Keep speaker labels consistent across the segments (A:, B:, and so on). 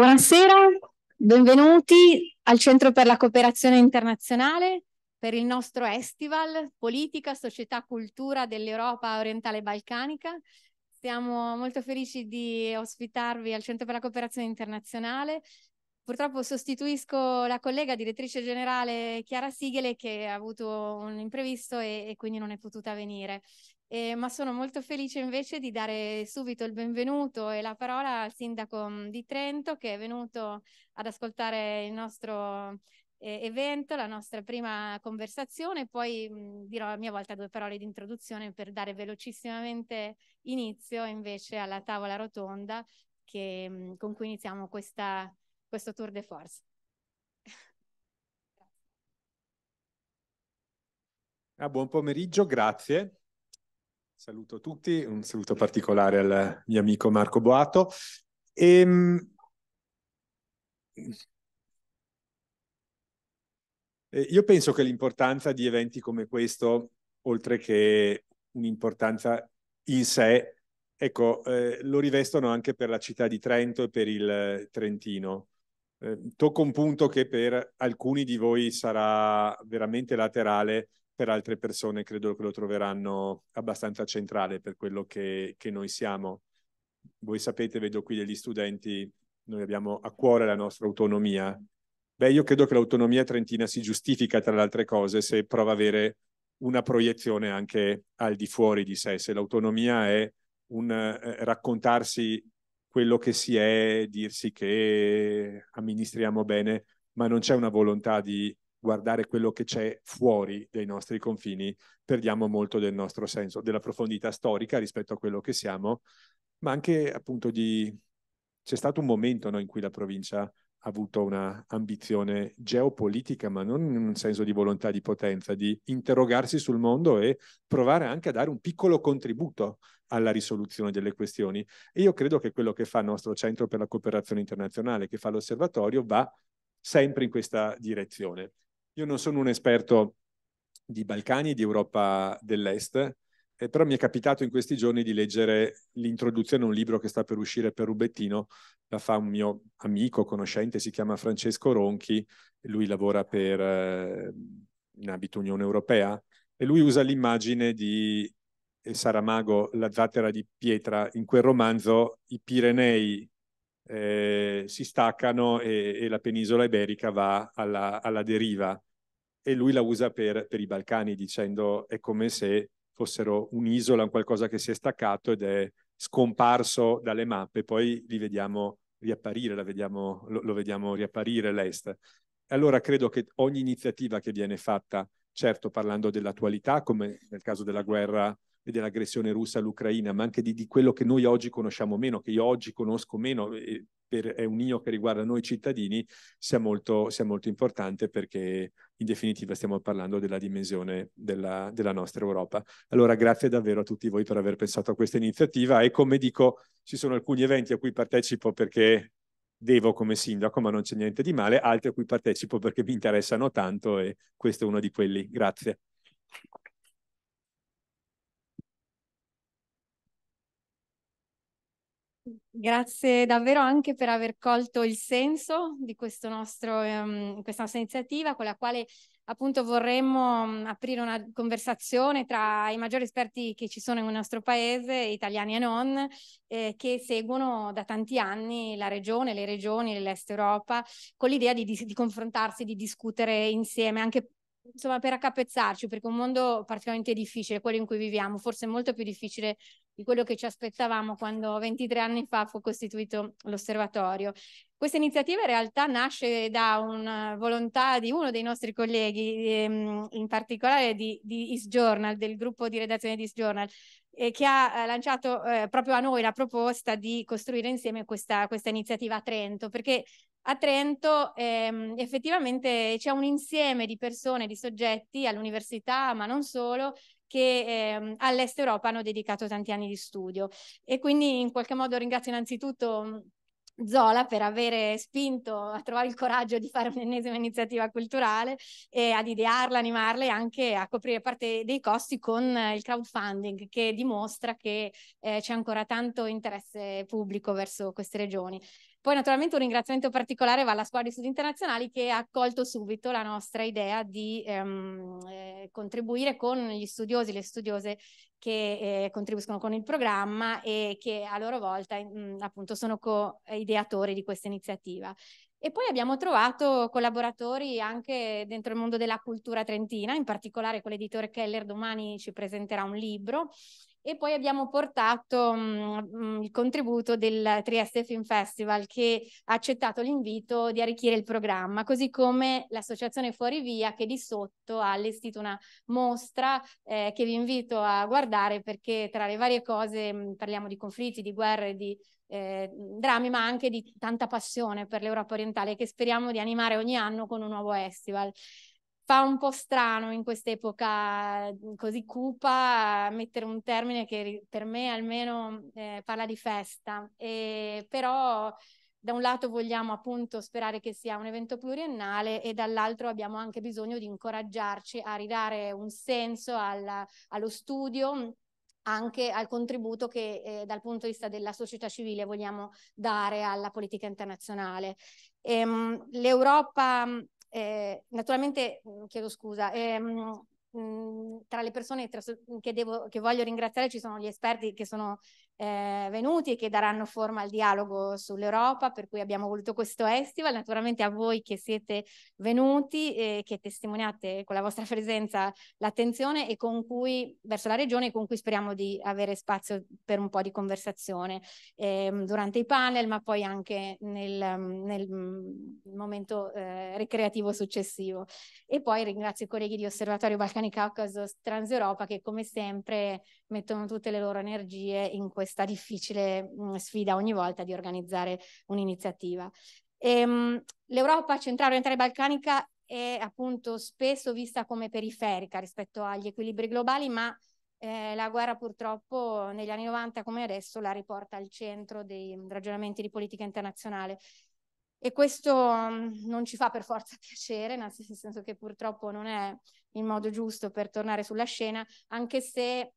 A: Buonasera, benvenuti al Centro per la Cooperazione Internazionale per il nostro Festival Politica, Società, Cultura dell'Europa Orientale Balcanica. Siamo molto felici di ospitarvi al Centro per la Cooperazione Internazionale. Purtroppo sostituisco la collega direttrice generale Chiara Sighele che ha avuto un imprevisto e, e quindi non è potuta venire. Eh, ma sono molto felice invece di dare subito il benvenuto e la parola al sindaco mm, di Trento che è venuto ad ascoltare il nostro eh, evento, la nostra prima conversazione, poi mh, mm, dirò a mia volta due parole di introduzione per dare velocissimamente inizio invece alla tavola rotonda che, mh, mm, con cui iniziamo questa, questo tour de force.
B: Ah, buon pomeriggio, grazie. Saluto tutti, un saluto particolare al mio amico Marco Boato. E, ehm, eh, io penso che l'importanza di eventi come questo, oltre che un'importanza in sé, ecco, eh, lo rivestono anche per la città di Trento e per il Trentino. Eh, tocco un punto che per alcuni di voi sarà veramente laterale, per altre persone credo che lo troveranno abbastanza centrale per quello che, che noi siamo. Voi sapete, vedo qui degli studenti, noi abbiamo a cuore la nostra autonomia. Beh, io credo che l'autonomia trentina si giustifica, tra le altre cose, se prova a avere una proiezione anche al di fuori di sé. Se l'autonomia è un eh, raccontarsi quello che si è, dirsi che amministriamo bene, ma non c'è una volontà di guardare quello che c'è fuori dai nostri confini, perdiamo molto del nostro senso, della profondità storica rispetto a quello che siamo, ma anche appunto di... C'è stato un momento no, in cui la provincia ha avuto una ambizione geopolitica, ma non in un senso di volontà di potenza, di interrogarsi sul mondo e provare anche a dare un piccolo contributo alla risoluzione delle questioni. E io credo che quello che fa il nostro Centro per la Cooperazione Internazionale, che fa l'osservatorio, va sempre in questa direzione. Io non sono un esperto di Balcani, di Europa dell'Est, eh, però mi è capitato in questi giorni di leggere l'introduzione a un libro che sta per uscire per Rubettino, la fa un mio amico, conoscente, si chiama Francesco Ronchi, lui lavora per, eh, in abito Unione Europea, e lui usa l'immagine di Saramago, la zattera di pietra, in quel romanzo i Pirenei eh, si staccano e, e, la penisola iberica va alla, alla deriva e lui la usa per, per, i Balcani dicendo è come se fossero un'isola, un qualcosa che si è staccato ed è scomparso dalle mappe, poi li vediamo riapparire, vediamo, lo, lo vediamo riapparire l'Est. Allora credo che ogni iniziativa che viene fatta, certo parlando dell'attualità, come nel caso della guerra e dell'aggressione russa all'Ucraina, ma anche di, di, quello che noi oggi conosciamo meno, che io oggi conosco meno, per, è un io che riguarda noi cittadini, sia molto, sia molto importante perché in definitiva stiamo parlando della dimensione della, della nostra Europa. Allora grazie davvero a tutti voi per aver pensato a questa iniziativa e come dico ci sono alcuni eventi a cui partecipo perché devo come sindaco, ma non c'è niente di male, altri a cui partecipo perché mi interessano tanto e questo è uno di quelli. Grazie.
A: Grazie davvero anche per aver colto il senso di nostro, um, questa nostra iniziativa con la quale appunto vorremmo um, aprire una conversazione tra i maggiori esperti che ci sono nel nostro paese, italiani e non, eh, che seguono da tanti anni la regione, le regioni dell'Est Europa, con l'idea di, di, di confrontarsi, di discutere insieme anche insomma, per accapezzarci, perché è un mondo particolarmente difficile, quello in cui viviamo, forse molto più difficile di quello che ci aspettavamo quando 23 anni fa fu costituito l'osservatorio. Questa iniziativa in realtà nasce da una volontà di uno dei nostri colleghi, ehm, in particolare di, di East Journal, del gruppo di redazione di East Journal, eh, che ha lanciato eh, proprio a noi la proposta di costruire insieme questa, questa iniziativa a Trento, perché a Trento ehm, effettivamente c'è un insieme di persone, di soggetti all'università, ma non solo, che ehm, all'Est Europa hanno dedicato tanti anni di studio. E quindi in qualche modo ringrazio innanzitutto Zola per avere spinto a trovare il coraggio di fare un'ennesima iniziativa culturale e ad idearla, animarla e anche a coprire parte dei costi con il crowdfunding che dimostra che eh, c'è ancora tanto interesse pubblico verso queste regioni. Poi naturalmente un ringraziamento particolare va alla scuola di studi internazionali che ha accolto subito la nostra idea di ehm, eh, contribuire con gli studiosi, le studiose che eh, contribuiscono con il programma e che a loro volta mh, appunto sono co-ideatori di questa iniziativa. E poi abbiamo trovato collaboratori anche dentro il mondo della cultura trentina, in particolare con l'editore Keller domani ci presenterà un libro e poi abbiamo portato mh, mm, mm, il contributo del Trieste Film Festival che ha accettato l'invito di arricchire il programma, così come l'associazione Fuori Via che di sotto ha allestito una mostra eh, che vi invito a guardare perché tra le varie cose mh, mm, parliamo di conflitti, di guerre, di eh, drammi, ma anche di tanta passione per l'Europa orientale che speriamo di animare ogni anno con un nuovo festival fa un po' strano in quest'epoca così cupa mettere un termine che per me almeno eh, parla di festa, e, però da un lato vogliamo appunto sperare che sia un evento pluriennale e dall'altro abbiamo anche bisogno di incoraggiarci a ridare un senso alla, allo studio anche al contributo che eh, dal punto di vista della società civile vogliamo dare alla politica internazionale. Ehm, L'Europa eh, naturalmente, chiedo scusa, ehm, tra le persone che, devo, che voglio ringraziare ci sono gli esperti che sono eh, venuti e che daranno forma al dialogo sull'Europa, per cui abbiamo voluto questo festival. Naturalmente a voi che siete venuti e che testimoniate con la vostra presenza l'attenzione e con cui, verso la regione con cui speriamo di avere spazio per un po' di conversazione eh, durante i panel, ma poi anche nel, nel momento eh, ricreativo successivo. E poi ringrazio i colleghi di Osservatorio Balcani Caucaso Transeuropa che come sempre mettono tutte le loro energie in questa difficile mm, sfida ogni volta di organizzare un'iniziativa. Ehm, L'Europa centrale-orientale balcanica è appunto spesso vista come periferica rispetto agli equilibri globali, ma eh, la guerra purtroppo negli anni 90 come adesso la riporta al centro dei ragionamenti di politica internazionale. E questo mm, non ci fa per forza piacere, nel senso che purtroppo non è il modo giusto per tornare sulla scena, anche se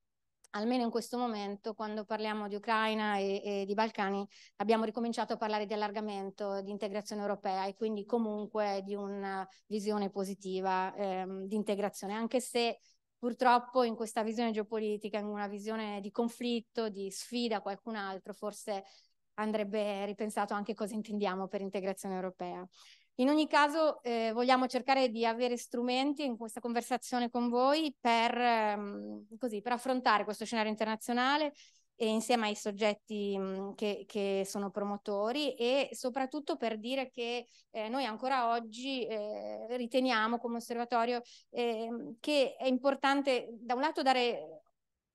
A: almeno in questo momento, quando parliamo di Ucraina e, e, di Balcani, abbiamo ricominciato a parlare di allargamento, di integrazione europea e quindi comunque di una visione positiva ehm, di integrazione, anche se purtroppo in questa visione geopolitica, in una visione di conflitto, di sfida a qualcun altro, forse andrebbe ripensato anche cosa intendiamo per integrazione europea. In ogni caso eh, vogliamo cercare di avere strumenti in questa conversazione con voi per, ehm, così, per affrontare questo scenario internazionale e insieme ai soggetti mh, che, che, sono promotori e soprattutto per dire che eh, noi ancora oggi eh, riteniamo come osservatorio ehm, che è importante da un lato dare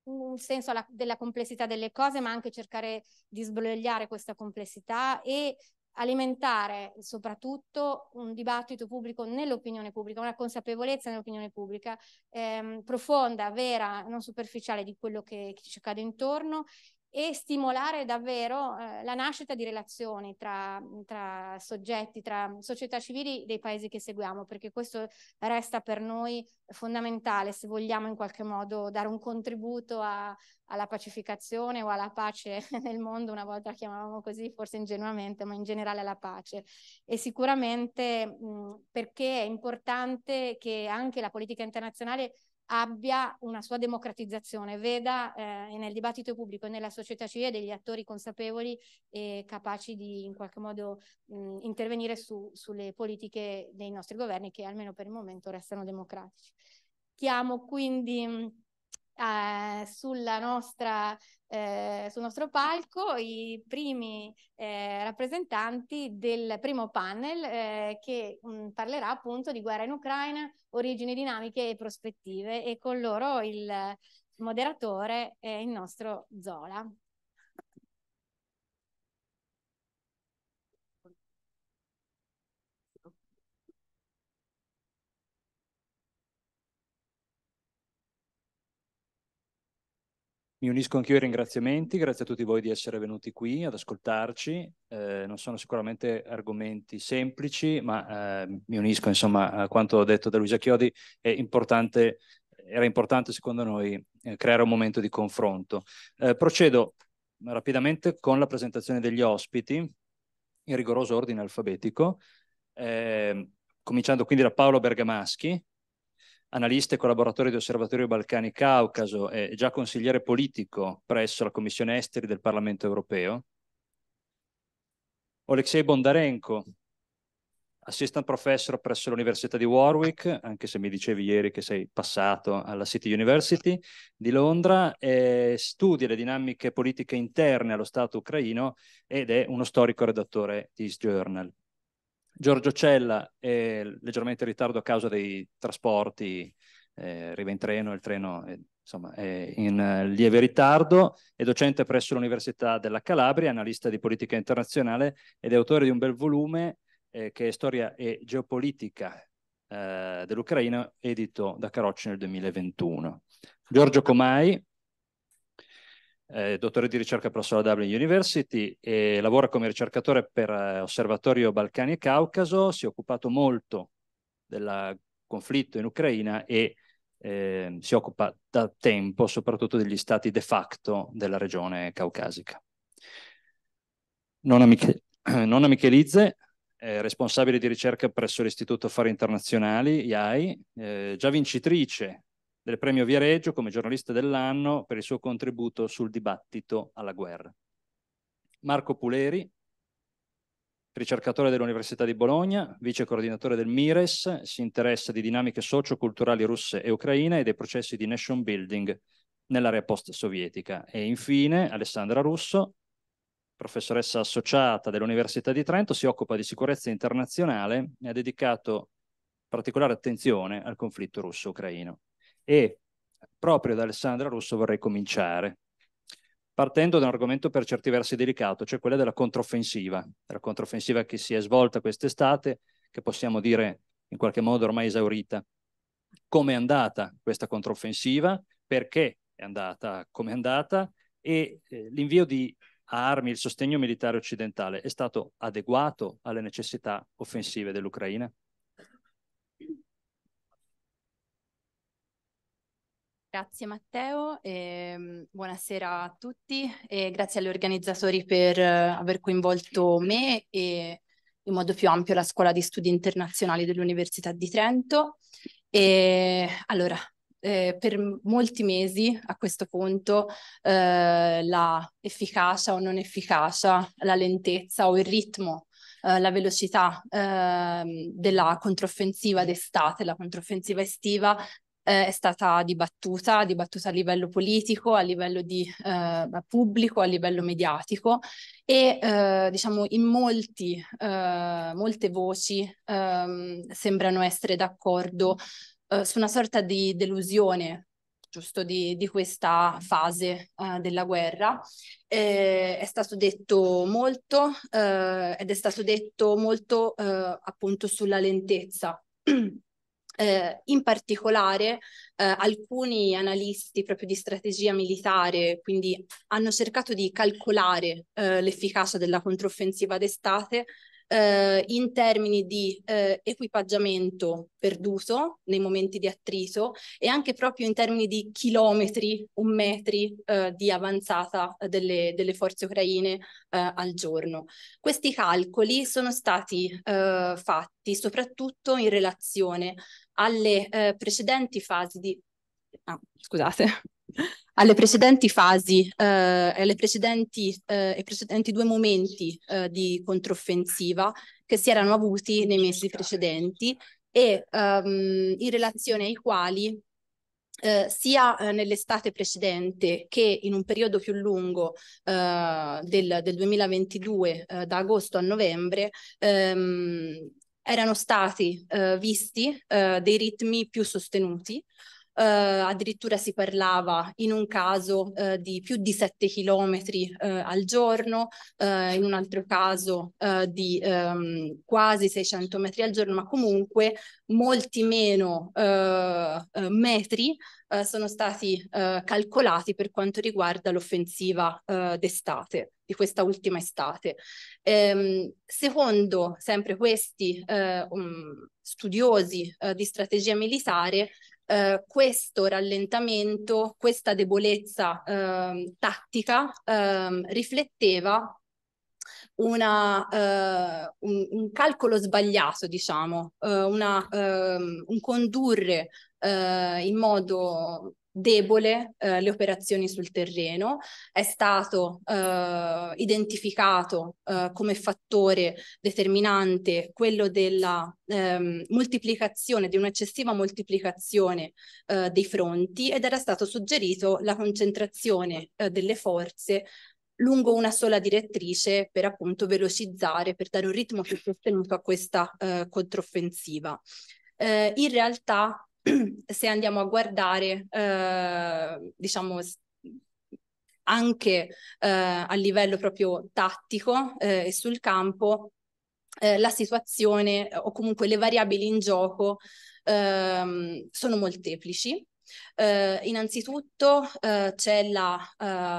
A: un senso alla, della complessità delle cose, ma anche cercare di sbrogliare questa complessità e alimentare soprattutto un dibattito pubblico nell'opinione pubblica, una consapevolezza nell'opinione pubblica ehm, profonda, vera, non superficiale di quello che, che ci accade intorno e stimolare davvero eh, la nascita di relazioni tra, tra, soggetti, tra società civili dei paesi che seguiamo, perché questo resta per noi fondamentale se vogliamo in qualche modo dare un contributo a, alla pacificazione o alla pace nel mondo, una volta la chiamavamo così, forse ingenuamente, ma in generale alla pace. E sicuramente mh, perché è importante che anche la politica internazionale abbia una sua democratizzazione, veda eh, nel dibattito pubblico e nella società civile degli attori consapevoli e capaci di in qualche modo mh, intervenire su, sulle politiche dei nostri governi che almeno per il momento restano democratici. Chiamo quindi eh, nostra, eh, sul nostro palco i primi eh, rappresentanti del primo panel eh, che mh, mm, parlerà appunto di guerra in Ucraina, origini dinamiche e prospettive e con loro il moderatore è il nostro Zola.
C: Mi unisco anch'io ai ringraziamenti, grazie a tutti voi di essere venuti qui ad ascoltarci. Eh, non sono sicuramente argomenti semplici, ma eh, mi unisco insomma a quanto detto da Luisa Chiodi. Importante, era importante secondo noi eh, creare un momento di confronto. Eh, procedo rapidamente con la presentazione degli ospiti in rigoroso ordine alfabetico, eh, cominciando quindi da Paolo Bergamaschi, analista e collaboratore di Osservatorio Balcani Caucaso e già consigliere politico presso la Commissione Esteri del Parlamento Europeo. Alexei Bondarenko, assistant professor presso l'Università di Warwick, anche se mi dicevi ieri che sei passato alla City University di Londra, studia le dinamiche politiche interne allo Stato ucraino ed è uno storico redattore di East Journal. Giorgio Cella è leggermente in ritardo a causa dei trasporti, eh, arriva in treno, il treno è, insomma, è in uh, lieve ritardo, è docente presso l'Università della Calabria, analista di politica internazionale ed è autore di un bel volume eh, che è Storia e Geopolitica eh, dell'Ucraina, edito da Carocci nel 2021. Giorgio Comai, eh, dottore di ricerca presso la Dublin University e lavora come ricercatore per eh, Osservatorio Balcani e Caucaso, si è occupato molto del conflitto in Ucraina e eh, si occupa da tempo soprattutto degli stati de facto della regione caucasica. Nonna, Mich- Nonna Michelizze eh, responsabile di ricerca presso l'Istituto Affari Internazionali, IAI, eh, già vincitrice del premio Viareggio come giornalista dell'anno per il suo contributo sul dibattito alla guerra. Marco Puleri, ricercatore dell'Università di Bologna, vice coordinatore del MIRES, si interessa di dinamiche socio-culturali russe e ucraine e dei processi di nation building nell'area post-sovietica. E infine Alessandra Russo, professoressa associata dell'Università di Trento, si occupa di sicurezza internazionale e ha dedicato particolare attenzione al conflitto russo-ucraino. E proprio da Alessandra Russo vorrei cominciare, partendo da un argomento per certi versi delicato, cioè quella della controffensiva, della controffensiva che si è svolta quest'estate, che possiamo dire in qualche modo ormai esaurita. Come è andata questa controffensiva? Perché è andata come è andata? E eh, l'invio di armi, il sostegno militare occidentale è stato adeguato alle necessità offensive dell'Ucraina?
D: Grazie Matteo, e buonasera a tutti e grazie agli organizzatori per aver coinvolto me e in modo più ampio la Scuola di Studi Internazionali dell'Università di Trento. E allora, eh, per molti mesi a questo punto eh, la efficacia o non efficacia, la lentezza o il ritmo, eh, la velocità ehm, della controffensiva d'estate, la controffensiva estiva eh, è stata dibattuta, dibattuta a livello politico, a livello di eh, pubblico, a livello mediatico e eh, diciamo in molti, eh, molte voci ehm, sembrano essere d'accordo eh, su una sorta di delusione giusto di, di questa fase uh, della guerra. Eh, è stato detto molto eh, ed è stato detto molto eh, appunto sulla lentezza. in particolare alcuni analisti proprio di strategia militare quindi hanno cercato di calcolare l'efficacia della controffensiva d'estate eh, in termini di eh, equipaggiamento perduto nei momenti di attrito e anche proprio in termini di chilometri o metri eh, di avanzata delle, delle forze ucraine eh, al giorno. Questi calcoli sono stati eh, fatti soprattutto in relazione alle eh, precedenti fasi di... Ah, scusate alle precedenti fasi, eh, alle precedenti, eh, ai precedenti due momenti eh, di controffensiva che si erano avuti nei mesi precedenti e ehm, in relazione ai quali eh, sia eh, nell'estate precedente che in un periodo più lungo eh, del, del, 2022, eh, da agosto a novembre, ehm, erano stati eh, visti eh, dei ritmi più sostenuti, eh, addirittura si parlava in un caso eh, di più di 7 chilometri eh, al giorno, eh, in un altro caso di ehm, quasi 600 metri al giorno, ma comunque molti meno metri sono stati calcolati per quanto riguarda l'offensiva d'estate di questa ultima estate. Ehm, secondo sempre questi um, studiosi di strategia militare, eh, questo rallentamento, questa debolezza eh, tattica eh, rifletteva una, uh, un, un, calcolo sbagliato, diciamo, uh, una, uh, un condurre in modo debole eh, le operazioni sul terreno, è stato eh, identificato eh, come fattore determinante quello della ehm, moltiplicazione, di un'eccessiva moltiplicazione eh, dei fronti ed era stato suggerito la concentrazione eh, delle forze lungo una sola direttrice per appunto velocizzare, per dare un ritmo più sostenuto a questa eh, controffensiva. in realtà se andiamo a guardare, eh, diciamo, anche eh, a livello proprio tattico eh, e sul campo, eh, la situazione o comunque le variabili in gioco ehm, sono molteplici. Eh, innanzitutto eh, c'è la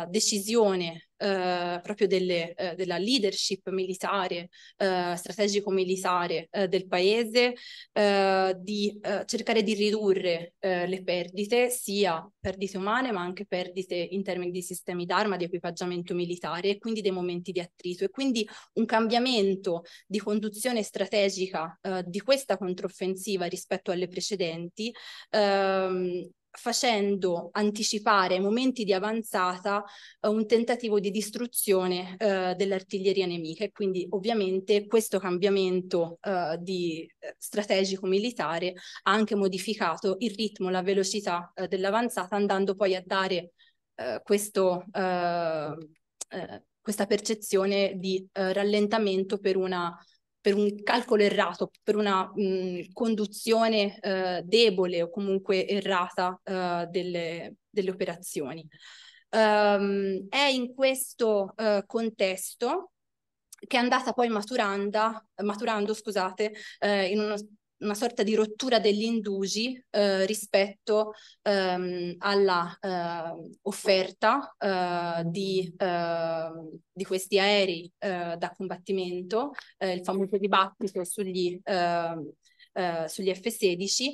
D: decisione eh, proprio delle, eh, della leadership militare, eh, strategico-militare eh, del paese, eh, di cercare di ridurre le perdite, sia perdite umane ma anche perdite in termini di sistemi d'arma, di equipaggiamento militare e quindi dei momenti di attrito. E quindi un cambiamento di conduzione strategica di questa controffensiva rispetto alle precedenti ehm, facendo anticipare momenti di avanzata eh, un tentativo di distruzione eh, dell'artiglieria nemica e quindi ovviamente questo cambiamento eh, di eh, strategico militare ha anche modificato il ritmo, la velocità eh, dell'avanzata andando poi a dare eh, questo, questa percezione di rallentamento per una per un calcolo errato, per una mh, conduzione eh, debole o comunque errata eh, delle, delle, operazioni. Um, è in questo uh, contesto che è andata poi maturando, maturando scusate, eh, in uno una sorta di rottura degli indugi eh, rispetto ehm, alla eh, offerta eh, di, ehm, di, questi aerei eh, da combattimento, eh, il famoso dibattito sugli, eh, sugli F-16.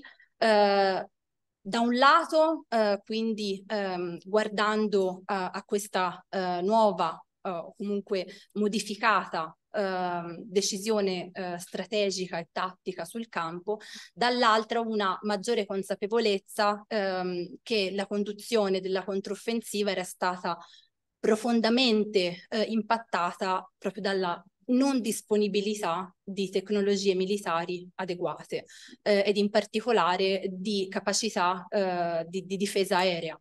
D: da un lato, quindi ehm, guardando a questa nuova o comunque modificata eh, decisione eh, strategica e tattica sul campo, dall'altra una maggiore consapevolezza ehm, che la conduzione della controffensiva era stata profondamente eh, impattata proprio dalla non disponibilità di tecnologie militari adeguate eh, ed in particolare di capacità eh, di, di, difesa aerea.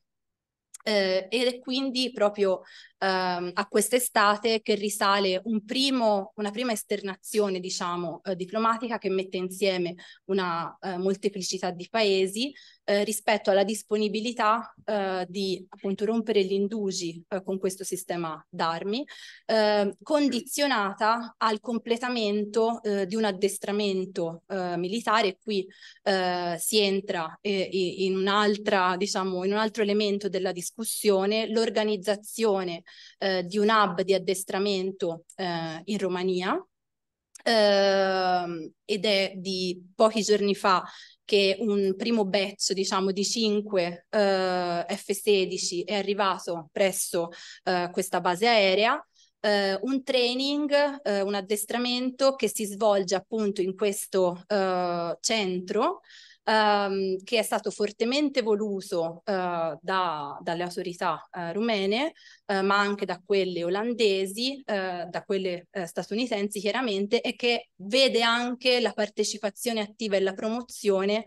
D: Eh, ed è quindi proprio ehm, a quest'estate che risale un primo, una prima esternazione, diciamo, eh, diplomatica che mette insieme una eh, molteplicità di paesi eh, rispetto alla disponibilità eh, di appunto rompere gli indugi eh, con questo sistema d'armi, ehm, condizionata al completamento di un addestramento militare. Qui si entra in un'altra, diciamo, in un altro elemento della discussione, l'organizzazione eh, di un hub di addestramento eh, in Romania eh, ed è di pochi giorni fa che un primo batch, diciamo, di 5 eh, F-16 è arrivato presso eh, questa base aerea. Uh, un training, uh, un addestramento che si svolge appunto in questo uh, centro um, che è stato fortemente voluto uh, da, dalle autorità uh, rumene, uh, ma anche da quelle olandesi, da quelle statunitensi chiaramente, e che vede anche la partecipazione attiva e la promozione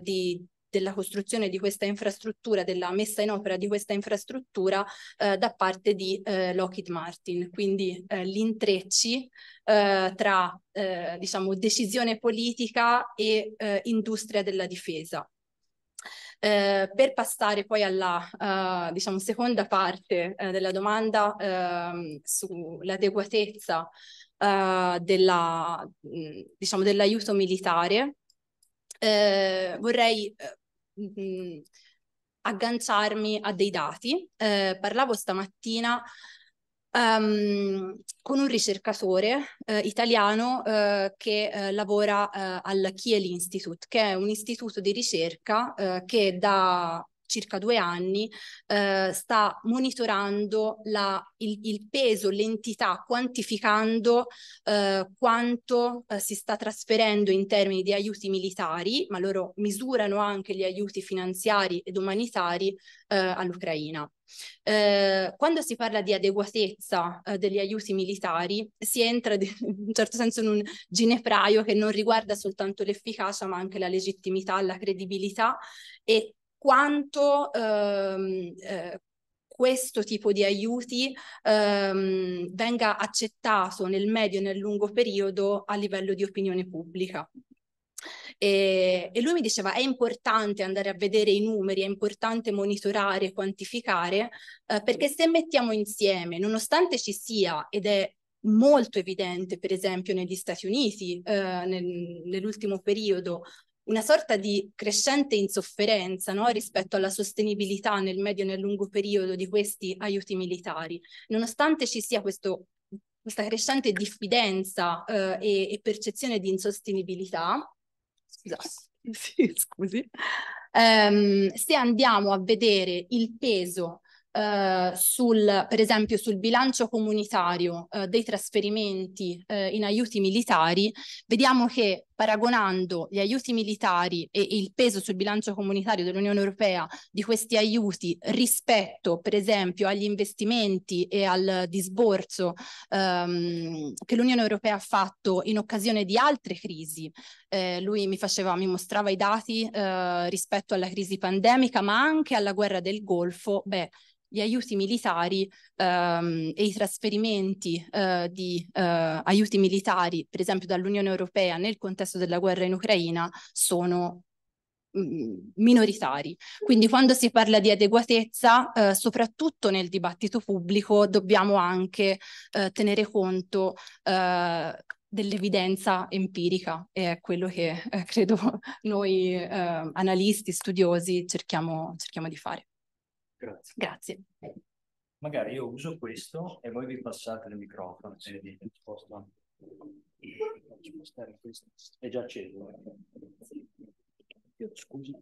D: di, della costruzione di questa infrastruttura, della messa in opera di questa infrastruttura eh, da parte di eh, Lockheed Martin. Quindi eh, gli eh, tra eh, diciamo, decisione politica e eh, industria della difesa. Eh, per passare poi alla uh, diciamo, seconda parte uh, della domanda uh, sull'adeguatezza della, diciamo, dell'aiuto militare, vorrei mh, mm, agganciarmi a dei dati. Eh, parlavo stamattina um, con un ricercatore eh, italiano eh, che eh, lavora eh, al Kiel Institute, che è un istituto di ricerca eh, che da circa due anni, eh, sta monitorando la, il, il, peso, l'entità, quantificando eh, quanto eh, si sta trasferendo in termini di aiuti militari, ma loro misurano anche gli aiuti finanziari ed umanitari eh, all'Ucraina. Eh, quando si parla di adeguatezza eh, degli aiuti militari, si entra di, in un certo senso in un ginepraio che non riguarda soltanto l'efficacia, ma anche la legittimità, la credibilità e quanto ehm, eh, questo tipo di aiuti ehm, venga accettato nel medio e nel lungo periodo a livello di opinione pubblica. E, e, lui mi diceva è importante andare a vedere i numeri, è importante monitorare, quantificare, eh, perché se mettiamo insieme, nonostante ci sia, ed è molto evidente per esempio negli Stati Uniti eh, nel, nell'ultimo periodo, una sorta di crescente insofferenza no? rispetto alla sostenibilità nel medio e nel lungo periodo di questi aiuti militari. Nonostante ci sia questo, questa crescente diffidenza eh, e, e, percezione di insostenibilità, sì, scusi, um, se andiamo a vedere il peso Uh, sul, per esempio sul bilancio comunitario uh, dei trasferimenti uh, in aiuti militari, vediamo che paragonando gli aiuti militari e il peso sul bilancio comunitario dell'Unione Europea di questi aiuti rispetto, per esempio, agli investimenti e al disborso um, che l'Unione Europea ha fatto in occasione di altre crisi, eh, lui mi faceva, mi mostrava i dati rispetto alla crisi pandemica, ma anche alla guerra del Golfo, beh, gli aiuti militari ehm, e i trasferimenti eh, di eh, aiuti militari, per esempio dall'Unione Europea nel contesto della guerra in Ucraina, sono mm, minoritari. Quindi quando si parla di adeguatezza, eh, soprattutto nel dibattito pubblico, dobbiamo anche eh, tenere conto eh, dell'evidenza empirica e è quello che eh, credo noi eh, analisti, studiosi cerchiamo, cerchiamo di fare.
C: Grazie.
D: Grazie.
C: Magari io uso questo e voi vi passate il microfono. Se vedete, sposto. Spostare questo. È già acceso. Scusi.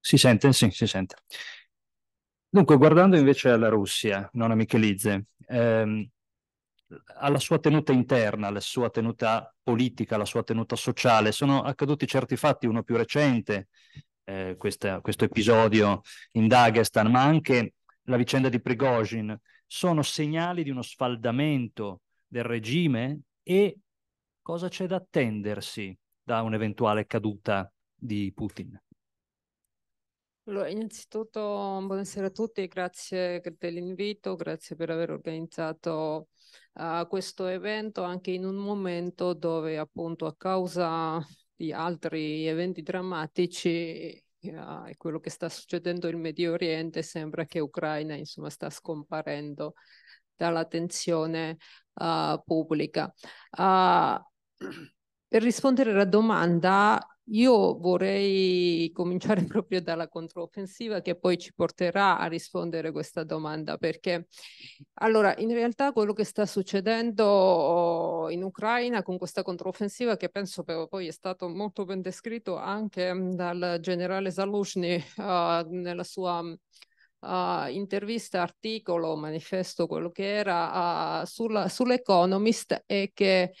C: Si sente? Sì, si sente. Dunque, guardando invece alla Russia, non a Michelizze, ehm, alla sua tenuta interna, alla sua tenuta politica, alla sua tenuta sociale. Sono accaduti certi fatti, uno più recente, eh, questa, questo episodio in Dagestan, ma anche la vicenda di Prigozhin, sono segnali di uno sfaldamento del regime e cosa c'è da attendersi da un'eventuale caduta di Putin?
E: Allora, innanzitutto buonasera a tutti, grazie dell'invito, grazie per aver organizzato uh, questo evento anche in un momento dove appunto a causa di altri eventi drammatici uh, e quello che sta succedendo in Medio Oriente sembra che Ucraina insomma sta scomparendo dall'attenzione uh, pubblica. per rispondere alla domanda, io vorrei cominciare proprio dalla controffensiva che poi ci porterà a rispondere a questa domanda perché allora in realtà quello che sta succedendo in Ucraina con questa controffensiva che penso poi è stato molto ben descritto anche dal generale Zaluzhny uh, nella sua Uh, intervista, articolo, manifesto, quello che era uh, sulla, sull'Economist è che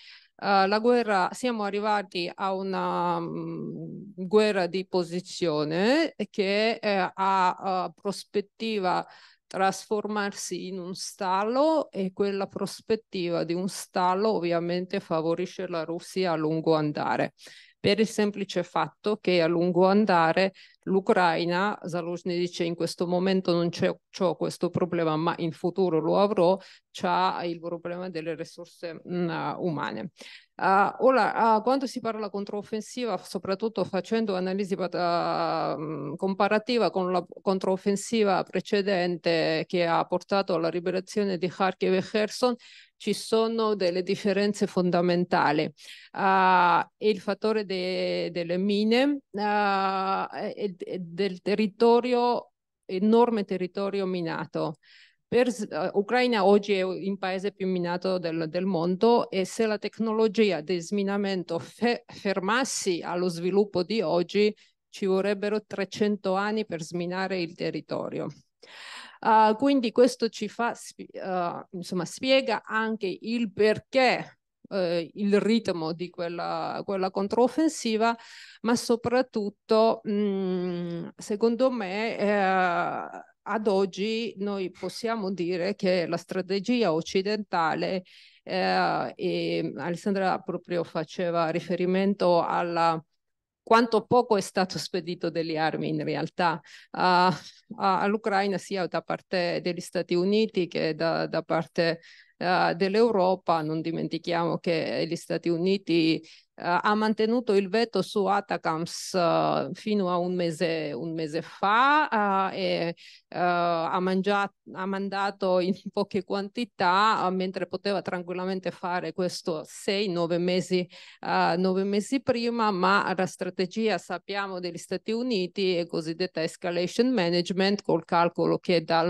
E: Uh, la guerra, siamo arrivati a una um, guerra di posizione che eh, ha uh, prospettiva trasformarsi in un stallo e quella prospettiva di un stallo ovviamente favorisce la Russia a lungo andare per il semplice fatto che a lungo andare l'Ucraina, Zaluzny dice in questo momento non c'è questo problema, ma in futuro lo avrò, c'ha il problema delle risorse mh, mm, umane. Uh, ora, uh, quando si parla controffensiva, soprattutto facendo analisi uh, comparativa con la controffensiva precedente che ha portato alla liberazione di Kharkiv e Kherson, ci sono delle differenze fondamentali. il fattore de delle mine e del territorio, enorme territorio minato Per, uh, Ucraina oggi è il paese più minato del, del, mondo e se la tecnologia di sminamento fe, fermassi allo sviluppo di oggi ci vorrebbero 300 anni per sminare il territorio. Uh, quindi questo ci fa, uh, insomma, spiega anche il perché eh, il ritmo di quella, quella controffensiva, ma soprattutto, mh, mm, secondo me, eh, ad oggi noi possiamo dire che la strategia occidentale, eh, e Alessandra proprio faceva riferimento alla quanto poco è stato spedito delle armi in realtà uh, all'Ucraina sia da parte degli Stati Uniti che da, da parte uh, dell'Europa. Non dimentichiamo che gli Stati Uniti ha mantenuto il veto su Atacams uh, fino a un mese, un mese fa uh, e ha, mangiato, ha, mandato in poche quantità mentre poteva tranquillamente fare questo 6-9 mesi, mesi prima, ma la strategia sappiamo degli Stati Uniti è cosiddetta escalation management col calcolo che da,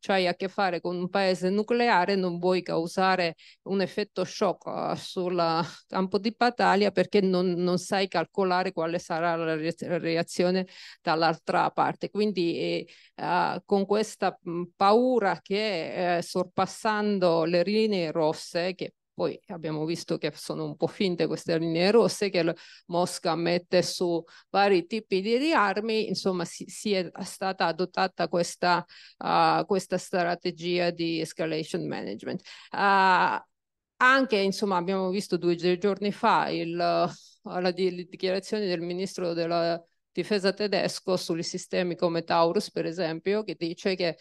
E: cioè a che fare con un paese nucleare non vuoi causare un effetto shock sul campo di battaglia Italia perché non, non sai calcolare quale sarà la reazione dall'altra parte. Quindi eh, uh, con questa paura che eh, sorpassando le linee rosse, che poi abbiamo visto che sono un po' finte queste linee rosse che Mosca mette su vari tipi di armi, insomma si, si è stata adottata questa, uh, questa strategia di escalation management. Uh, anche, insomma, abbiamo visto due giorni fa il, la, dichiarazione del ministro della difesa tedesco sui sistemi come Taurus, per esempio, che dice che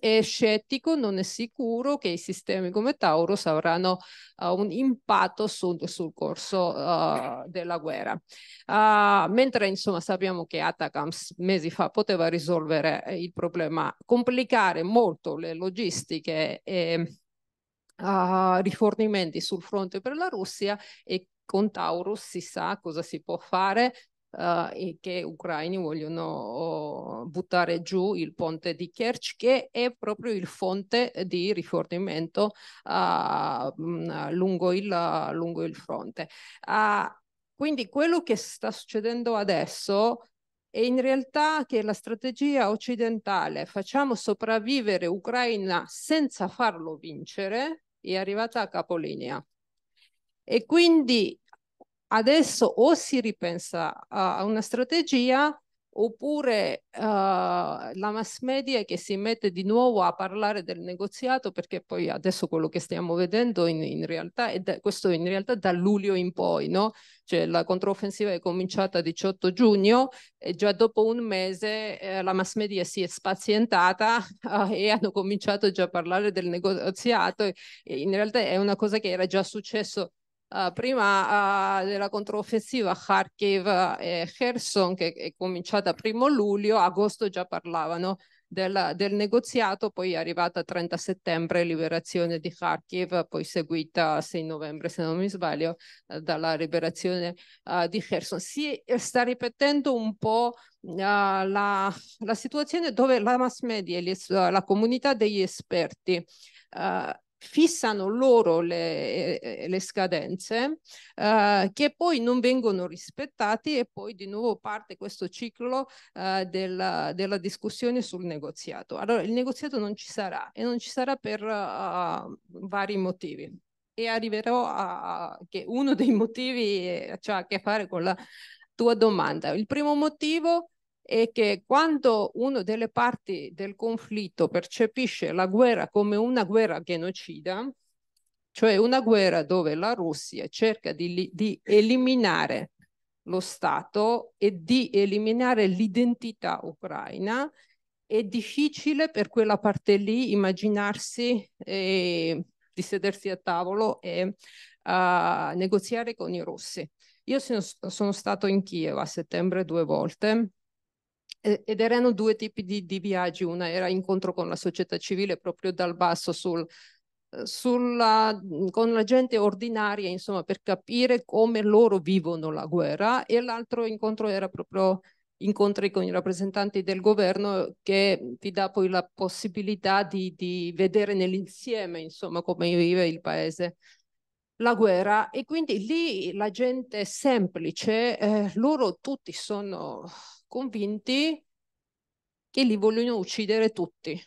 E: è scettico, non è sicuro che i sistemi come Taurus avranno uh, un impatto su, sul corso uh, della guerra. Uh, mentre insomma sappiamo che Atacams mesi fa poteva risolvere il problema, complicare molto le logistiche e uh, rifornimenti sul fronte per la Russia e con Taurus si sa cosa si può fare uh, e che gli ucraini vogliono oh, buttare giù il ponte di Kerch che è proprio il fonte di rifornimento uh, lungo, il, lungo, il, fronte. Uh, quindi quello che sta succedendo adesso è in realtà che la strategia occidentale facciamo sopravvivere Ucraina senza farlo vincere è arrivata a capolinea. E quindi adesso o si ripensa a una strategia oppure uh, la mass media che si mette di nuovo a parlare del negoziato perché poi adesso quello che stiamo vedendo in, in realtà è da, questo in realtà da luglio in poi no? cioè la controffensiva è cominciata il 18 giugno e già dopo un mese eh, la mass media si è spazientata uh, e hanno cominciato già a parlare del negoziato e in realtà è una cosa che era già successo Uh, prima uh, della controffensiva Kharkiv e Kherson che è cominciata primo luglio, agosto già parlavano del, del negoziato, poi è arrivata 30 settembre liberazione di Kharkiv, poi seguita 6 novembre se non mi sbaglio uh, dalla liberazione di Kherson. Si sta ripetendo un po' la, la, situazione dove la mass media, la comunità degli esperti fissano loro le, eh, le scadenze uh, che poi non vengono rispettati e poi di nuovo parte questo ciclo uh, della, della, discussione sul negoziato. Allora il negoziato non ci sarà e non ci sarà per uh, vari motivi e arriverò a che uno dei motivi ha a che fare con la tua domanda. Il primo motivo è che quando una delle parti del conflitto percepisce la guerra come una guerra genocida, cioè una guerra dove la Russia cerca di, di eliminare lo Stato e di eliminare l'identità ucraina, è difficile per quella parte lì immaginarsi eh, di sedersi a tavolo e uh, negoziare con i russi. Io sono, sono stato in Kiev a settembre due volte ed erano due tipi di, di, viaggi, una era incontro con la società civile proprio dal basso sul, sulla, con la gente ordinaria, insomma, per capire come loro vivono la guerra e l'altro incontro era proprio incontri con i rappresentanti del governo che ti dà poi la possibilità di, di vedere nell'insieme, insomma, come vive il paese la guerra. E quindi lì la gente semplice, eh, loro tutti sono convinti che li vogliono uccidere tutti.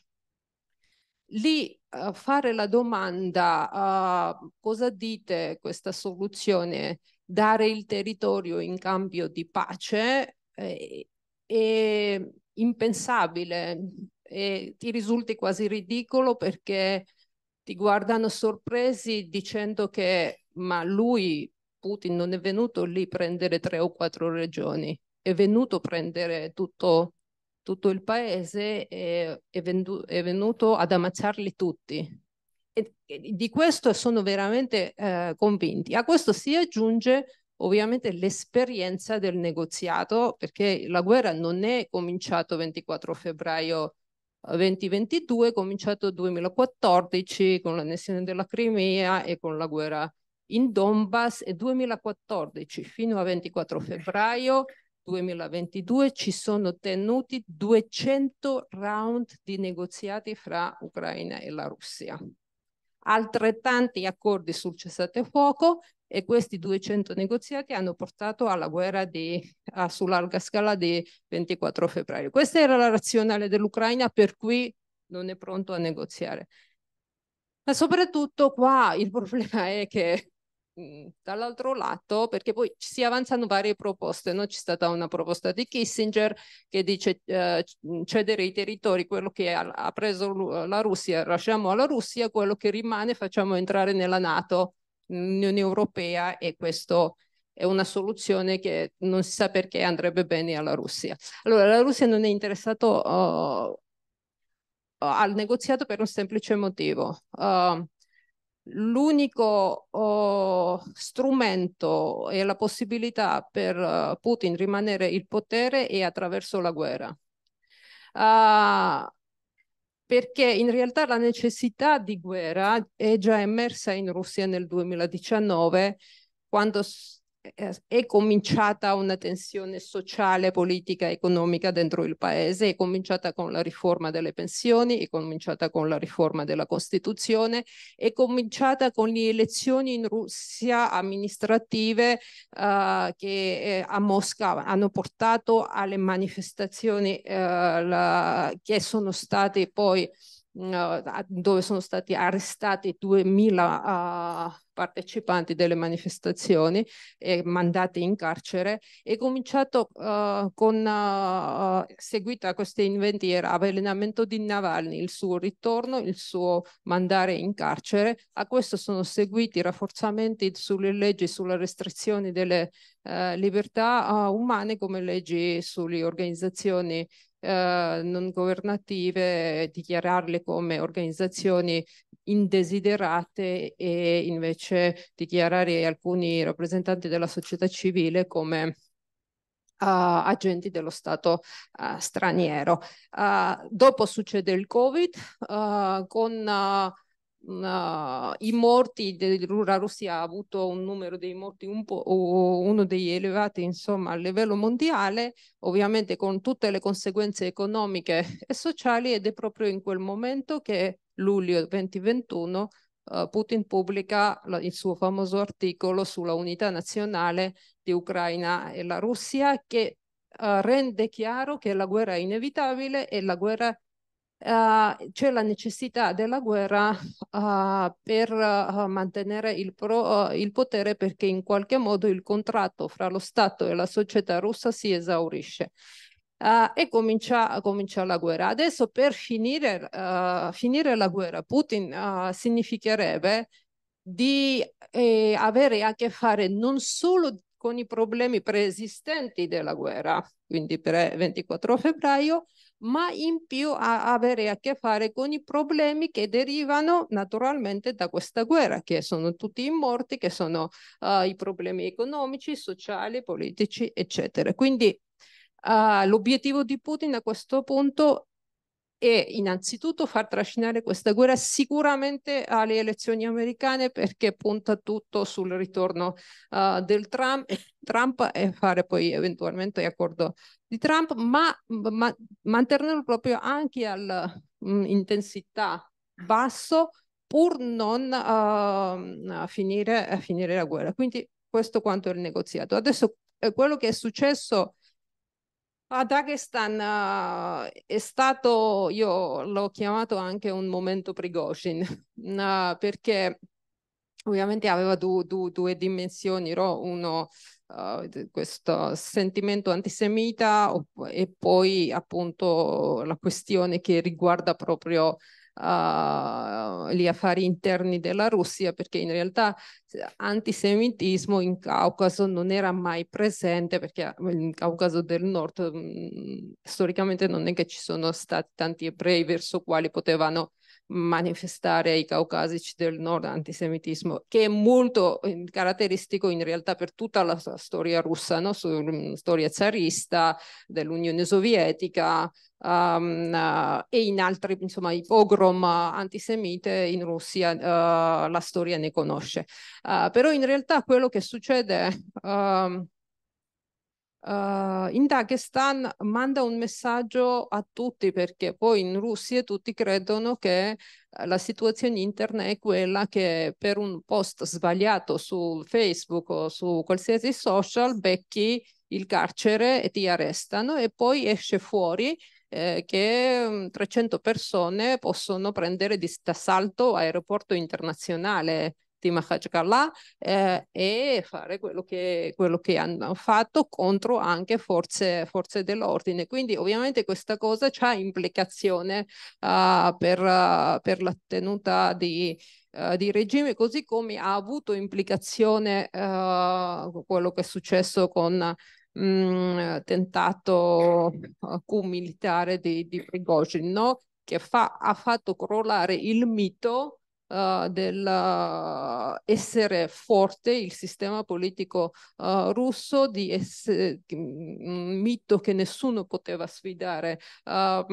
E: Lì uh, fare la domanda uh, cosa dite questa soluzione, dare il territorio in cambio di pace, eh, è impensabile e ti risulti quasi ridicolo perché ti guardano sorpresi dicendo che ma lui, Putin, non è venuto lì prendere tre o quattro regioni, è venuto a prendere tutto, tutto il paese e è, è venuto ad ammazzarli tutti. E, e di questo sono veramente eh, convinti. A questo si aggiunge ovviamente l'esperienza del negoziato, perché la guerra non è cominciata il 24 febbraio 2022 è cominciato il 2014 con l'annessione della Crimea e con la guerra in Donbass e 2014 fino a 24 febbraio 2022 ci sono tenuti 200 round di negoziati fra Ucraina e la Russia. Altrettanti accordi sul cessate fuoco e questi 200 negoziati hanno portato alla guerra di, uh, su larga scala di 24 febbraio. Questa era la razionale dell'Ucraina per cui non è pronto a negoziare. Ma soprattutto qua il problema è che dall'altro lato, perché poi si avanzano varie proposte, no? c'è stata una proposta di Kissinger che dice eh, cedere i territori, quello che ha, ha preso la Russia, lasciamo alla Russia, quello che rimane facciamo entrare nella Nato l'Unione Europea e questo è una soluzione che non si sa perché andrebbe bene alla Russia. Allora, la Russia non è interessata uh, al negoziato per un semplice motivo. Uh, L'unico uh, strumento e la possibilità per uh, Putin rimanere il potere è attraverso la guerra. Uh, perché in realtà la necessità di guerra è già emersa in Russia nel 2019, quando è cominciata una tensione sociale, politica, economica dentro il paese, è cominciata con la riforma delle pensioni, è cominciata con la riforma della Costituzione, è cominciata con le elezioni in Russia amministrative uh, che eh, a Mosca hanno portato alle manifestazioni uh, la, che sono state poi dove sono stati arrestati 2000 uh, partecipanti delle manifestazioni e mandati in carcere. È cominciato uh, con uh, seguito a questi inventi era avvelenamento di Navalny il suo ritorno il suo mandare in carcere. A questo sono seguiti rafforzamenti sulle leggi sulla restrizione delle uh, libertà umane come leggi sulle organizzazioni eh, non governative, dichiararle come organizzazioni indesiderate e invece dichiarare alcuni rappresentanti della società civile come Uh, agenti dello Stato uh, straniero. Uh, dopo succede il Covid con Uh, i morti della Russia ha avuto un numero dei morti un uno degli elevati insomma a livello mondiale ovviamente con tutte le conseguenze economiche e sociali ed è proprio in quel momento che luglio 2021 uh, Putin pubblica il suo famoso articolo sulla unità nazionale di Ucraina e la Russia che uh, rende chiaro che la guerra è inevitabile e la guerra uh, c'è la necessità della guerra uh, per uh, mantenere il, pro, il, potere perché in qualche modo il contratto fra lo Stato e la società russa si esaurisce. e comincia, comincia, la guerra. Adesso per finire, finire la guerra, Putin significherebbe di eh, avere a che fare non solo con i problemi preesistenti della guerra, quindi per 24 febbraio, ma in più a avere a che fare con i problemi che derivano naturalmente da questa guerra, che sono tutti i morti, che sono uh, i problemi economici, sociali, politici, eccetera. Quindi uh, l'obiettivo di Putin a questo punto è innanzitutto far trascinare questa guerra sicuramente alle elezioni americane perché punta tutto sul ritorno uh, del Trump, Trump, e fare poi eventualmente l'accordo di Trump, ma, ma mantenerlo proprio anche all'intensità mm, basso pur non uh, finire, finire la guerra. Quindi questo quanto è il negoziato. Adesso eh, quello che è successo a Dagestan uh, è stato, io l'ho chiamato anche un momento Prigozhin, uh, perché ovviamente aveva du, du, due dimensioni, no? uno uh, questo sentimento antisemita e poi appunto la questione che riguarda proprio uh, gli affari interni della Russia, perché in realtà antisemitismo in Caucaso non era mai presente, perché in Caucaso del Nord mh, mm, storicamente non è che ci sono stati tanti ebrei verso quali potevano manifestare ai caucasici del nord antisemitismo, che è molto eh, caratteristico in realtà per tutta la storia russa, no? Mm, storia zarista dell'Unione Sovietica um, uh, e in altri, insomma, i pogrom antisemite in Russia uh, la storia ne conosce. Uh, però in realtà quello che succede um, Uh, in Dagestan manda un messaggio a tutti perché poi in Russia tutti credono che uh, la situazione interna è quella che per un post sbagliato su Facebook o su qualsiasi social becchi il carcere e ti arrestano e poi esce fuori eh, che 300 mm, persone possono prendere d'assalto aeroporto internazionale di Makhachkala eh, e fare quello che, quello che, hanno fatto contro anche forze, forze dell'ordine. Quindi ovviamente questa cosa ha implicazione uh, per, uh, per, la tenuta di, uh, di regime, così come ha avuto implicazione quello che è successo con mh, mm, tentato coup militare di, di Prigozhin, no? che fa, ha fatto crollare il mito uh, dell'essere forte, il sistema politico uh, russo, di essere un mito che nessuno poteva sfidare uh,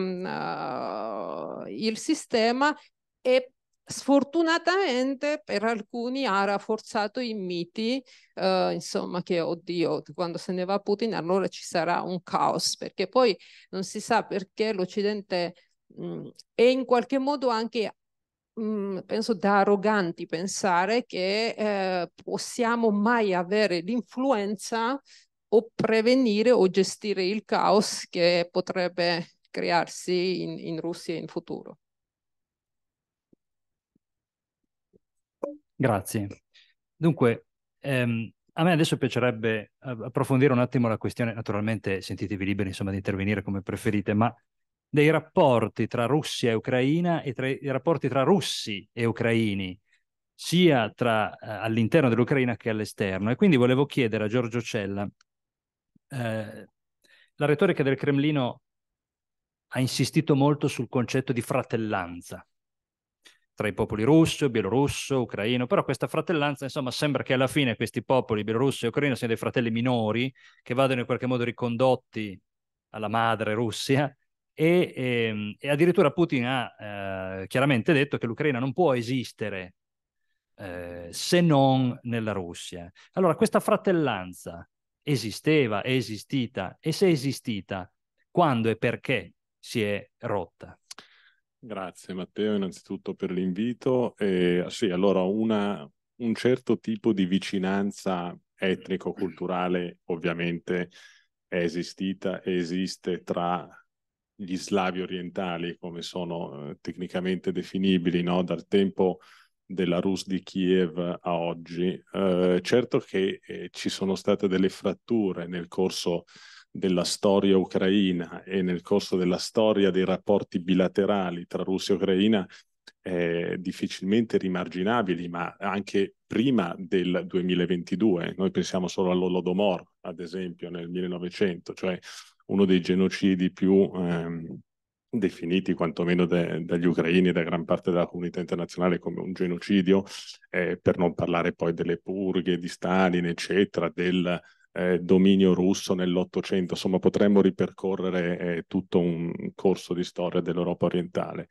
E: il sistema e Sfortunatamente per alcuni ha rafforzato i miti, eh, insomma, che oddio, quando se ne va Putin allora ci sarà un caos, perché poi non si sa perché l'Occidente mh, è in qualche modo anche penso da arroganti pensare che eh, possiamo mai avere l'influenza o prevenire o gestire il caos che potrebbe crearsi in, in Russia in futuro.
C: Grazie. Dunque, ehm, a me adesso piacerebbe approfondire un attimo la questione, naturalmente sentitevi liberi insomma, di intervenire come preferite, ma dei rapporti tra Russia e Ucraina e tra i rapporti tra russi e ucraini, sia tra, eh, all'interno dell'Ucraina che all'esterno. E quindi volevo chiedere a Giorgio Cella, eh, la retorica del Cremlino ha insistito molto sul concetto di fratellanza tra i popoli russo, bielorusso, ucraino, però questa fratellanza, insomma, sembra che alla fine questi popoli, bielorusso e ucraino, siano dei fratelli minori che vadano in qualche modo ricondotti alla madre Russia e, e, ehm, e addirittura Putin ha eh, chiaramente detto che l'Ucraina non può esistere eh, se non nella Russia. Allora, questa fratellanza esisteva, è esistita e se è esistita, quando e perché si è rotta?
F: Grazie Matteo innanzitutto per l'invito. Eh, sì, allora una, un certo tipo di vicinanza etnico-culturale ovviamente è esistita e esiste tra gli slavi orientali, come sono eh, tecnicamente definibili, no? dal tempo della Rus di Kiev a oggi. Eh, certo che eh, ci sono state delle fratture nel corso della storia ucraina e nel corso della storia dei rapporti bilaterali tra Russia e Ucraina eh, difficilmente rimarginabili, ma anche prima del 2022. Noi pensiamo solo all'Olodomor, ad esempio, nel 1900, cioè uno dei genocidi più ehm, definiti quantomeno de, dagli ucraini e da gran parte della comunità internazionale come un genocidio, eh, per non parlare poi delle purghe di Stalin, eccetera, del eh, dominio russo nell'Ottocento, insomma potremmo ripercorrere eh, tutto un corso di storia dell'Europa orientale.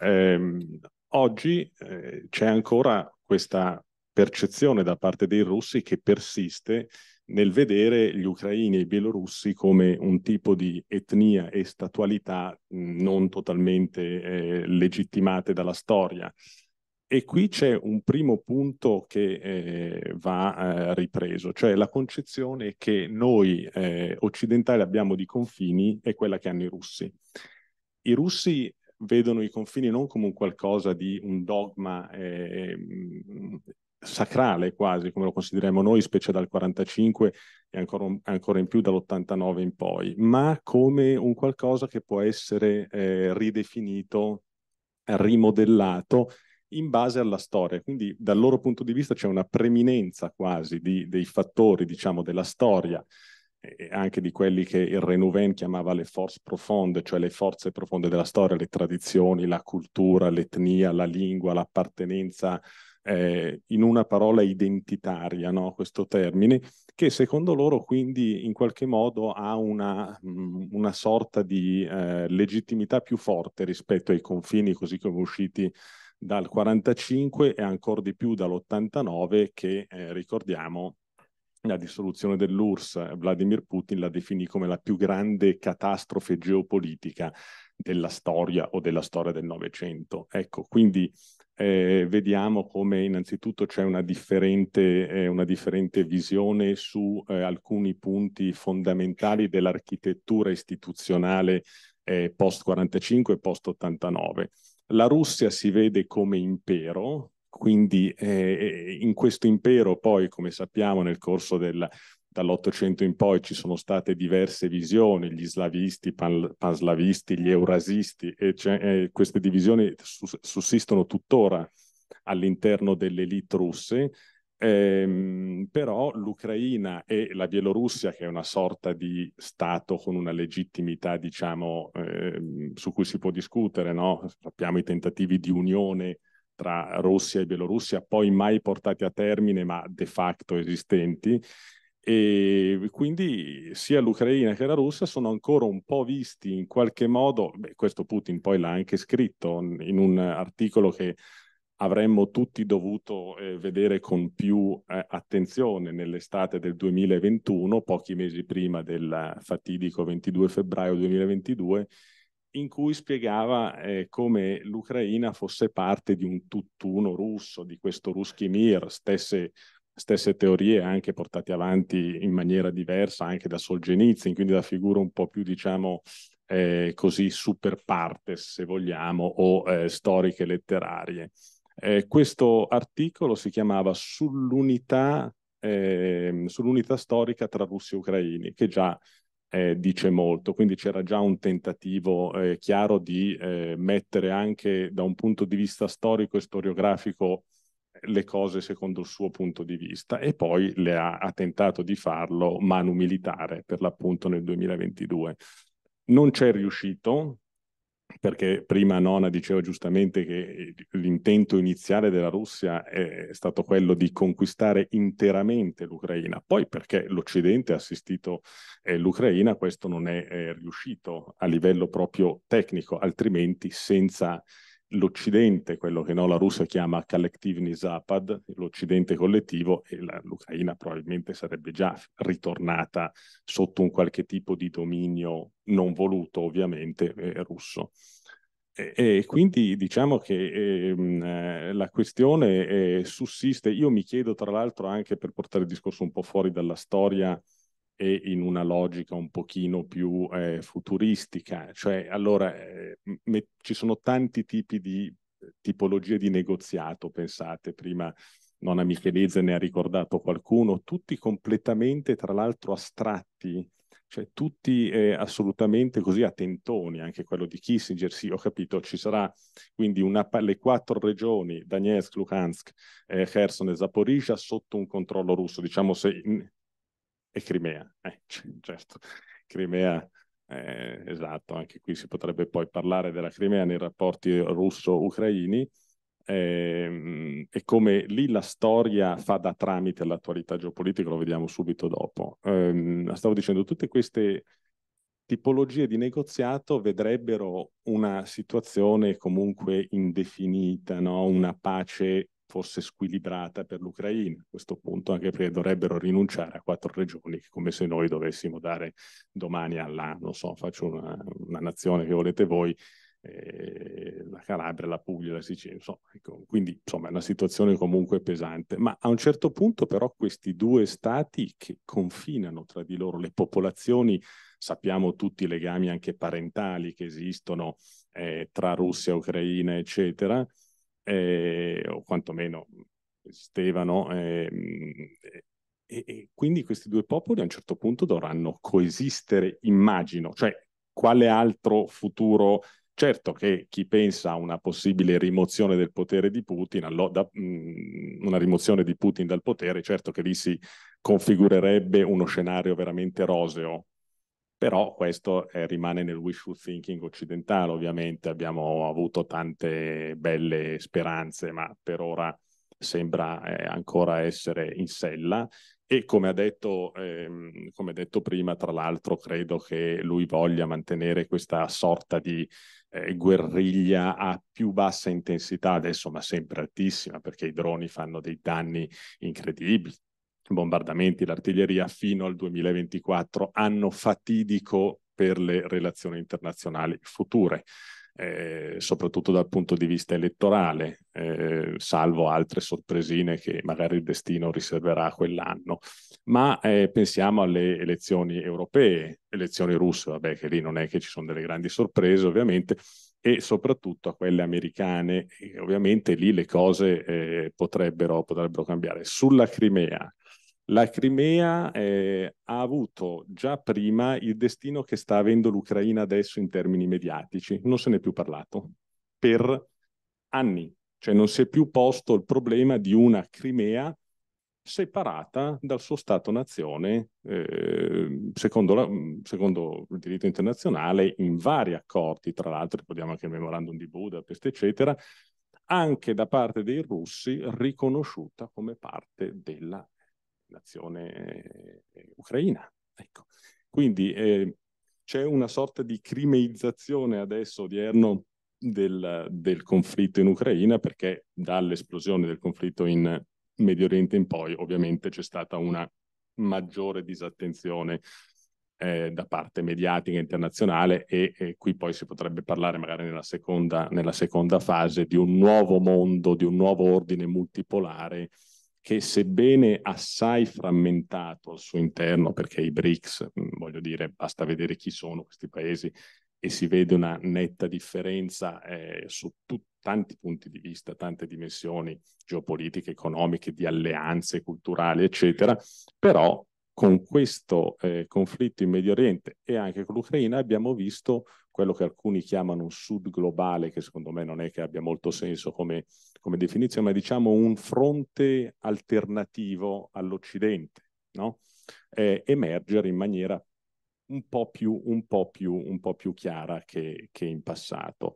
F: Ehm, oggi eh, c'è ancora questa percezione da parte dei russi che persiste nel vedere gli ucraini e i bielorussi come un tipo di etnia e statualità non totalmente eh, legittimate dalla storia. E qui c'è un primo punto che eh, va eh, ripreso, cioè la concezione che noi eh, occidentali abbiamo di confini è quella che hanno i russi. I russi vedono i confini non come un qualcosa di un dogma ehm, sacrale quasi, come lo consideriamo noi, specie dal 45 e ancora, ancora in più dall'89 in poi, ma come un qualcosa che può essere eh, ridefinito, rimodellato in base alla storia. Quindi dal loro punto di vista c'è una preminenza quasi di, dei fattori, diciamo, della storia e anche di quelli che il Renouven chiamava le forze profonde, cioè le forze profonde della storia, le tradizioni, la cultura, l'etnia, la lingua, l'appartenenza, eh, in una parola identitaria, no? questo termine, che secondo loro quindi in qualche modo ha una, mm, una sorta di eh, legittimità più forte rispetto ai confini così come usciti dal 45 e ancora di più dall'89 che eh, ricordiamo la dissoluzione dell'URSS, Vladimir Putin la definì come la più grande catastrofe geopolitica della storia o della storia del Novecento. Ecco, quindi eh, vediamo come innanzitutto c'è una differente, eh, una differente visione su eh, alcuni punti fondamentali dell'architettura istituzionale eh, post 45 e post 89. La Russia si vede come impero, quindi eh, in questo impero poi, come sappiamo, nel corso del, dall'Ottocento in poi ci sono state diverse visioni, gli slavisti, pan, panslavisti, gli eurasisti, e eh, queste divisioni sussistono tuttora all'interno delle elite russe, ehm, però l'Ucraina e la Bielorussia, che è una sorta di Stato con una legittimità, diciamo, eh, su cui si può discutere, no? sappiamo i tentativi di unione tra Russia e Bielorussia, poi mai portati a termine, ma de facto esistenti. E quindi sia l'Ucraina che la Russia sono ancora un po' visti in qualche modo, beh, questo Putin poi l'ha anche scritto in un articolo che avremmo tutti dovuto eh, vedere con più eh, attenzione nell'estate del 2021, pochi mesi prima del fatidico 22 febbraio 2022, in cui spiegava eh, come l'Ucraina fosse parte di un tutt'uno russo, di questo Ruski Mir, stesse, stesse teorie anche portate avanti in maniera diversa anche da Solzhenitsyn, quindi da figure un po' più, diciamo, eh, così super partes, se vogliamo, o eh, storiche letterarie. Eh, questo articolo si chiamava Sull'unità, eh, sull'unità storica tra russi e ucraini, che già eh, dice molto, quindi c'era già un tentativo eh, chiaro di eh, mettere anche da un punto di vista storico e storiografico le cose secondo il suo punto di vista e poi le ha, ha tentato di farlo manu militare per l'appunto nel 2022. Non c'è riuscito, perché prima Nona diceva giustamente che l'intento iniziale della Russia è stato quello di conquistare interamente l'Ucraina, poi perché l'Occidente ha assistito eh, l'Ucraina, questo non è, è riuscito a livello proprio tecnico, altrimenti senza l'Occidente, quello che no, la Russia chiama Collektivny Zapad, l'Occidente collettivo, e l'Ucraina probabilmente sarebbe già ritornata sotto un qualche tipo di dominio non voluto, ovviamente, eh, russo. E, e, quindi diciamo che ehm, eh, la questione eh, sussiste. Io mi chiedo, tra l'altro, anche per portare il discorso un po' fuori dalla storia, e in una logica un pochino più eh, futuristica. Cioè, allora, eh, me, ci sono tanti tipi di tipologie di negoziato, pensate, prima Nonna Michelese ne ha ricordato qualcuno, tutti completamente, tra l'altro, astratti, cioè tutti eh, assolutamente così attentoni, anche quello di Kissinger, sì, ho capito, ci sarà quindi una, le quattro regioni, Donetsk, Luhansk, eh, Kherson e Zaporizhia, sotto un controllo russo, diciamo se e Crimea. Eh, certo, Crimea, eh, esatto, anche qui si potrebbe poi parlare della Crimea nei rapporti russo-ucraini. ehm, e come lì la storia fa da tramite all'attualità geopolitica, lo vediamo subito dopo. Ehm, stavo dicendo, tutte queste tipologie di negoziato vedrebbero una situazione comunque indefinita, no? una pace forse squilibrata per l'Ucraina. A questo punto, anche perché dovrebbero rinunciare a quattro regioni, come se noi dovessimo dare domani alla, non so, faccio una, una nazione che volete voi, eh, la Calabria, la Puglia, la Sicilia, insomma, ecco, quindi insomma è una situazione comunque pesante, ma a un certo punto però questi due stati che confinano tra di loro le popolazioni, sappiamo tutti i legami anche parentali che esistono eh, tra Russia, Ucraina, eccetera, eh, o quantomeno esistevano. Eh, e, e, quindi questi due popoli a un certo punto dovranno coesistere, immagino, cioè quale altro futuro Certo che chi pensa a una possibile rimozione del potere di Putin, una rimozione di Putin dal potere, certo che lì si configurerebbe uno scenario veramente roseo, però questo eh, rimane nel wishful thinking occidentale, ovviamente. Abbiamo avuto tante belle speranze, ma per ora sembra eh, ancora essere in sella. E come ha detto, ehm, come detto prima, tra l'altro credo che lui voglia mantenere questa sorta di eh, guerriglia a più bassa intensità. Adesso, ma sempre altissima, perché i droni fanno dei danni incredibili bombardamenti, l'artiglieria fino al 2024, anno fatidico per le relazioni internazionali future. Eh, soprattutto dal punto di vista elettorale, eh, salvo altre sorpresine che magari il destino riserverà quell'anno. Ma eh, pensiamo alle elezioni europee, elezioni russe, vabbè che lì non è che ci sono delle grandi sorprese ovviamente, e soprattutto a quelle americane, ovviamente lì le cose eh, potrebbero, potrebbero cambiare. Sulla Crimea, la Crimea eh, ha avuto già prima il destino che sta avendo l'Ucraina adesso in termini mediatici, non se n'è più parlato. Per anni, cioè non si è più posto il problema di una Crimea separata dal suo Stato-nazione, eh, secondo, la, secondo, il diritto internazionale, in vari accordi, tra l'altro ricordiamo anche il memorandum di Budapest, eccetera, anche da parte dei russi riconosciuta come parte della nazione eh, ucraina. Ecco. Quindi eh, c'è una sorta di crimeizzazione adesso odierno del, del, conflitto in Ucraina perché dall'esplosione del conflitto in Medio Oriente in poi ovviamente c'è stata una maggiore disattenzione eh, da parte mediatica internazionale e, e, qui poi si potrebbe parlare magari nella seconda, nella seconda fase di un nuovo mondo, di un nuovo ordine multipolare che sebbene assai frammentato al suo interno, perché i BRICS, mm, voglio dire, basta vedere chi sono questi paesi e si vede una netta differenza eh, su tu, tanti punti di vista, tante dimensioni geopolitiche, economiche, di alleanze culturali, eccetera, però con questo eh, conflitto in Medio Oriente e anche con l'Ucraina abbiamo visto quello che alcuni chiamano un sud globale, che secondo me non è che abbia molto senso come, come definizione, ma diciamo un fronte alternativo all'Occidente, no? eh, emergere in maniera un po' più, un po più, un po più chiara che, che in passato.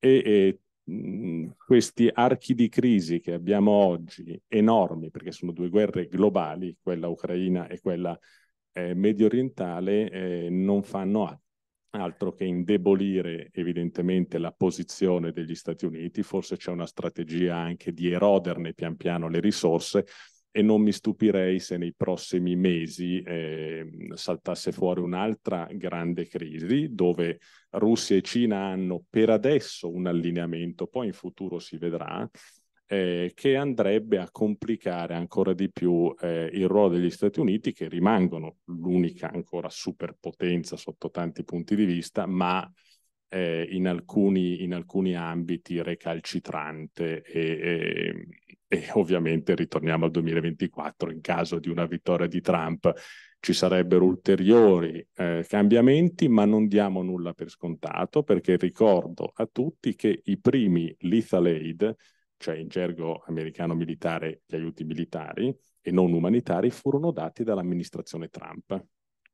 F: E, e questi archi di crisi che abbiamo oggi, enormi, perché sono due guerre globali, quella ucraina e quella eh, medio orientale, eh, non fanno altro che indebolire evidentemente la posizione degli Stati Uniti, forse c'è una strategia anche di eroderne pian piano le risorse, e non mi stupirei se nei prossimi mesi eh, saltasse fuori un'altra grande crisi dove Russia e Cina hanno per adesso un allineamento, poi in futuro si vedrà, eh, che andrebbe a complicare ancora di più eh, il ruolo degli Stati Uniti, che rimangono l'unica ancora superpotenza sotto tanti punti di vista, ma eh, in, alcuni, in, alcuni, ambiti recalcitrante e, e, e ovviamente ritorniamo al 2024 in caso di una vittoria di Trump ci sarebbero ulteriori eh, cambiamenti, ma non diamo nulla per scontato perché ricordo a tutti che i primi lethal aid, cioè in gergo americano militare gli aiuti militari e non umanitari, furono dati dall'amministrazione Trump.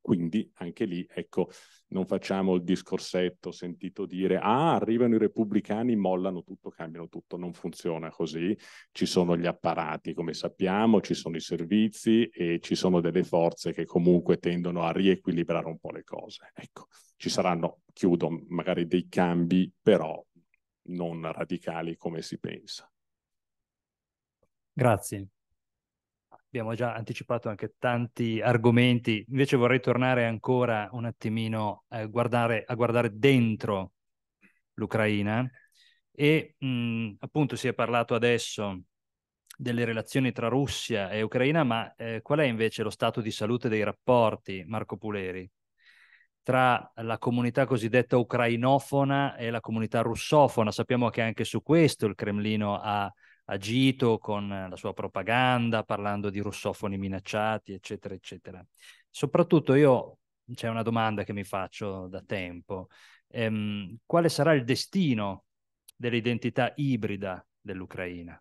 F: Quindi anche lì, ecco, non facciamo il discorsetto sentito dire ah, arrivano i repubblicani, mollano tutto, cambiano tutto. Non funziona così. Ci sono gli apparati, come sappiamo, ci sono i servizi e ci sono delle forze che comunque tendono a riequilibrare un po' le cose. Ecco, ci saranno, chiudo, magari dei cambi, però non radicali come si pensa.
C: Grazie abbiamo già anticipato anche tanti argomenti, invece vorrei tornare ancora un attimino a guardare, a guardare dentro l'Ucraina e mh, appunto si è parlato adesso delle relazioni tra Russia e Ucraina, ma eh, qual è invece lo stato di salute dei rapporti, Marco Puleri, tra la comunità cosiddetta ucrainofona e la comunità russofona? Sappiamo che anche su questo il Cremlino ha agito con la sua propaganda, parlando di russofoni minacciati, eccetera, eccetera. Soprattutto io, c'è una domanda che mi faccio da tempo, ehm, quale sarà il destino dell'identità ibrida dell'Ucraina?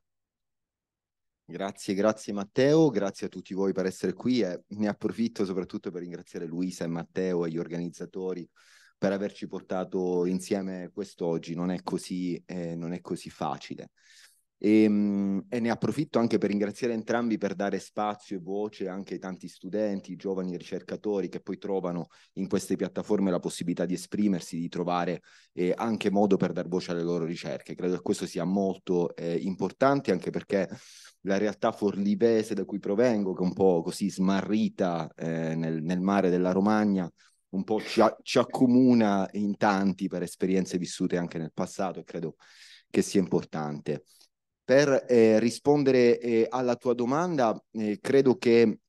G: Grazie, grazie Matteo, grazie a tutti voi per essere qui e ne approfitto soprattutto per ringraziare Luisa e Matteo e gli organizzatori per averci portato insieme quest'oggi, non è così, eh, non è così facile. E, ehm, e, ne approfitto anche per ringraziare entrambi per dare spazio e voce anche ai tanti studenti, giovani ricercatori che poi trovano in queste piattaforme la possibilità di esprimersi, di trovare eh, anche modo per dar voce alle loro ricerche. Credo che questo sia molto eh, importante anche perché la realtà forlivese da cui provengo, che è un po' così smarrita eh, nel, nel, mare della Romagna, un po' ci, ci accomuna in tanti per esperienze vissute anche nel passato e credo che sia importante. Per eh, rispondere eh, alla tua domanda, eh, credo che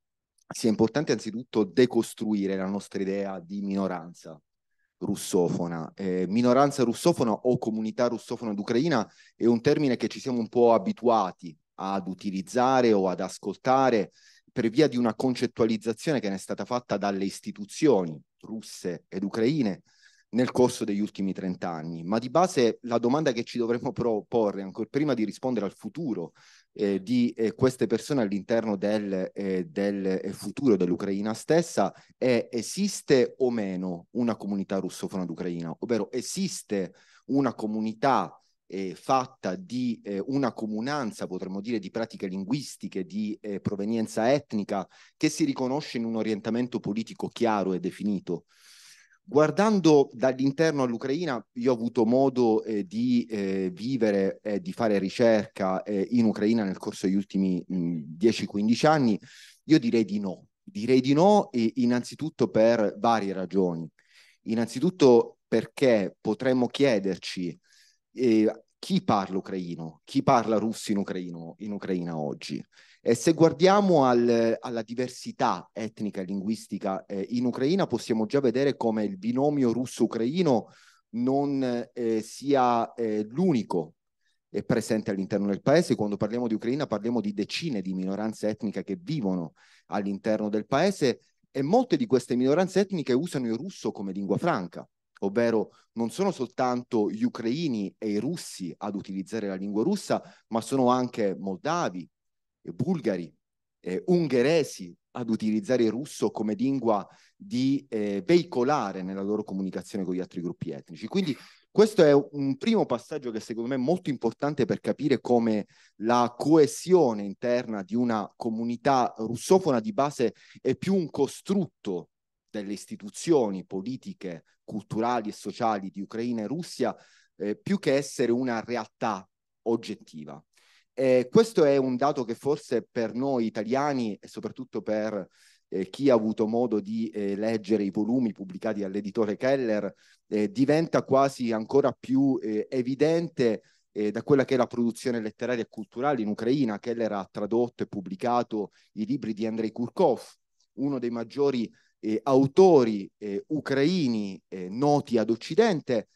G: sia importante anzitutto decostruire la nostra idea di minoranza russofona. Eh, minoranza russofona o comunità russofona d'Ucraina è un termine che ci siamo un po' abituati ad utilizzare o ad ascoltare per via di una concettualizzazione che ne è stata fatta dalle istituzioni russe ed ucraine nel corso degli ultimi 30 anni. Ma di base la domanda che ci dovremmo porre, ancora prima di rispondere al futuro eh, di eh, queste persone all'interno del, eh, del eh, futuro dell'Ucraina stessa, è esiste o meno una comunità russofona d'Ucraina? Ovvero esiste una comunità eh, fatta di eh, una comunanza, potremmo dire, di pratiche linguistiche, di eh, provenienza etnica, che si riconosce in un orientamento politico chiaro e definito. Guardando dall'interno all'Ucraina, io ho avuto modo eh, di eh, vivere e di fare ricerca eh, in Ucraina nel corso degli ultimi 10-15 anni, io direi di no. Direi di no innanzitutto per varie ragioni. Innanzitutto perché potremmo chiederci eh, chi parla ucraino, chi parla russo in, ucraino, in Ucraina oggi. E se guardiamo al, alla diversità etnica e linguistica eh, in Ucraina, possiamo già vedere come il binomio russo-ucraino non eh, sia eh, l'unico presente all'interno del paese. Quando parliamo di Ucraina parliamo di decine di minoranze etniche che vivono all'interno del paese e molte di queste minoranze etniche usano il russo come lingua franca, ovvero non sono soltanto gli ucraini e i russi ad utilizzare la lingua russa, ma sono anche moldavi, bulgari, eh, ungheresi ad utilizzare il russo come lingua di eh, veicolare nella loro comunicazione con gli altri gruppi etnici. Quindi questo è un primo passaggio che secondo me è molto importante per capire come la coesione interna di una comunità russofona di base è più un costrutto delle istituzioni politiche, culturali e sociali di Ucraina e Russia, eh, più che essere una realtà oggettiva. Eh, questo è un dato che forse per noi italiani e soprattutto per eh, chi ha avuto modo di eh, leggere i volumi pubblicati dall'editore Keller eh, diventa quasi ancora più eh, evidente eh, da quella che è la produzione letteraria e culturale in Ucraina. Keller ha tradotto e pubblicato i libri di Andrei Kurkov, uno dei maggiori autori ucraini noti ad Occidente,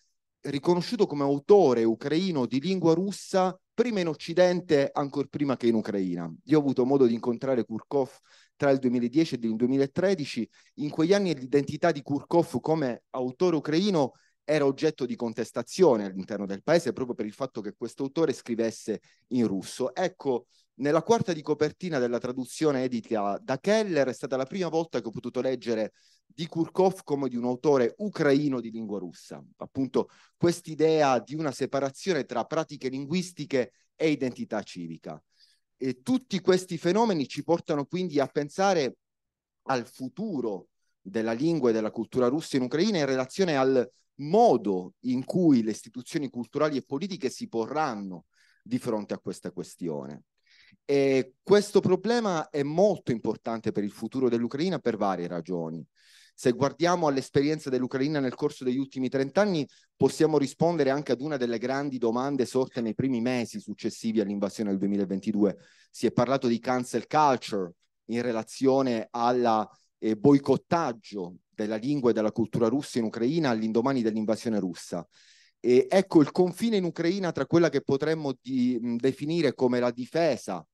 G: riconosciuto come autore ucraino di lingua russa prima in Occidente, ancora prima che in Ucraina. Io ho avuto modo di incontrare Kurkov tra il 2010 e il 2013. In quegli anni l'identità di Kurkov come autore ucraino era oggetto di contestazione all'interno del paese proprio per il fatto che questo autore scrivesse in russo. Ecco, nella quarta di copertina della traduzione edita da Keller è stata la prima volta che ho potuto leggere di Kurkov come di un autore ucraino di lingua russa. Appunto, quest'idea di una separazione tra pratiche linguistiche e identità civica. E tutti questi fenomeni ci portano quindi a pensare al futuro della lingua e della cultura russa in Ucraina in relazione al modo in cui le istituzioni culturali e politiche si porranno di fronte a questa questione. E questo problema è molto importante per il futuro dell'Ucraina per varie ragioni. Se guardiamo all'esperienza dell'Ucraina nel corso degli ultimi trent'anni, possiamo rispondere anche ad una delle grandi domande sorte nei primi mesi successivi all'invasione del 2022. Si è parlato di cancel culture in relazione al eh, boicottaggio della lingua e della cultura russa in Ucraina all'indomani dell'invasione russa. E ecco il confine in Ucraina tra quella che potremmo di, mh, definire come la difesa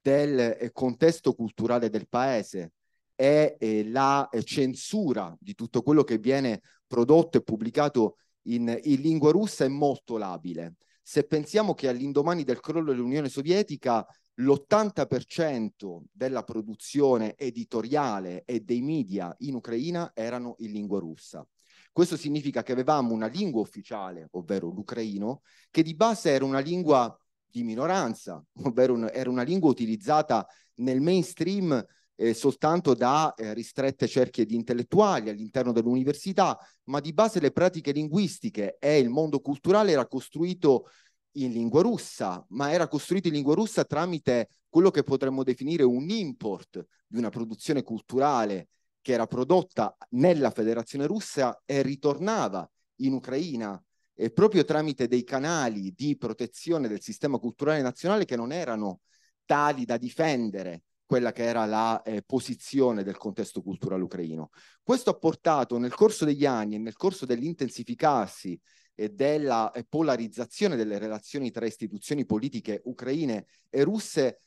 G: del eh, contesto culturale del paese e eh, la eh, censura di tutto quello che viene prodotto e pubblicato in, in lingua russa è molto labile. Se pensiamo che all'indomani del crollo dell'Unione Sovietica l'80% della produzione editoriale e dei media in Ucraina erano in lingua russa. Questo significa che avevamo una lingua ufficiale, ovvero l'ucraino, che di base era una lingua di minoranza, ovvero un, era una lingua utilizzata nel mainstream eh, soltanto da eh, ristrette cerchie di intellettuali all'interno dell'università, ma di base le pratiche linguistiche e il mondo culturale era costruito in lingua russa, ma era costruito in lingua russa tramite quello che potremmo definire un import di una produzione culturale che era prodotta nella Federazione russa e ritornava in Ucraina e proprio tramite dei canali di protezione del sistema culturale nazionale che non erano tali da difendere quella che era la eh, posizione del contesto culturale ucraino. Questo ha portato nel corso degli anni e nel corso dell'intensificarsi e della eh, polarizzazione delle relazioni tra istituzioni politiche ucraine e russe,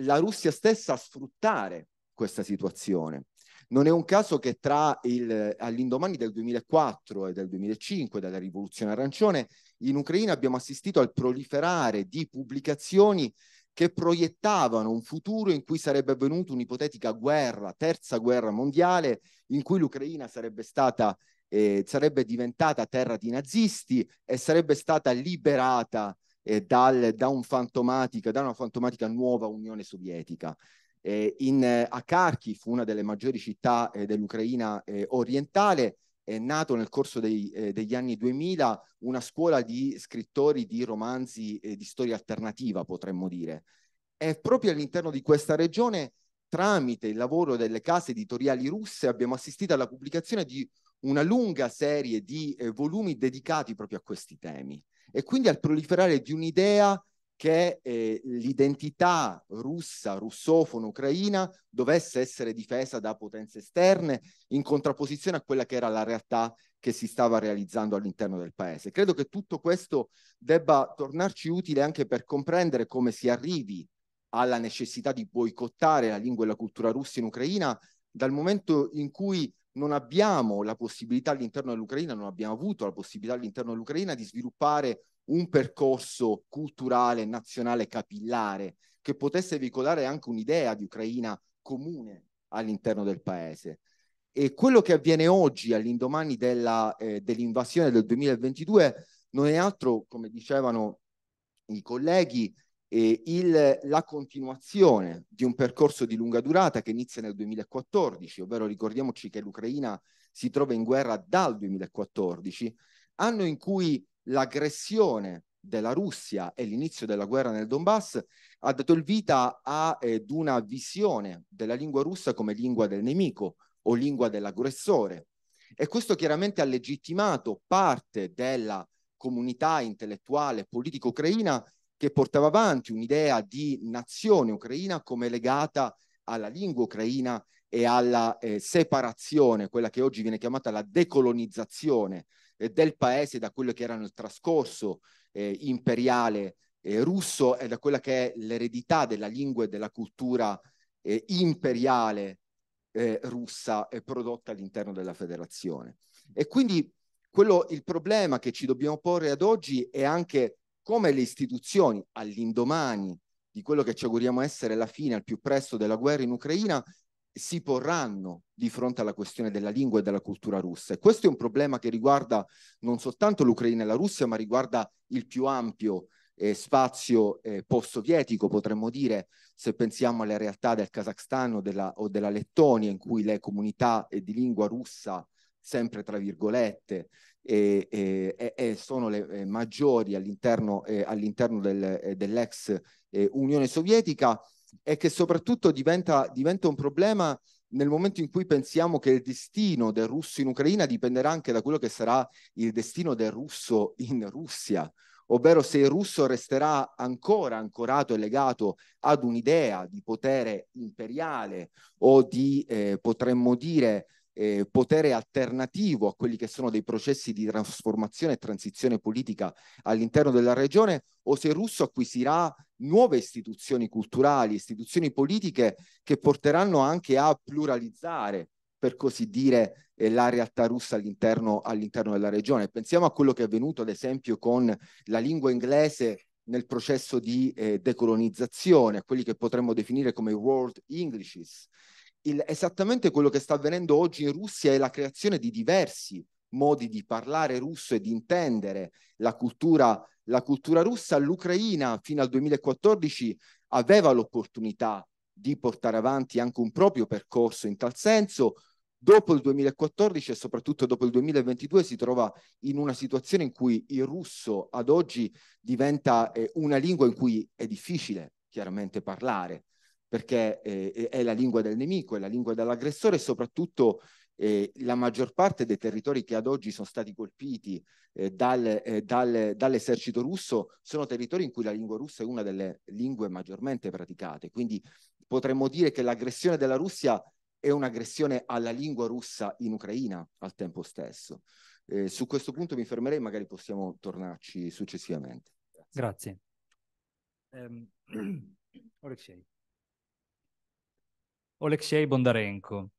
G: la Russia stessa a sfruttare questa situazione. Non è un caso che tra il, all'indomani del 2004 e del 2005, della rivoluzione arancione, in Ucraina abbiamo assistito al proliferare di pubblicazioni che proiettavano un futuro in cui sarebbe avvenuta un'ipotetica guerra, terza guerra mondiale, in cui l'Ucraina sarebbe stata eh, sarebbe diventata terra di nazisti e sarebbe stata liberata eh, dal, da, un da una fantomatica nuova Unione Sovietica. Eh, in, a Kharkiv, una delle maggiori città eh, dell'Ucraina eh, orientale, è nato nel corso dei, eh, degli anni 2000 una scuola di scrittori di romanzi e di storia alternativa, potremmo dire. E proprio all'interno di questa regione, tramite il lavoro delle case editoriali russe, abbiamo assistito alla pubblicazione di una lunga serie di eh, volumi dedicati proprio a questi temi e quindi al proliferare di un'idea che eh, l'identità russa, russofona, ucraina dovesse essere difesa da potenze esterne in contrapposizione a quella che era la realtà che si stava realizzando all'interno del paese. Credo che tutto questo debba tornarci utile anche per comprendere come si arrivi alla necessità di boicottare la lingua e la cultura russa in Ucraina dal momento in cui non abbiamo la possibilità all'interno dell'Ucraina, non abbiamo avuto la possibilità all'interno dell'Ucraina di sviluppare un percorso culturale nazionale capillare che potesse veicolare anche un'idea di Ucraina comune all'interno del paese. E quello che avviene oggi all'indomani della, eh, dell'invasione del 2022 non è altro, come dicevano i colleghi, eh, il, la continuazione di un percorso di lunga durata che inizia nel 2014, ovvero ricordiamoci che l'Ucraina si trova in guerra dal 2014, anno in cui l'aggressione della Russia e l'inizio della guerra nel Donbass ha dato il vita ad una visione della lingua russa come lingua del nemico o lingua dell'aggressore. E questo chiaramente ha legittimato parte della comunità intellettuale politica ucraina che portava avanti un'idea di nazione ucraina come legata alla lingua ucraina e alla eh, separazione, quella che oggi viene chiamata la decolonizzazione del paese da quello che era nel trascorso eh, imperiale eh, russo e da quella che è l'eredità della lingua e della cultura eh, imperiale eh, russa prodotta all'interno della federazione. E quindi quello, il problema che ci dobbiamo porre ad oggi è anche come le istituzioni all'indomani di quello che ci auguriamo essere la fine al più presto della guerra in Ucraina si porranno di fronte alla questione della lingua e della cultura russa. E questo è un problema che riguarda non soltanto l'Ucraina e la Russia, ma riguarda il più ampio eh, spazio eh, post-sovietico, potremmo dire, se pensiamo alle realtà del Kazakhstan o della, o della Lettonia, in cui le comunità eh, di lingua russa, sempre tra virgolette, sono le eh, maggiori all'interno, eh, all'interno del, dell'ex Unione Sovietica e che soprattutto diventa, diventa un problema nel momento in cui pensiamo che il destino del russo in Ucraina dipenderà anche da quello che sarà il destino del russo in Russia, ovvero se il russo resterà ancora ancorato e legato ad un'idea di potere imperiale o di, eh, potremmo dire, eh, potere alternativo a quelli che sono dei processi di trasformazione e transizione politica all'interno della regione o se russo acquisirà nuove istituzioni culturali, istituzioni politiche che porteranno anche a pluralizzare per così dire, eh, la realtà russa all'interno, all'interno della regione. Pensiamo a quello che è avvenuto, ad esempio, con la lingua inglese nel processo di eh, decolonizzazione, a quelli che potremmo definire come world Englishes, il, esattamente quello che sta avvenendo oggi in Russia è la creazione di diversi modi di parlare russo e di intendere la cultura, la cultura russa. L'Ucraina fino al 2014 aveva l'opportunità di portare avanti anche un proprio percorso in tal senso. Dopo il 2014 e soprattutto dopo il 2022 si trova in una situazione in cui il russo ad oggi diventa eh, una lingua in cui è difficile chiaramente parlare perché eh, è la lingua del nemico, è la lingua dell'aggressore e soprattutto eh, la maggior parte dei territori che ad oggi sono stati colpiti eh, dal, eh, dal, dall'esercito russo sono territori in cui la lingua russa è una delle lingue maggiormente praticate. Quindi potremmo dire che l'aggressione della Russia è un'aggressione alla lingua russa in Ucraina al tempo stesso. Eh, su questo punto mi fermerei, magari possiamo tornarci successivamente.
C: Grazie. Grazie. Um. Oleksiy Bondarenko.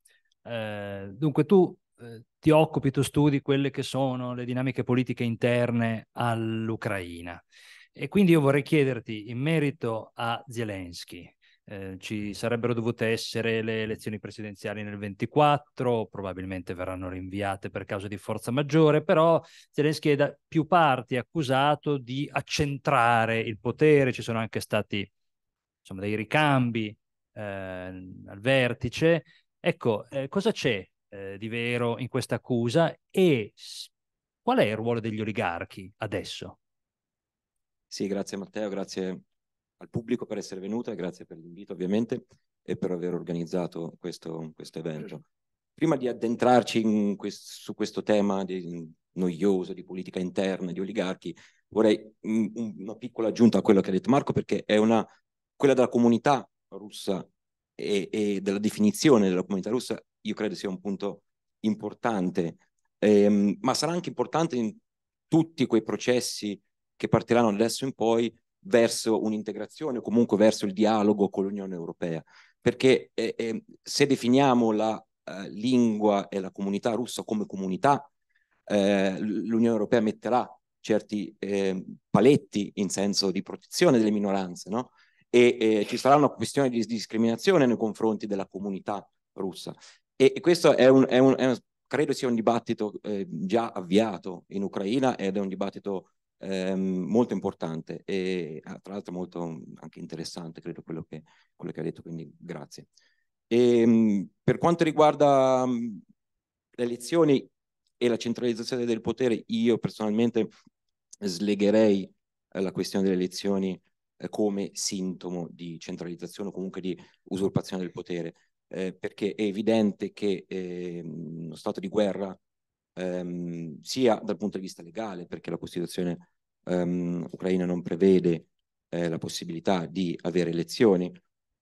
C: Eh, dunque tu eh, ti occupi, tu studi quelle che sono le dinamiche politiche interne all'Ucraina e quindi io vorrei chiederti in merito a Zelensky. Eh, ci sarebbero dovute essere le elezioni presidenziali nel 24, probabilmente verranno rinviate per causa di forza maggiore, però Zelensky è da più parti accusato di accentrare il potere, ci sono anche stati insomma, dei ricambi al vertice. Ecco, eh, cosa c'è eh, di vero in questa accusa e qual è il ruolo degli oligarchi adesso?
H: Sì, grazie Matteo, grazie al pubblico per essere venuto e grazie per l'invito ovviamente e per aver organizzato questo, questo evento. Prima di addentrarci quest su questo tema di, noioso di politica interna, di oligarchi, vorrei un, una piccola aggiunta a quello che ha detto Marco perché è una, quella della comunità russa e, e, della definizione della comunità russa, io credo sia un punto importante, ehm, ma sarà anche importante in tutti quei processi che partiranno adesso in poi verso un'integrazione comunque verso il dialogo con l'Unione Europea. Perché eh, eh, se definiamo la eh, lingua e la comunità russa come comunità, eh, l'Unione Europea metterà certi ehm, paletti in senso di protezione delle minoranze, no? E eh, ci sarà una questione di discriminazione nei confronti della comunità russa. E, e questo è un, è un, è un, credo sia un dibattito eh, già avviato in Ucraina ed è un dibattito ehm, molto importante e ah, tra l'altro molto anche interessante, credo quello che, quello che ha detto, quindi grazie. E, ehm, per quanto riguarda le elezioni e la centralizzazione del potere, io personalmente slegherei eh, la questione delle elezioni eh, come sintomo di centralizzazione o comunque di usurpazione del potere, eh, perché è evidente che eh, uno stato di guerra ehm, sia dal punto di vista legale, perché la Costituzione ehm, ucraina non prevede eh, la possibilità di avere elezioni,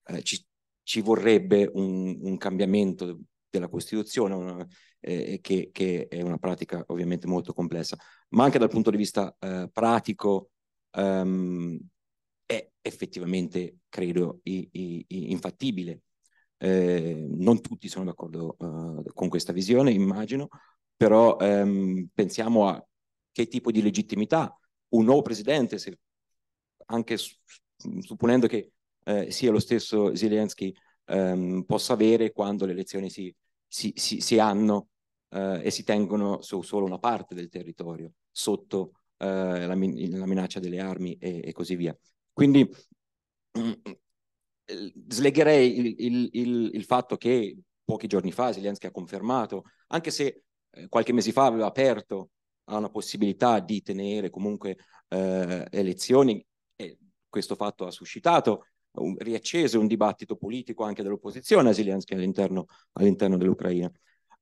H: eh, ci, ci, vorrebbe un, un, cambiamento della Costituzione, una, eh, che, che, è una pratica ovviamente molto complessa, ma anche dal punto di vista pratico Um, è effettivamente, credo, i, i, i infattibile. Eh, non tutti sono d'accordo uh, con questa visione, immagino, però ehm, pensiamo a che tipo di legittimità un nuovo presidente, se, anche supponendo che eh, sia lo stesso Zelensky, ehm, possa avere quando le elezioni si, si, si, si hanno eh, e si tengono su solo una parte del territorio, sotto eh, la, la, minaccia delle armi e, e così via. Quindi slegherei il, il, il, il, fatto che pochi giorni fa Zelensky ha confermato, anche se eh, qualche mese fa aveva aperto a una possibilità di tenere comunque eh, elezioni, e questo fatto ha suscitato, un, riacceso un dibattito politico anche dell'opposizione a Zelensky all'interno, all'interno dell'Ucraina.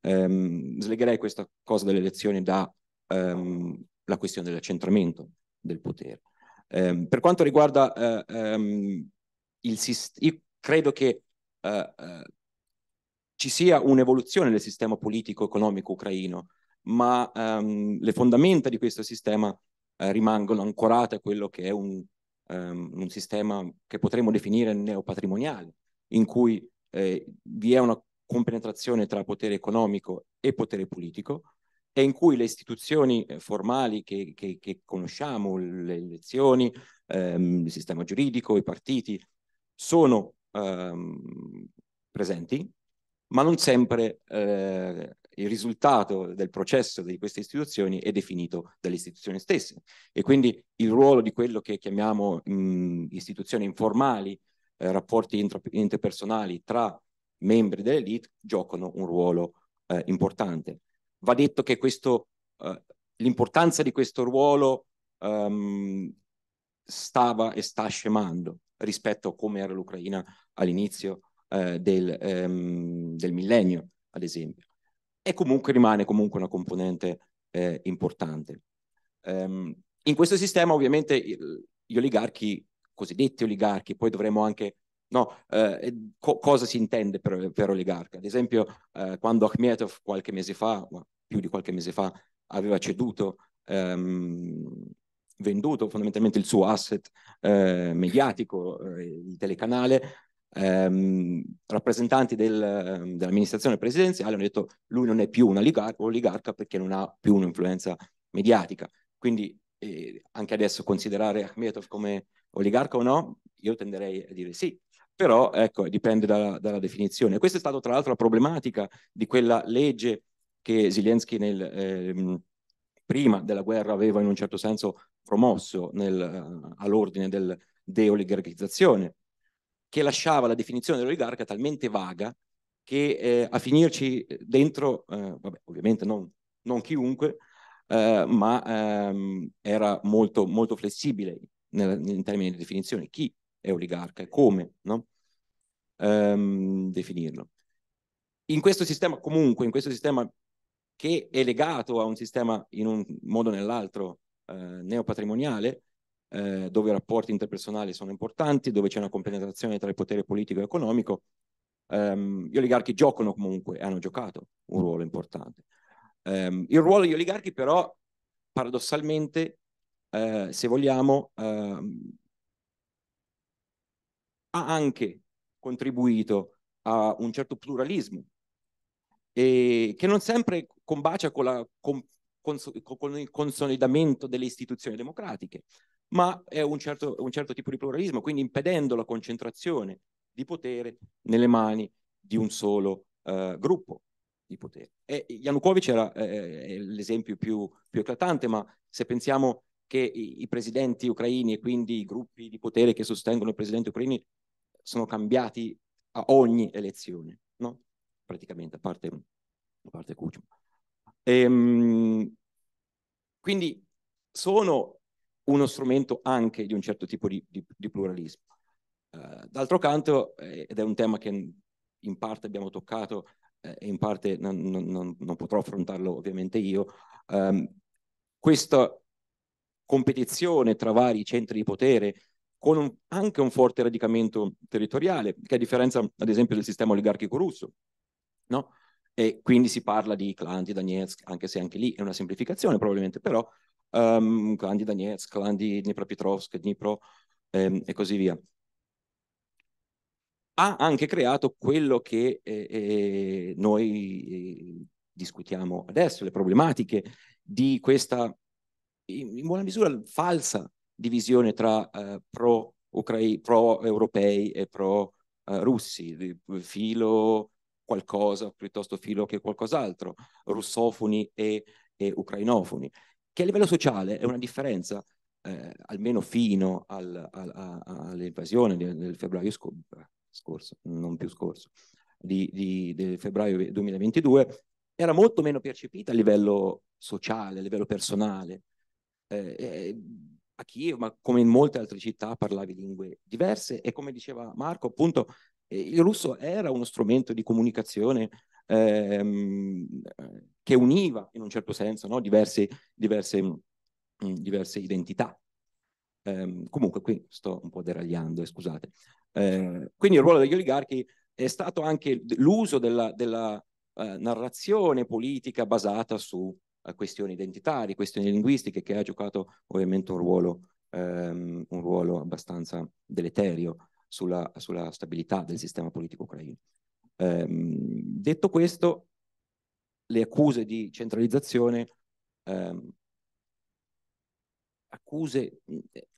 H: Um, slegherei questa cosa delle elezioni dalla um, questione dell'accentramento del potere. Um, per quanto riguarda uh, il sistema, io credo che uh, uh, ci sia un'evoluzione del sistema politico-economico ucraino, ma um, le fondamenta di questo sistema uh, rimangono ancorate a quello che è un, um, un sistema che potremmo definire neopatrimoniale, in cui eh, vi è una compenetrazione tra potere economico e potere politico, e in cui le istituzioni eh, formali che, che, che conosciamo, le elezioni, ehm, il sistema giuridico, i partiti, sono ehm, presenti, ma non sempre eh, il risultato del processo di queste istituzioni è definito dalle istituzioni stesse e quindi il ruolo di quello che chiamiamo mh, istituzioni informali, eh, rapporti intra- interpersonali tra membri dell'elite giocano un ruolo eh, importante. Va detto che questo, eh, l'importanza di questo ruolo um, stava e sta scemando rispetto a come era l'Ucraina all'inizio eh, del, ehm, del, millennio, ad esempio. E comunque rimane comunque una componente eh, importante. Um, in questo sistema ovviamente gli oligarchi, cosiddetti oligarchi, poi dovremo anche No, eh, co cosa si intende per, per oligarca? Ad esempio, eh, quando Akhmetov qualche mese fa, più di qualche mese fa, aveva ceduto ehm, venduto fondamentalmente il suo asset eh, mediatico, eh, il telecanale, ehm, rappresentanti del, dell'amministrazione presidenziale hanno detto lui non è più un oligarca, oligarca perché non ha più un'influenza mediatica. Quindi eh, anche adesso considerare Akhmetov come oligarca o no, io tenderei a dire sì, però ecco, dipende dalla, dalla definizione. Questa è stata tra l'altro la problematica di quella legge che Zelensky nel, eh, prima della guerra aveva in un certo senso promosso nel, uh, all'ordine del deoligarchizzazione, che lasciava la definizione dell'oligarca talmente vaga che eh, a finirci dentro, eh, vabbè, ovviamente non, non chiunque, eh, ma ehm, era molto, molto flessibile nel, in termini di definizione. Chi è oligarca e come no? ehm, definirlo. In questo sistema, comunque, in questo sistema che è legato a un sistema in un modo o nell'altro eh, neopatrimoniale, eh, dove i rapporti interpersonali sono importanti, dove c'è una compenetrazione tra il potere politico e economico, ehm, gli oligarchi giocano comunque e hanno giocato un ruolo importante. Um, il ruolo degli oligarchi però, paradossalmente, eh, se vogliamo, ehm, ha anche contribuito a un certo pluralismo che non sempre combacia con la con con il consolidamento delle istituzioni democratiche, ma è un certo, un certo tipo di pluralismo, quindi impedendo la concentrazione di potere nelle mani di un solo uh, gruppo di potere. E Yanukovych era eh, l'esempio più, più, eclatante, ma se pensiamo che i, i, presidenti ucraini e quindi i gruppi di potere che sostengono i presidenti ucraini sono cambiati a ogni elezione, no? praticamente, a parte, a parte. Ehm, quindi sono uno strumento anche di un certo tipo di, di, di pluralismo. Uh, d'altro canto, eh, ed è un tema che in parte abbiamo toccato eh, e in parte non, non, non, potrò affrontarlo ovviamente io, um, questa competizione tra vari centri di potere con un, anche un forte radicamento territoriale, che a differenza ad esempio del sistema oligarchico russo, no? e quindi si parla di clan di Donetsk, anche se anche lì è una semplificazione probabilmente, però um, clan di Donetsk, clan di Dnipropetrovsk, Dnipro ehm, e così via. Ha anche creato quello che eh, eh, noi discutiamo adesso, le problematiche di questa, in buona misura, falsa divisione tra eh, pro-europei pro e pro-russi, filo qualcosa piuttosto filo che qualcos'altro, russofoni e, e ucrainofoni, che a livello sociale è una differenza eh, almeno fino al, al, all'invasione del febbraio sc scorso, non più scorso, di, di, del febbraio 2022, era molto meno percepita a livello sociale, a livello personale. Eh, eh, a Kiev, ma come in molte altre città, parlavi lingue diverse e come diceva Marco, appunto, eh, il russo era uno strumento di comunicazione ehm, che univa in un certo senso no? diverse, diverse, mh, mm, diverse identità. Eh, comunque qui sto un po' deragliando, eh, scusate. Eh, quindi il ruolo degli oligarchi è stato anche l'uso della, della uh, narrazione politica basata su questioni identitarie, questioni linguistiche, che ha giocato ovviamente un ruolo, um, un ruolo abbastanza deleterio sulla, sulla, stabilità del sistema politico ucraino. Um, detto questo, le accuse di centralizzazione um, accuse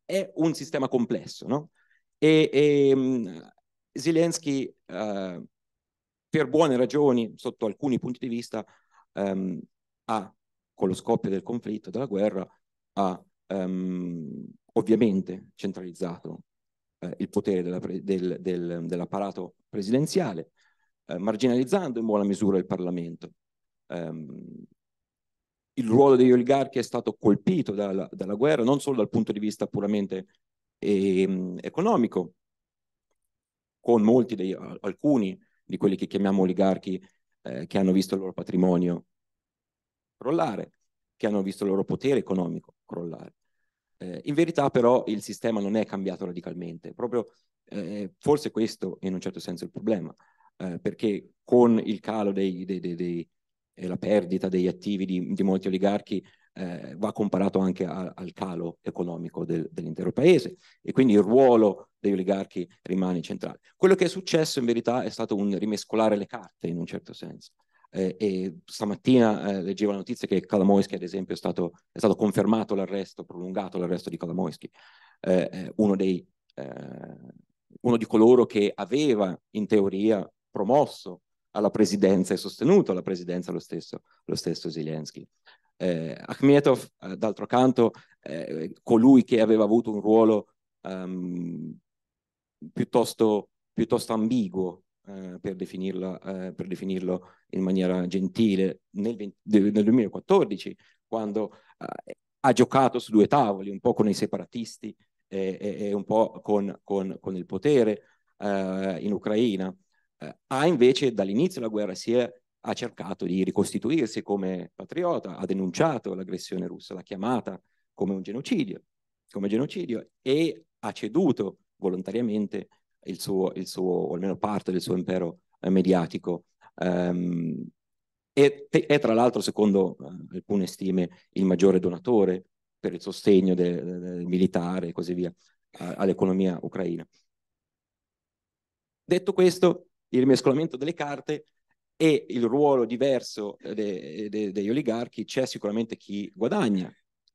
H: è un sistema complesso, no? E, e um, Zelensky, uh, per buone ragioni, sotto alcuni punti di vista, um, ha, con lo scoppio del conflitto, della guerra, ha um, ovviamente centralizzato uh, il potere della del, del, dell'apparato presidenziale, uh, marginalizzando in buona misura il Parlamento. Um, il ruolo degli oligarchi è stato colpito dalla, dalla guerra non solo dal punto di vista puramente eh, economico, con molti dei, alcuni di quelli che chiamiamo oligarchi eh, che hanno visto il loro patrimonio crollare, che hanno visto il loro potere economico crollare. Eh, in verità però il sistema non è cambiato radicalmente, proprio eh, forse questo in un certo senso è il problema, eh, perché con il calo dei, dei, dei, dei e la perdita degli attivi di, di molti oligarchi eh, va comparato anche a, al calo economico del, dell'intero paese e quindi il ruolo degli oligarchi rimane centrale. Quello che è successo in verità è stato un rimescolare le carte in un certo senso. Eh, e stamattina eh, leggevo la notizia che Kalamoisky, ad esempio, è stato, è stato confermato l'arresto, prolungato l'arresto di Kalamoisky, eh, eh, uno, dei, eh, uno di coloro che aveva in teoria promosso alla presidenza e sostenuto alla presidenza lo stesso, lo stesso Zelensky. Eh, Akhmetov, eh, d'altro canto, colui che aveva avuto un ruolo um, piuttosto, piuttosto, ambiguo, eh, per, definirlo, eh, per, definirlo, in maniera gentile, nel, 20, nel 2014, quando eh, ha giocato su due tavoli, un po' con i separatisti e, un po' con, con, con il potere in Ucraina eh, ha invece dall'inizio della guerra si è, ha cercato di ricostituirsi come patriota, ha denunciato l'aggressione russa, l'ha chiamata come un genocidio, come genocidio e ha ceduto volontariamente il suo, il suo o almeno parte del suo impero eh, mediatico. Um, e, è tra l'altro, secondo uh, alcune stime, il maggiore donatore per il sostegno del, del militare e così via uh, all'economia ucraina. Detto questo, il rimescolamento delle carte e il ruolo diverso de, de, degli oligarchi, c'è sicuramente chi guadagna,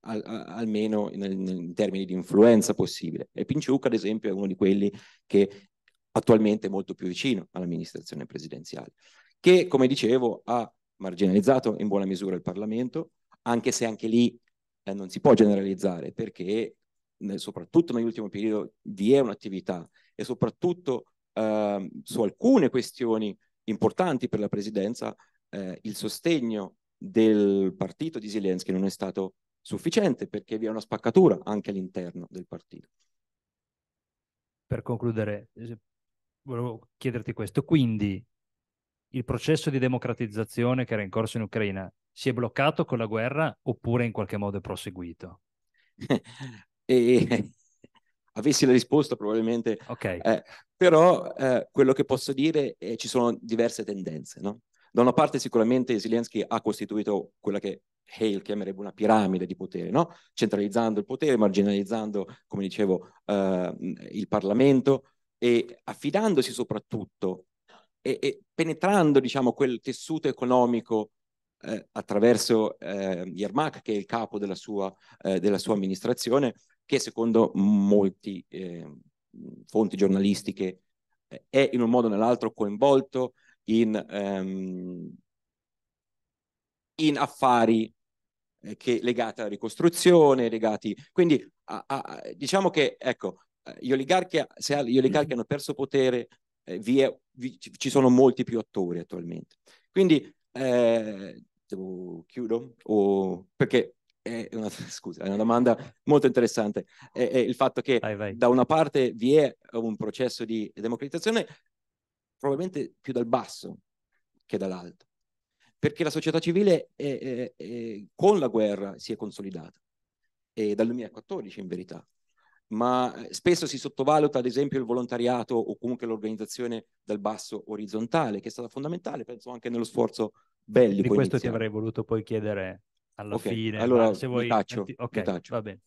H: al, almeno in, in, termini di influenza possibile. E Pinciuc, ad esempio, è uno di quelli che attualmente è molto più vicino all'amministrazione presidenziale, che, come dicevo, ha marginalizzato in buona misura il Parlamento, anche se anche lì eh, non si può generalizzare, perché nel, soprattutto nell'ultimo periodo vi è un'attività e soprattutto eh, su alcune questioni importanti per la presidenza eh, il sostegno del partito di Zelensky non è stato sufficiente perché vi è una spaccatura anche all'interno del partito.
C: Per concludere, eh, volevo chiederti questo, quindi il processo di democratizzazione che era in corso in Ucraina si è bloccato con la guerra oppure in qualche modo è proseguito?
H: e, avessi la risposta probabilmente.
C: Okay.
H: Eh, però eh, quello che posso dire è che ci sono diverse tendenze. No? Da una parte sicuramente Zelensky ha costituito quella che Hale chiamerebbe una piramide di potere, no? centralizzando il potere, marginalizzando, come dicevo, eh, il Parlamento e affidandosi soprattutto e, e penetrando diciamo, quel tessuto economico eh, attraverso eh, Yermak, che è il capo della sua, eh, della sua amministrazione, che secondo molti eh, fonti giornalistiche eh, è in un modo o nell'altro coinvolto in, um, in affari che, legati alla ricostruzione, legati... Quindi a, a, diciamo che, ecco, gli oligarchi, se gli oligarchi hanno perso potere, eh, vi è, vi, ci sono molti più attori attualmente. Quindi, eh, devo chiudo? O, perché è una, scusa, è una domanda molto interessante. È, è il fatto che vai, vai. da una parte vi è un processo di democratizzazione probabilmente più dal basso che dall'alto, perché la società civile è, è, con la guerra si è consolidata, e dal 2014 in verità, ma spesso si sottovaluta ad esempio il volontariato o comunque l'organizzazione dal basso orizzontale, che è stata fondamentale, penso anche nello sforzo bellico.
C: Di questo
H: iniziale.
C: ti avrei voluto poi chiedere alla
H: okay,
C: fine.
H: Allora
C: se vuoi...
H: taccio,
C: ok,
H: taccio.
C: va bene.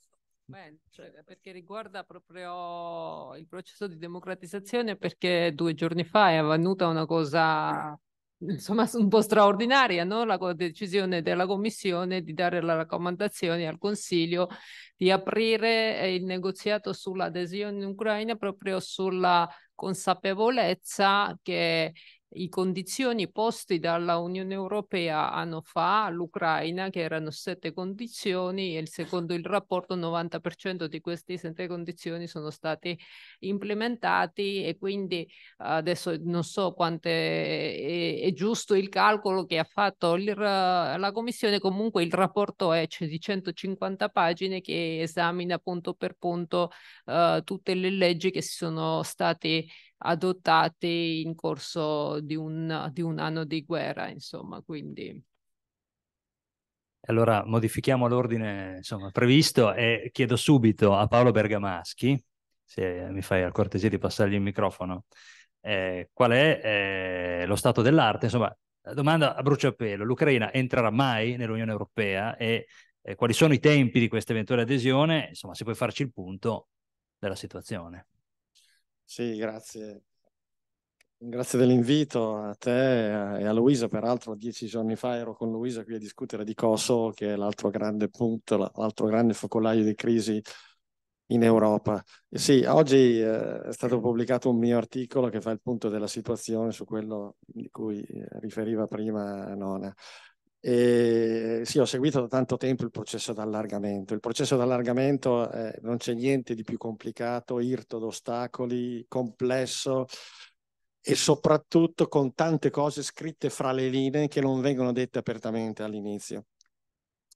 E: Beh, cioè, perché riguarda proprio il processo di democratizzazione, perché due giorni fa è avvenuta una cosa insomma un po' straordinaria, no? la decisione della Commissione di dare la raccomandazione al Consiglio di aprire il negoziato sull'adesione in Ucraina proprio sulla consapevolezza che i condizioni poste dalla Unione Europea anno fa all'Ucraina, che erano sette condizioni, e secondo il rapporto il 90% di queste sette condizioni sono stati implementati e quindi adesso non so quanto è, è, giusto il calcolo che ha fatto il, la Commissione, comunque il rapporto è cioè, di 150 pagine che esamina punto per punto uh, tutte le leggi che si sono state adottati in corso di un, di un anno di guerra, insomma, quindi...
C: Allora modifichiamo l'ordine insomma, previsto e chiedo subito a Paolo Bergamaschi, se mi fai la cortesia di passargli il microfono, eh, qual è eh, lo stato dell'arte. Insomma, domanda a bruciapelo, l'Ucraina entrerà mai nell'Unione Europea e eh, quali sono i tempi di questa eventuale adesione? Insomma, se puoi farci il punto della situazione.
I: Sì, grazie. Grazie dell'invito a te e a Luisa. Peraltro, dieci giorni fa ero con Luisa qui a discutere di Kosovo, che è l'altro grande punto, l'altro grande focolaio di crisi in Europa. E sì, oggi eh, è stato pubblicato un mio articolo che fa il punto della situazione su quello di cui eh, riferiva prima Nona. E sì, ho seguito da tanto tempo il processo d'allargamento. Il processo d'allargamento eh, non c'è niente di più complicato, irto d'ostacoli, complesso e soprattutto con tante cose scritte fra le linee che non vengono dette apertamente all'inizio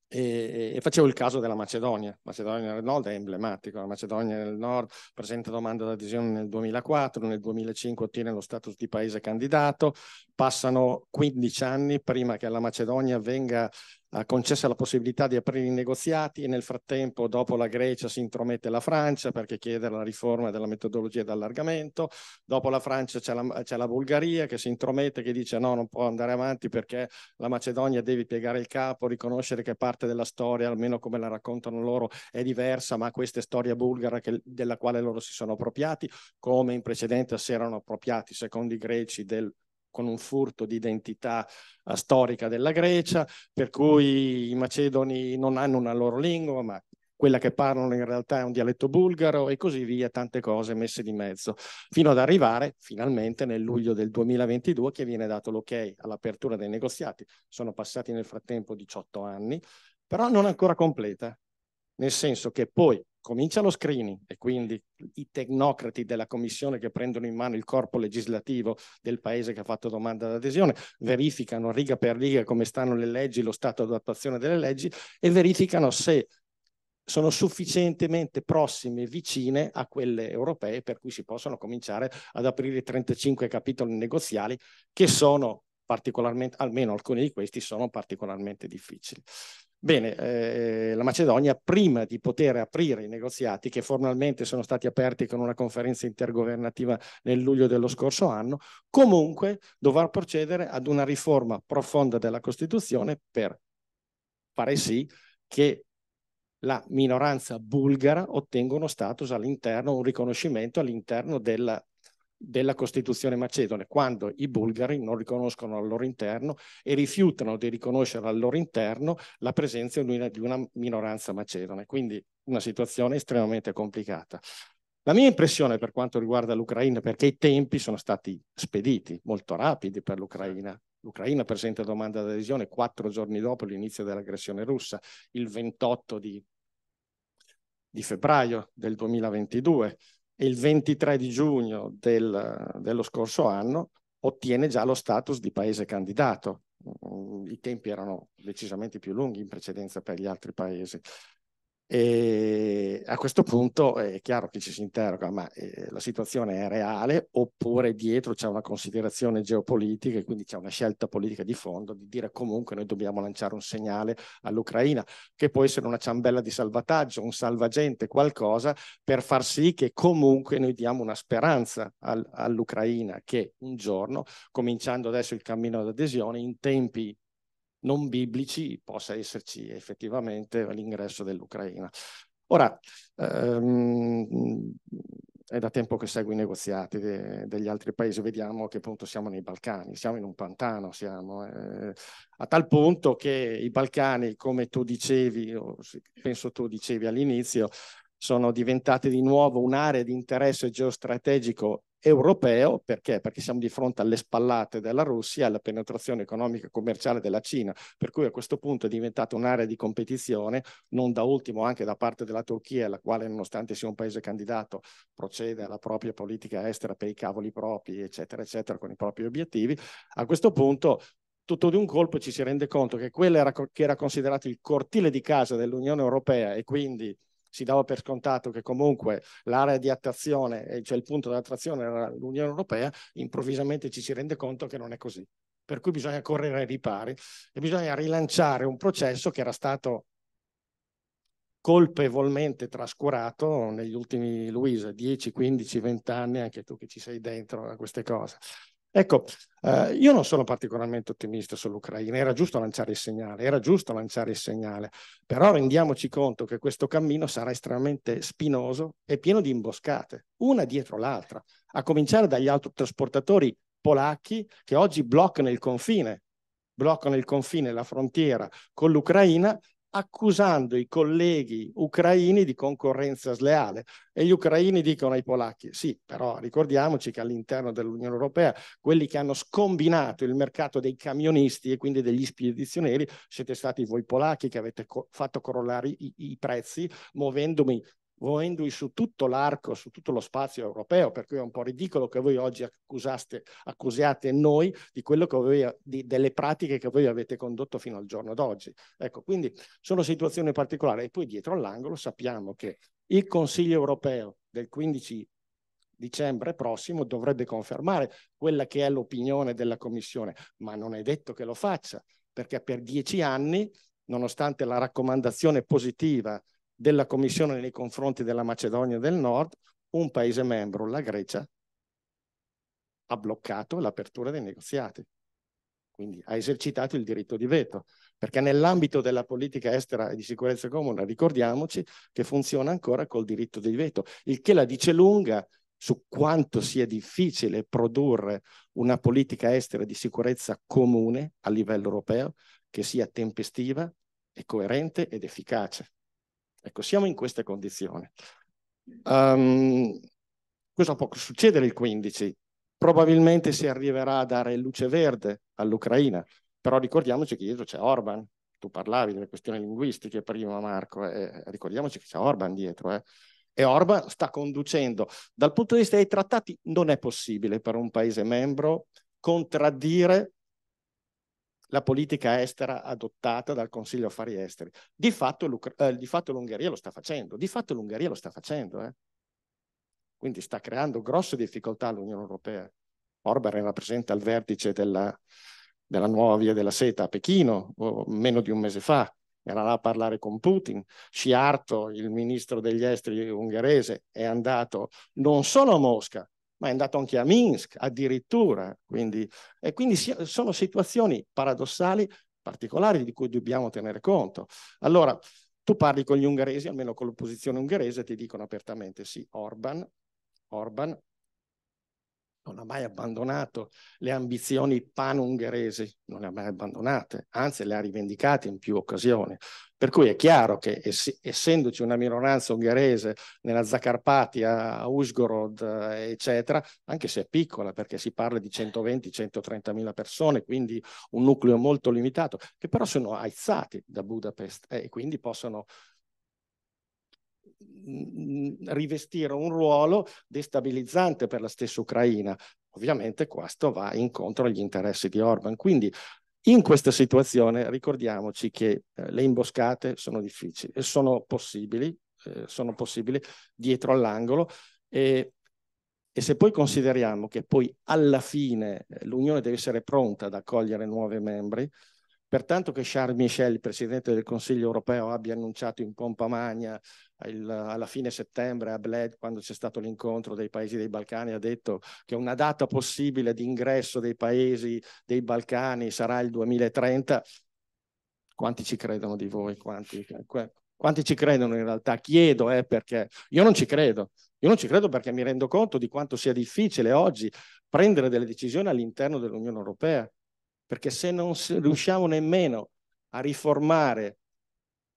I: e, e, facevo il caso della Macedonia. Macedonia del Nord è emblematico. La Macedonia del Nord presenta domanda d'adesione nel 2004, nel 2005 ottiene lo status di paese candidato, passano 15 anni prima che alla Macedonia venga ha concessa la possibilità di aprire i negoziati e nel frattempo dopo la Grecia si intromette la Francia perché chiede la riforma della metodologia d'allargamento, dopo la Francia c'è la, c'è la Bulgaria che si intromette che dice no non può andare avanti perché la Macedonia deve piegare il capo, riconoscere che parte della storia, almeno come la raccontano loro, è diversa ma questa è storia bulgara che, della quale loro si sono appropriati come in precedenza si erano appropriati secondo i greci del con un furto di identità uh, storica della Grecia, per cui i macedoni non hanno una loro lingua, ma quella che parlano in realtà è un dialetto bulgaro e così via, tante cose messe di mezzo, fino ad arrivare finalmente nel luglio del 2022 che viene dato l'ok all'apertura dei negoziati. Sono passati nel frattempo 18 anni, però non ancora completa, nel senso che poi comincia lo screening e quindi i tecnocrati della commissione che prendono in mano il corpo legislativo del paese che ha fatto domanda d'adesione verificano riga per riga come stanno le leggi, lo stato di attuazione delle leggi e verificano se sono sufficientemente prossime e vicine a quelle europee per cui si possono cominciare ad aprire 35 capitoli negoziali che sono particolarmente, almeno alcuni di questi sono particolarmente difficili. Bene, eh, la Macedonia, prima di poter aprire i negoziati, che formalmente sono stati aperti con una conferenza intergovernativa nel luglio dello scorso anno, comunque dovrà procedere ad una riforma profonda della Costituzione per fare sì che la minoranza bulgara ottenga uno status all'interno, un riconoscimento all'interno della della Costituzione macedone, quando i bulgari non riconoscono al loro interno e rifiutano di riconoscere al loro interno la presenza di una, minoranza macedone. Quindi una situazione estremamente complicata. La mia impressione per quanto riguarda l'Ucraina, perché i tempi sono stati spediti, molto rapidi per l'Ucraina. L'Ucraina presenta domanda d'adesione quattro giorni dopo l'inizio dell'aggressione russa, il 28 di, di febbraio del 2022 e il 23 di giugno del, dello scorso anno ottiene già lo status di paese candidato. Mm, I tempi erano decisamente più lunghi in precedenza per gli altri paesi. E a questo punto è chiaro che ci si interroga, ma eh, la situazione è reale oppure dietro c'è una considerazione geopolitica e quindi c'è una scelta politica di fondo di dire comunque noi dobbiamo lanciare un segnale all'Ucraina, che può essere una ciambella di salvataggio, un salvagente, qualcosa per far sì che comunque noi diamo una speranza al, all'Ucraina che un giorno, cominciando adesso il cammino d'adesione, in tempi non biblici possa esserci effettivamente l'ingresso dell'Ucraina. Ora, ehm, è da tempo che seguo i negoziati de, degli altri paesi, vediamo che punto siamo nei Balcani, siamo in un pantano, siamo, eh, a tal punto che i Balcani, come tu dicevi, o penso tu dicevi all'inizio, sono diventati di nuovo un'area di interesse geostrategico europeo, perché? Perché siamo di fronte alle spallate della Russia, alla penetrazione economica e commerciale della Cina, per cui a questo punto è diventata un'area di competizione, non da ultimo anche da parte della Turchia, la quale nonostante sia un paese candidato procede alla propria politica estera per i cavoli propri, eccetera, eccetera, con i propri obiettivi. A questo punto tutto di un colpo ci si rende conto che quello era, che era considerato il cortile di casa dell'Unione Europea e quindi si dava per scontato che comunque l'area di attrazione, cioè il punto di attrazione era l'Unione Europea, improvvisamente ci si rende conto che non è così. Per cui bisogna correre ai ripari e bisogna rilanciare un processo che era stato colpevolmente trascurato negli ultimi, Luisa, 10, 15, 20 anni, anche tu che ci sei dentro a queste cose. Ecco, eh, io non sono particolarmente ottimista sull'Ucraina, era giusto lanciare il segnale, era giusto lanciare il segnale, però rendiamoci conto che questo cammino sarà estremamente spinoso e pieno di imboscate, una dietro l'altra, a cominciare dagli autotrasportatori polacchi che oggi bloccano il confine, bloccano il confine, la frontiera con l'Ucraina accusando i colleghi ucraini di concorrenza sleale. E gli ucraini dicono ai polacchi, sì, però ricordiamoci che all'interno dell'Unione Europea quelli che hanno scombinato il mercato dei camionisti e quindi degli spedizionieri siete stati voi polacchi che avete co fatto corollare i, i prezzi muovendomi muovendovi su tutto l'arco, su tutto lo spazio europeo, per cui è un po' ridicolo che voi oggi accusaste, accusiate noi di quello che voi, di, delle pratiche che voi avete condotto fino al giorno d'oggi. Ecco, quindi sono situazioni particolari e poi dietro all'angolo sappiamo che il Consiglio europeo del 15 dicembre prossimo dovrebbe confermare quella che è l'opinione della Commissione, ma non è detto che lo faccia, perché per dieci anni, nonostante la raccomandazione positiva della Commissione nei confronti della Macedonia del Nord, un paese membro, la Grecia, ha bloccato l'apertura dei negoziati. Quindi ha esercitato il diritto di veto, perché nell'ambito della politica estera e di sicurezza comune ricordiamoci che funziona ancora col diritto di veto, il che la dice lunga su quanto sia difficile produrre una politica estera di sicurezza comune a livello europeo che sia tempestiva e coerente ed efficace. Ecco, siamo in queste condizioni. Um, cosa può succedere il 15? Probabilmente si arriverà a dare luce verde all'Ucraina, però ricordiamoci che dietro c'è Orban. Tu parlavi delle questioni linguistiche prima, Marco, eh, ricordiamoci che c'è Orban dietro. Eh. E Orban sta conducendo. Dal punto di vista dei trattati non è possibile per un paese membro contraddire la politica estera adottata dal Consiglio Affari Esteri. Di fatto, eh, di fatto l'Ungheria lo sta facendo, di fatto l'Ungheria lo sta facendo. Eh. Quindi sta creando grosse difficoltà all'Unione Europea. Orban era presente al vertice della, della nuova via della seta a Pechino meno di un mese fa, era là a parlare con Putin. Sciarto, il ministro degli esteri ungherese, è andato non solo a Mosca, ma è andato anche a Minsk addirittura. Quindi, e quindi sono situazioni paradossali, particolari di cui dobbiamo tenere conto. Allora, tu parli con gli ungheresi, almeno con l'opposizione ungherese, ti dicono apertamente sì, Orban, Orban non ha mai abbandonato le ambizioni pan-ungheresi, non le ha mai abbandonate, anzi le ha rivendicate in più occasioni. Per cui è chiaro che ess essendoci una minoranza ungherese nella Zakarpatia, a Uzhgorod, eccetera, anche se è piccola perché si parla di 120-130 mila persone, quindi un nucleo molto limitato, che però sono aizzati da Budapest e quindi possono rivestire un ruolo destabilizzante per la stessa Ucraina. Ovviamente questo va incontro agli interessi di Orban. Quindi in questa situazione ricordiamoci che eh, le imboscate sono difficili e sono possibili, eh, sono possibili dietro all'angolo e, e, se poi consideriamo che poi alla fine eh, l'Unione deve essere pronta ad accogliere nuovi membri, Pertanto che Charles Michel, il Presidente del Consiglio europeo, abbia annunciato in pompa magna il, alla fine settembre a Bled, quando c'è stato l'incontro dei paesi dei Balcani, ha detto che una data possibile di ingresso dei paesi dei Balcani sarà il 2030. Quanti ci credono di voi? Quanti, quanti ci credono in realtà? Chiedo, eh, perché io non ci credo. Io non ci credo perché mi rendo conto di quanto sia difficile oggi prendere delle decisioni all'interno dell'Unione Europea perché se non riusciamo nemmeno a riformare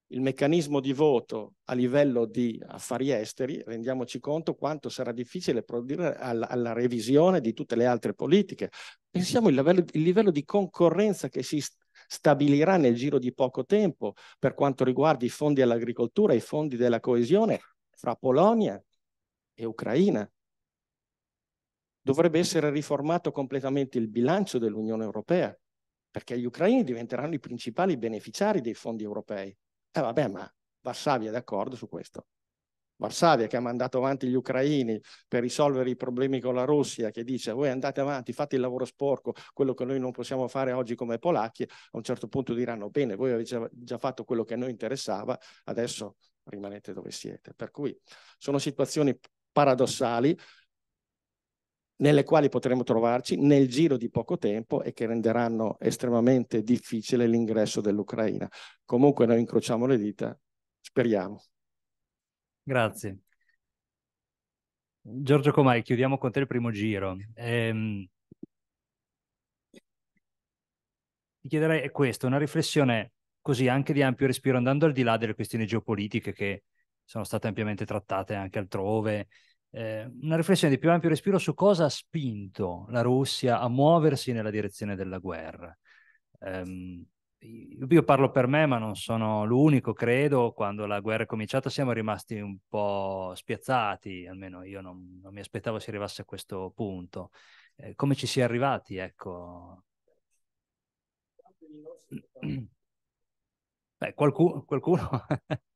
I: il meccanismo di voto a livello di affari esteri, rendiamoci conto quanto sarà difficile produrre alla, alla revisione di tutte le altre politiche. Pensiamo al livello, livello di concorrenza che si stabilirà nel giro di poco tempo per quanto riguarda i fondi all'agricoltura, i fondi della coesione fra Polonia e Ucraina. Dovrebbe essere riformato completamente il bilancio dell'Unione Europea, perché gli ucraini diventeranno i principali beneficiari dei fondi europei. Eh vabbè, ma Varsavia è d'accordo su questo. Varsavia che ha mandato avanti gli ucraini per risolvere i problemi con la Russia, che dice voi andate avanti, fate il lavoro sporco, quello che noi non possiamo fare oggi come polacchi, a un certo punto diranno bene, voi avete già fatto quello che a noi interessava, adesso rimanete dove siete. Per cui sono situazioni paradossali, nelle quali potremo trovarci nel giro di poco tempo e che renderanno estremamente difficile l'ingresso dell'Ucraina. Comunque noi incrociamo le dita, speriamo.
C: Grazie. Giorgio Comai, chiudiamo con te il primo giro. Ehm, ti chiederei questo, una riflessione così anche di ampio respiro, andando al di là delle questioni geopolitiche che sono state ampiamente trattate anche altrove, eh, una riflessione di più ampio respiro su cosa ha spinto la Russia a muoversi nella direzione della guerra. Um, io parlo per me, ma non sono l'unico, credo. Quando la guerra è cominciata siamo rimasti un po' spiazzati, almeno io non, non mi aspettavo si arrivasse a questo punto. Eh, come ci si è arrivati, ecco? Beh, qualcuno, qualcuno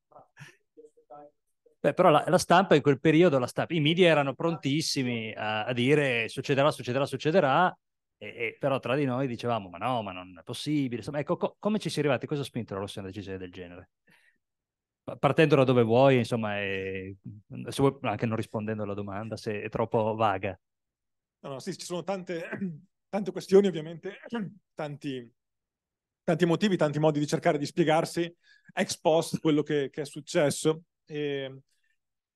C: Beh, però la, la, stampa in quel periodo, la stampa, i media erano prontissimi a, a dire succederà, succederà, succederà, e, e, però tra di noi dicevamo ma no, ma non è possibile. Insomma, ecco, co- come ci si è arrivati? Cosa ha spinto la Russia a una decisione del genere? Partendo da dove vuoi, insomma, e, se vuoi, anche non rispondendo alla domanda, se è troppo vaga.
J: No, no, sì, ci sono tante, tante questioni ovviamente, tanti, tanti motivi, tanti modi di cercare di spiegarsi ex post quello che, che è successo. E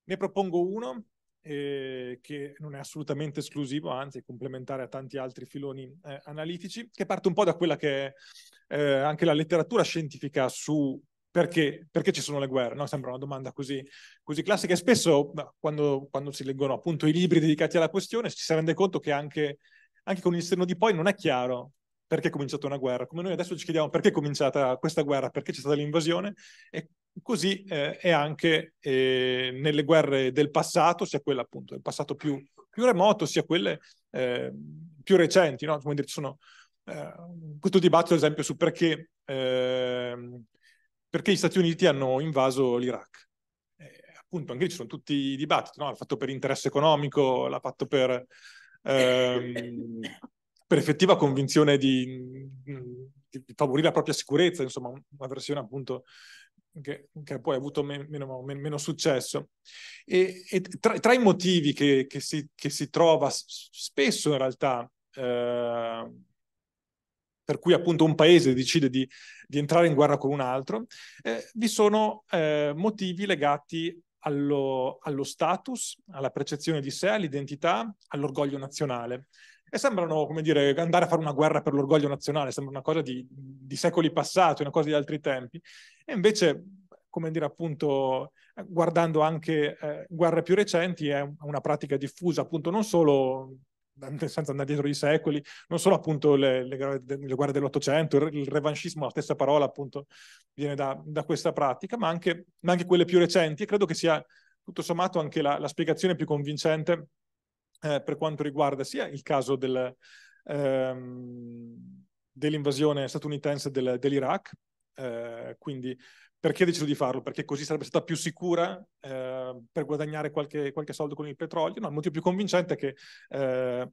J: ne propongo uno eh, che non è assolutamente esclusivo, anzi è complementare a tanti altri filoni eh, analitici, che parte un po' da quella che è eh, anche la letteratura scientifica su perché, perché ci sono le guerre, no? Sembra una domanda così, così classica e spesso quando, quando, si leggono appunto i libri dedicati alla questione ci si rende conto che anche, anche con il senno di poi non è chiaro perché è cominciata una guerra, come noi adesso ci chiediamo perché è cominciata questa guerra, perché c'è stata l'invasione e Così eh, è anche eh, nelle guerre del passato, sia quella appunto del passato più, più remoto, sia quelle eh, più recenti. No? Come dire, sono eh, questo dibattito, ad esempio, su perché, ehm, perché gli Stati Uniti hanno invaso l'Iraq. appunto, anche lì ci sono tutti i dibattiti, no? l'ha fatto per interesse economico, l'ha fatto per, ehm, per effettiva convinzione di, di, favorire la propria sicurezza, insomma, una versione appunto che, che poi ha avuto meno, meno, meno successo. E, e tra, tra, i motivi che, che, si, che, si, trova spesso in realtà, eh, per cui appunto un paese decide di, di entrare in guerra con un altro, eh, vi sono eh, motivi legati allo, allo status, alla percezione di sé, all'identità, all'orgoglio nazionale e sembrano, come dire, andare a fare una guerra per l'orgoglio nazionale, sembra una cosa di, di, secoli passati, una cosa di altri tempi. E invece, come dire, appunto, guardando anche eh, guerre più recenti, è una pratica diffusa, appunto, non solo senza andare dietro i secoli, non solo appunto le, le, le guerre dell'Ottocento, il, revanchismo, la stessa parola appunto viene da, da questa pratica, ma anche, ma anche, quelle più recenti e credo che sia tutto sommato anche la, la spiegazione più convincente eh, per quanto riguarda sia il caso del, ehm, dell'invasione statunitense del, dell'Iraq, eh, quindi perché ha deciso di farlo? Perché così sarebbe stata più sicura eh, per guadagnare qualche, qualche, soldo con il petrolio? No, il motivo più convincente è che eh,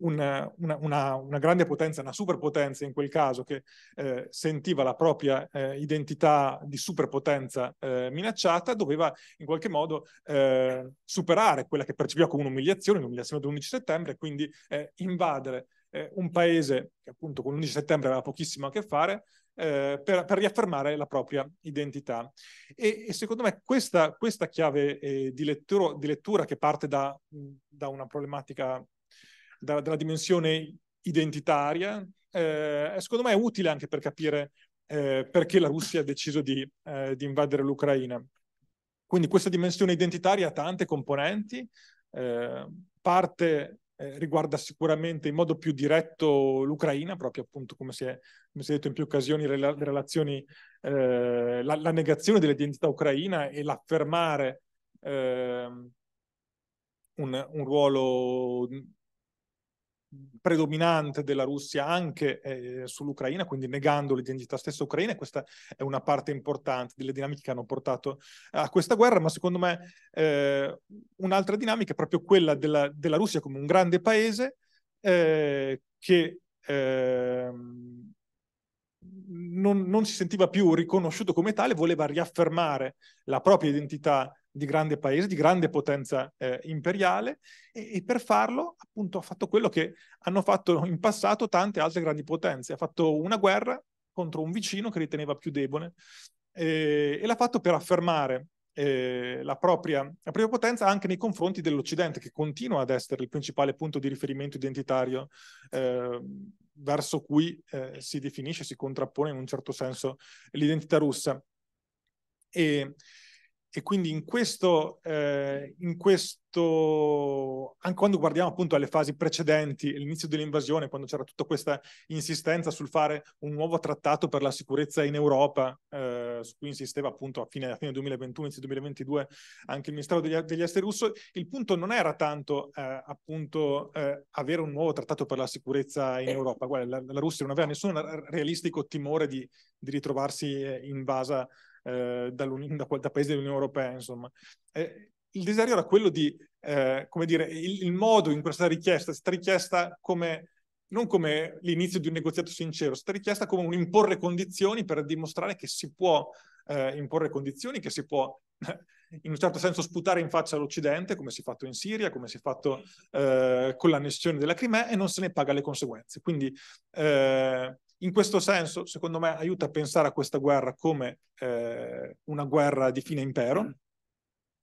J: una, una, una, una, grande potenza, una superpotenza in quel caso, che eh, sentiva la propria eh, identità di superpotenza eh, minacciata, doveva in qualche modo eh, superare quella che percepiva come un'umiliazione, l'umiliazione dell'11 settembre, e quindi eh, invadere eh, un paese che appunto con l'11 settembre aveva pochissimo a che fare, per, per, riaffermare la propria identità. E, e secondo me questa, questa chiave di, letturo, di, lettura che parte da, da una problematica da, dalla dimensione identitaria, eh, secondo me è utile anche per capire eh, perché la Russia ha deciso di, eh, di, invadere l'Ucraina. Quindi questa dimensione identitaria ha tante componenti, eh, parte eh, riguarda sicuramente in modo più diretto l'Ucraina, proprio appunto come si è, come si è detto in più occasioni, le relazioni, eh, la, la, negazione dell'identità ucraina e l'affermare ehm, un, un ruolo predominante della Russia anche eh, sull'Ucraina, quindi negando l'identità stessa ucraina, questa è una parte importante delle dinamiche che hanno portato a questa guerra, ma secondo me eh, un'altra dinamica è proprio quella della, della, Russia come un grande paese eh, che ehm, non, non, si sentiva più riconosciuto come tale, voleva riaffermare la propria identità di grande paese, di grande potenza eh, imperiale e, e, per farlo appunto ha fatto quello che hanno fatto in passato tante altre grandi potenze, ha fatto una guerra contro un vicino che riteneva più debole eh, e l'ha fatto per affermare eh, la, propria, la, propria, potenza anche nei confronti dell'Occidente che continua ad essere il principale punto di riferimento identitario eh, verso cui eh, si definisce, si contrappone in un certo senso l'identità russa. E, e quindi in questo, eh, in questo, anche quando guardiamo appunto alle fasi precedenti, l'inizio dell'invasione, quando c'era tutta questa insistenza sul fare un nuovo trattato per la sicurezza in Europa, eh, su cui insisteva appunto a fine, a fine 2021, inizio 2022 anche il Ministero degli, degli Esteri russo, il punto non era tanto eh, appunto eh, avere un nuovo trattato per la sicurezza in Europa, Guarda, la, la Russia non aveva nessun realistico timore di, di ritrovarsi eh, invasa eh, da, da, paesi dell'Unione Europea, insomma. Eh, il desiderio era quello di, eh, come dire, il, il, modo in cui stata richiesta, è stata richiesta come, non come l'inizio di un negoziato sincero, è stata richiesta come un imporre condizioni per dimostrare che si può eh, imporre condizioni, che si può in un certo senso sputare in faccia all'Occidente, come si è fatto in Siria, come si è fatto eh, con l'annessione della Crimea, e non se ne paga le conseguenze. Quindi eh, in questo senso, secondo me, aiuta a pensare a questa guerra come eh, una guerra di fine impero,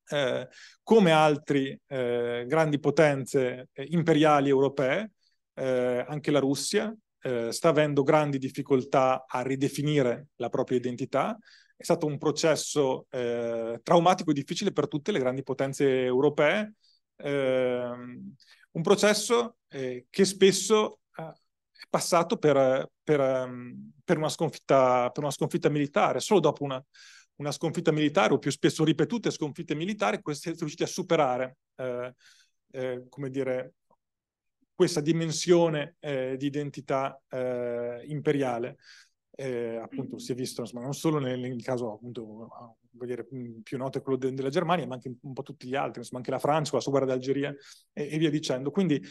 J: eh, come altre eh, grandi potenze eh, imperiali europee, eh, anche la Russia eh, sta avendo grandi difficoltà a ridefinire la propria identità. È stato un processo traumatico e difficile per tutte le grandi potenze europee, ehm, un processo che spesso passato per, per, ehm, per, una, sconfitta, per una sconfitta militare. Solo dopo una, una, sconfitta militare, o più spesso ripetute sconfitte militari, si è riusciti a superare, eh, eh, come dire, questa dimensione eh, di identità eh, imperiale. Eh, appunto si è visto insomma, non solo nel, nel caso appunto dire, più noto è quello de, della Germania, ma anche un po' tutti gli altri, insomma anche la Francia la sua guerra d'Algeria e, e via dicendo. Quindi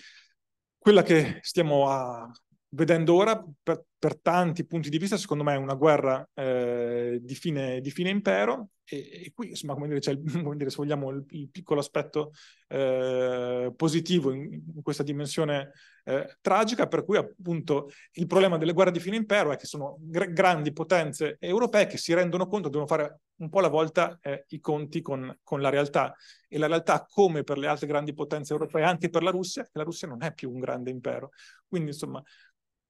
J: quella che stiamo a, vedendo ora per, per tanti punti di vista, secondo me, è una guerra eh, di, fine, di, fine, impero e, e qui, insomma, come dire, c'è il, dire, se vogliamo, il, il piccolo aspetto eh, positivo in, in, questa dimensione eh, tragica, per cui appunto il problema delle guerre di fine impero è che sono gr- grandi potenze europee che si rendono conto, devono fare un po' alla volta eh, i conti con, con la realtà e la realtà come per le altre grandi potenze europee, anche per la Russia, la Russia non è più un grande impero. Quindi, insomma,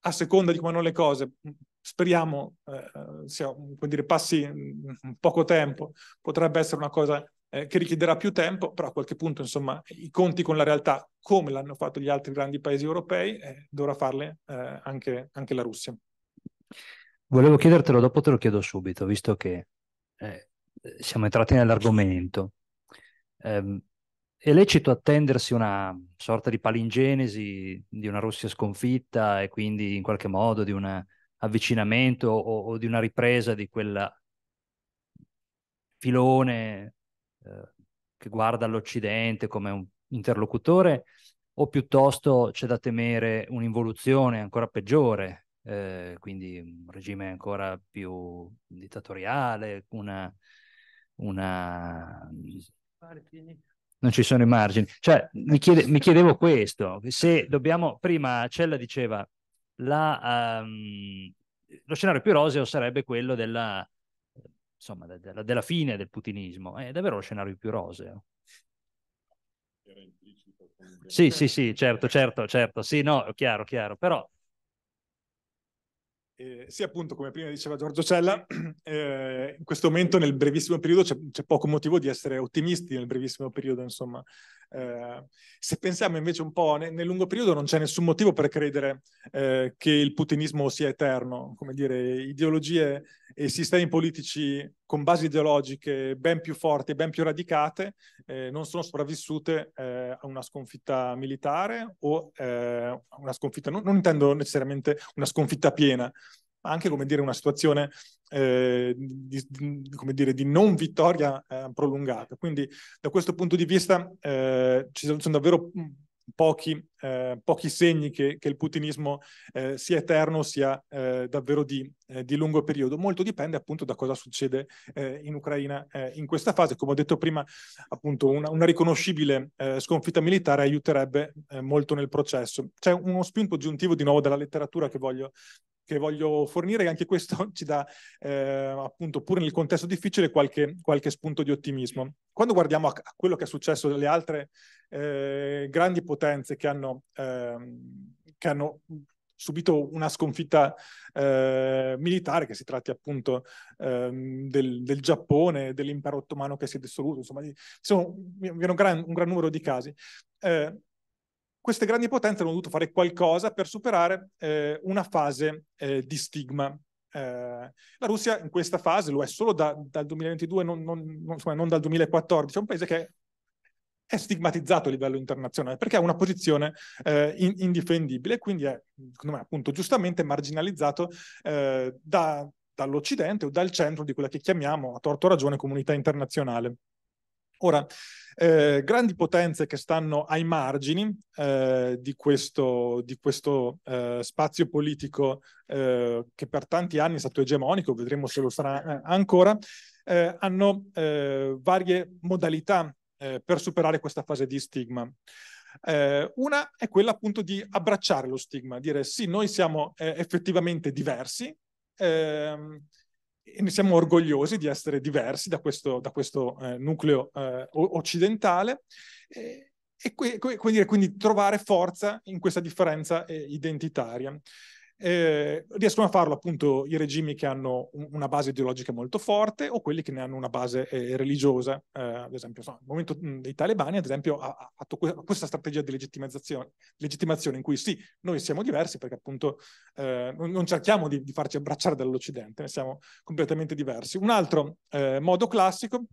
J: a seconda di come vanno le cose, speriamo eh, sia, dire, passi un poco tempo, potrebbe essere una cosa eh, che richiederà più tempo, però a qualche punto, insomma, i conti con la realtà, come l'hanno fatto gli altri grandi paesi europei, eh, dovrà farle eh, anche, anche, la Russia.
C: Volevo chiedertelo, dopo te lo chiedo subito, visto che eh, siamo entrati nell'argomento. È lecito attendersi una sorta di palingenesi di una Russia sconfitta e quindi in qualche modo di un avvicinamento o, o di una ripresa di quel filone eh, che guarda all'Occidente come un interlocutore o piuttosto c'è da temere un'involuzione ancora peggiore, eh, quindi un regime ancora più dittatoriale, una, una non ci sono i margini. Cioè, mi, chiede, mi chiedevo questo, se dobbiamo, prima Cella diceva, la, um, lo scenario più roseo sarebbe quello della, insomma, della, della fine del putinismo. È davvero lo scenario più roseo? Sì, sì, sì, certo, certo, certo, sì, no, chiaro, chiaro, però
J: eh, sì, appunto, come prima diceva Giorgio Cella, eh, in questo momento nel brevissimo periodo c'è, poco motivo di essere ottimisti nel brevissimo periodo, insomma. Eh, se pensiamo invece un po' nel, nel, lungo periodo non c'è nessun motivo per credere eh, che il putinismo sia eterno, come dire, ideologie e sistemi politici con basi ideologiche ben più forti ben più radicate eh, non sono sopravvissute eh, a una sconfitta militare o a una sconfitta, non, non intendo necessariamente una sconfitta piena, anche come dire, una situazione eh, di, di, come dire, di, non vittoria eh, prolungata. Quindi da questo punto di vista eh, ci sono, sono davvero pochi, eh, pochi segni che, che, il putinismo eh, sia eterno, sia eh, davvero di, eh, di, lungo periodo. Molto dipende appunto da cosa succede eh, in Ucraina in questa fase. Come ho detto prima, appunto una, una riconoscibile sconfitta militare aiuterebbe molto nel processo. C'è uno spunto aggiuntivo di nuovo dalla letteratura che voglio che voglio fornire e anche questo ci dà eh, appunto pure nel contesto difficile qualche, qualche, spunto di ottimismo. Quando guardiamo a, quello che è successo nelle altre eh, grandi potenze che hanno, eh, che hanno subito una sconfitta eh, militare, che si tratti appunto ehm, del, del, Giappone, dell'impero ottomano che si è dissoluto, insomma, vi è un gran, un gran numero di casi. Eh, queste grandi potenze hanno dovuto fare qualcosa per superare eh, una fase eh, di stigma. Eh, la Russia in questa fase lo è solo da, dal 2022, non, non, non, insomma, non, dal 2014, è un paese che è stigmatizzato a livello internazionale perché ha una posizione eh, in, indifendibile, quindi è, secondo me, appunto, giustamente marginalizzato eh, da, dall'Occidente o dal centro di quella che chiamiamo, a torto ragione, comunità internazionale. Ora, eh, grandi potenze che stanno ai margini eh, di questo, di questo eh, spazio politico eh, che per tanti anni è stato egemonico, vedremo se lo sarà eh, ancora, eh, hanno varie modalità per superare questa fase di stigma. una è quella appunto di abbracciare lo stigma, dire sì, noi siamo effettivamente diversi, ehm, e ne siamo orgogliosi di essere diversi da questo, da questo eh, nucleo eh, occidentale eh, e que- que- quindi, quindi, trovare forza in questa differenza eh, identitaria. Eh, riescono a farlo appunto i regimi che hanno un, una base ideologica molto forte o quelli che ne hanno una base eh, religiosa. Eh, ad esempio, so, il momento dei talebani, ad esempio, ha, ha fatto que- questa strategia di legittimazione, legittimazione in cui sì, noi siamo diversi perché appunto eh, non, non, cerchiamo di, di, farci abbracciare dall'Occidente, ne siamo completamente diversi. Un altro eh, modo classico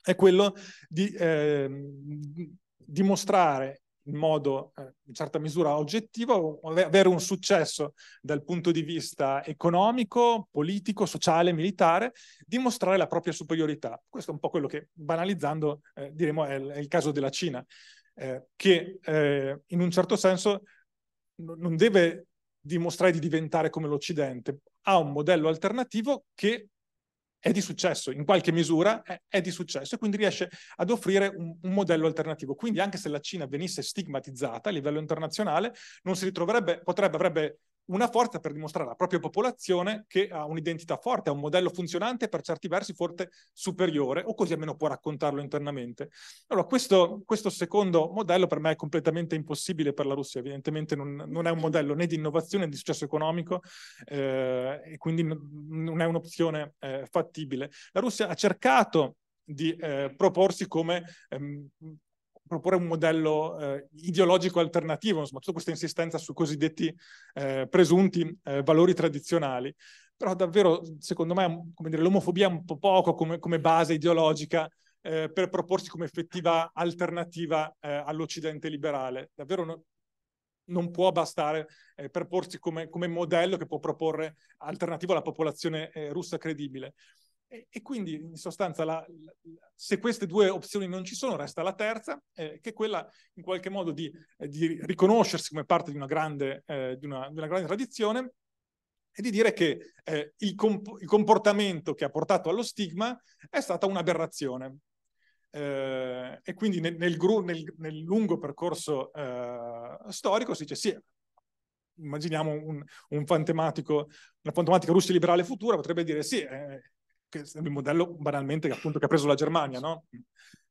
J: è quello di ehm, dimostrare in modo eh, in certa misura oggettivo, avere un successo dal punto di vista economico, politico, sociale, militare, dimostrare la propria superiorità. Questo è un po' quello che, banalizzando, eh, diremo è, è, il caso della Cina, eh, che eh, in un certo senso non deve dimostrare di diventare come l'Occidente, ha un modello alternativo che è di successo, in qualche misura è, è di successo e quindi riesce ad offrire un, un, modello alternativo. Quindi anche se la Cina venisse stigmatizzata a livello internazionale, non si ritroverebbe, potrebbe, avrebbe una forza per dimostrare alla propria popolazione che ha un'identità forte, ha un modello funzionante per certi versi forte superiore, o così almeno può raccontarlo internamente. Allora, questo, questo secondo modello per me è completamente impossibile per la Russia, evidentemente non, non è un modello né di innovazione né di successo economico eh, e quindi non è un'opzione eh, fattibile. La Russia ha cercato di eh, proporsi come ehm, proporre un modello eh, ideologico alternativo, insomma, tutta questa insistenza su cosiddetti eh, presunti eh, valori tradizionali. Però davvero, secondo me, l'omofobia è un po' poco come, come base ideologica eh, per proporsi come effettiva alternativa eh, all'Occidente liberale. Davvero no, non può bastare eh, per porsi come, come, modello che può proporre alternativo alla popolazione russa credibile. E, e quindi in sostanza la, la, se queste due opzioni non ci sono resta la terza, eh, che è quella in qualche modo di, eh, di riconoscersi come parte di una grande, eh, di una, di una grande tradizione e di dire che eh, il, comp- il, comportamento che ha portato allo stigma è stata un'aberrazione. Eh, e quindi nel, nel, gru- nel, nel lungo percorso eh, storico si dice sì, immaginiamo un, un fantomatico, una fantomatica Russia liberale futura, potrebbe dire sì, eh, che è il modello banalmente appunto, che ha preso la Germania, no?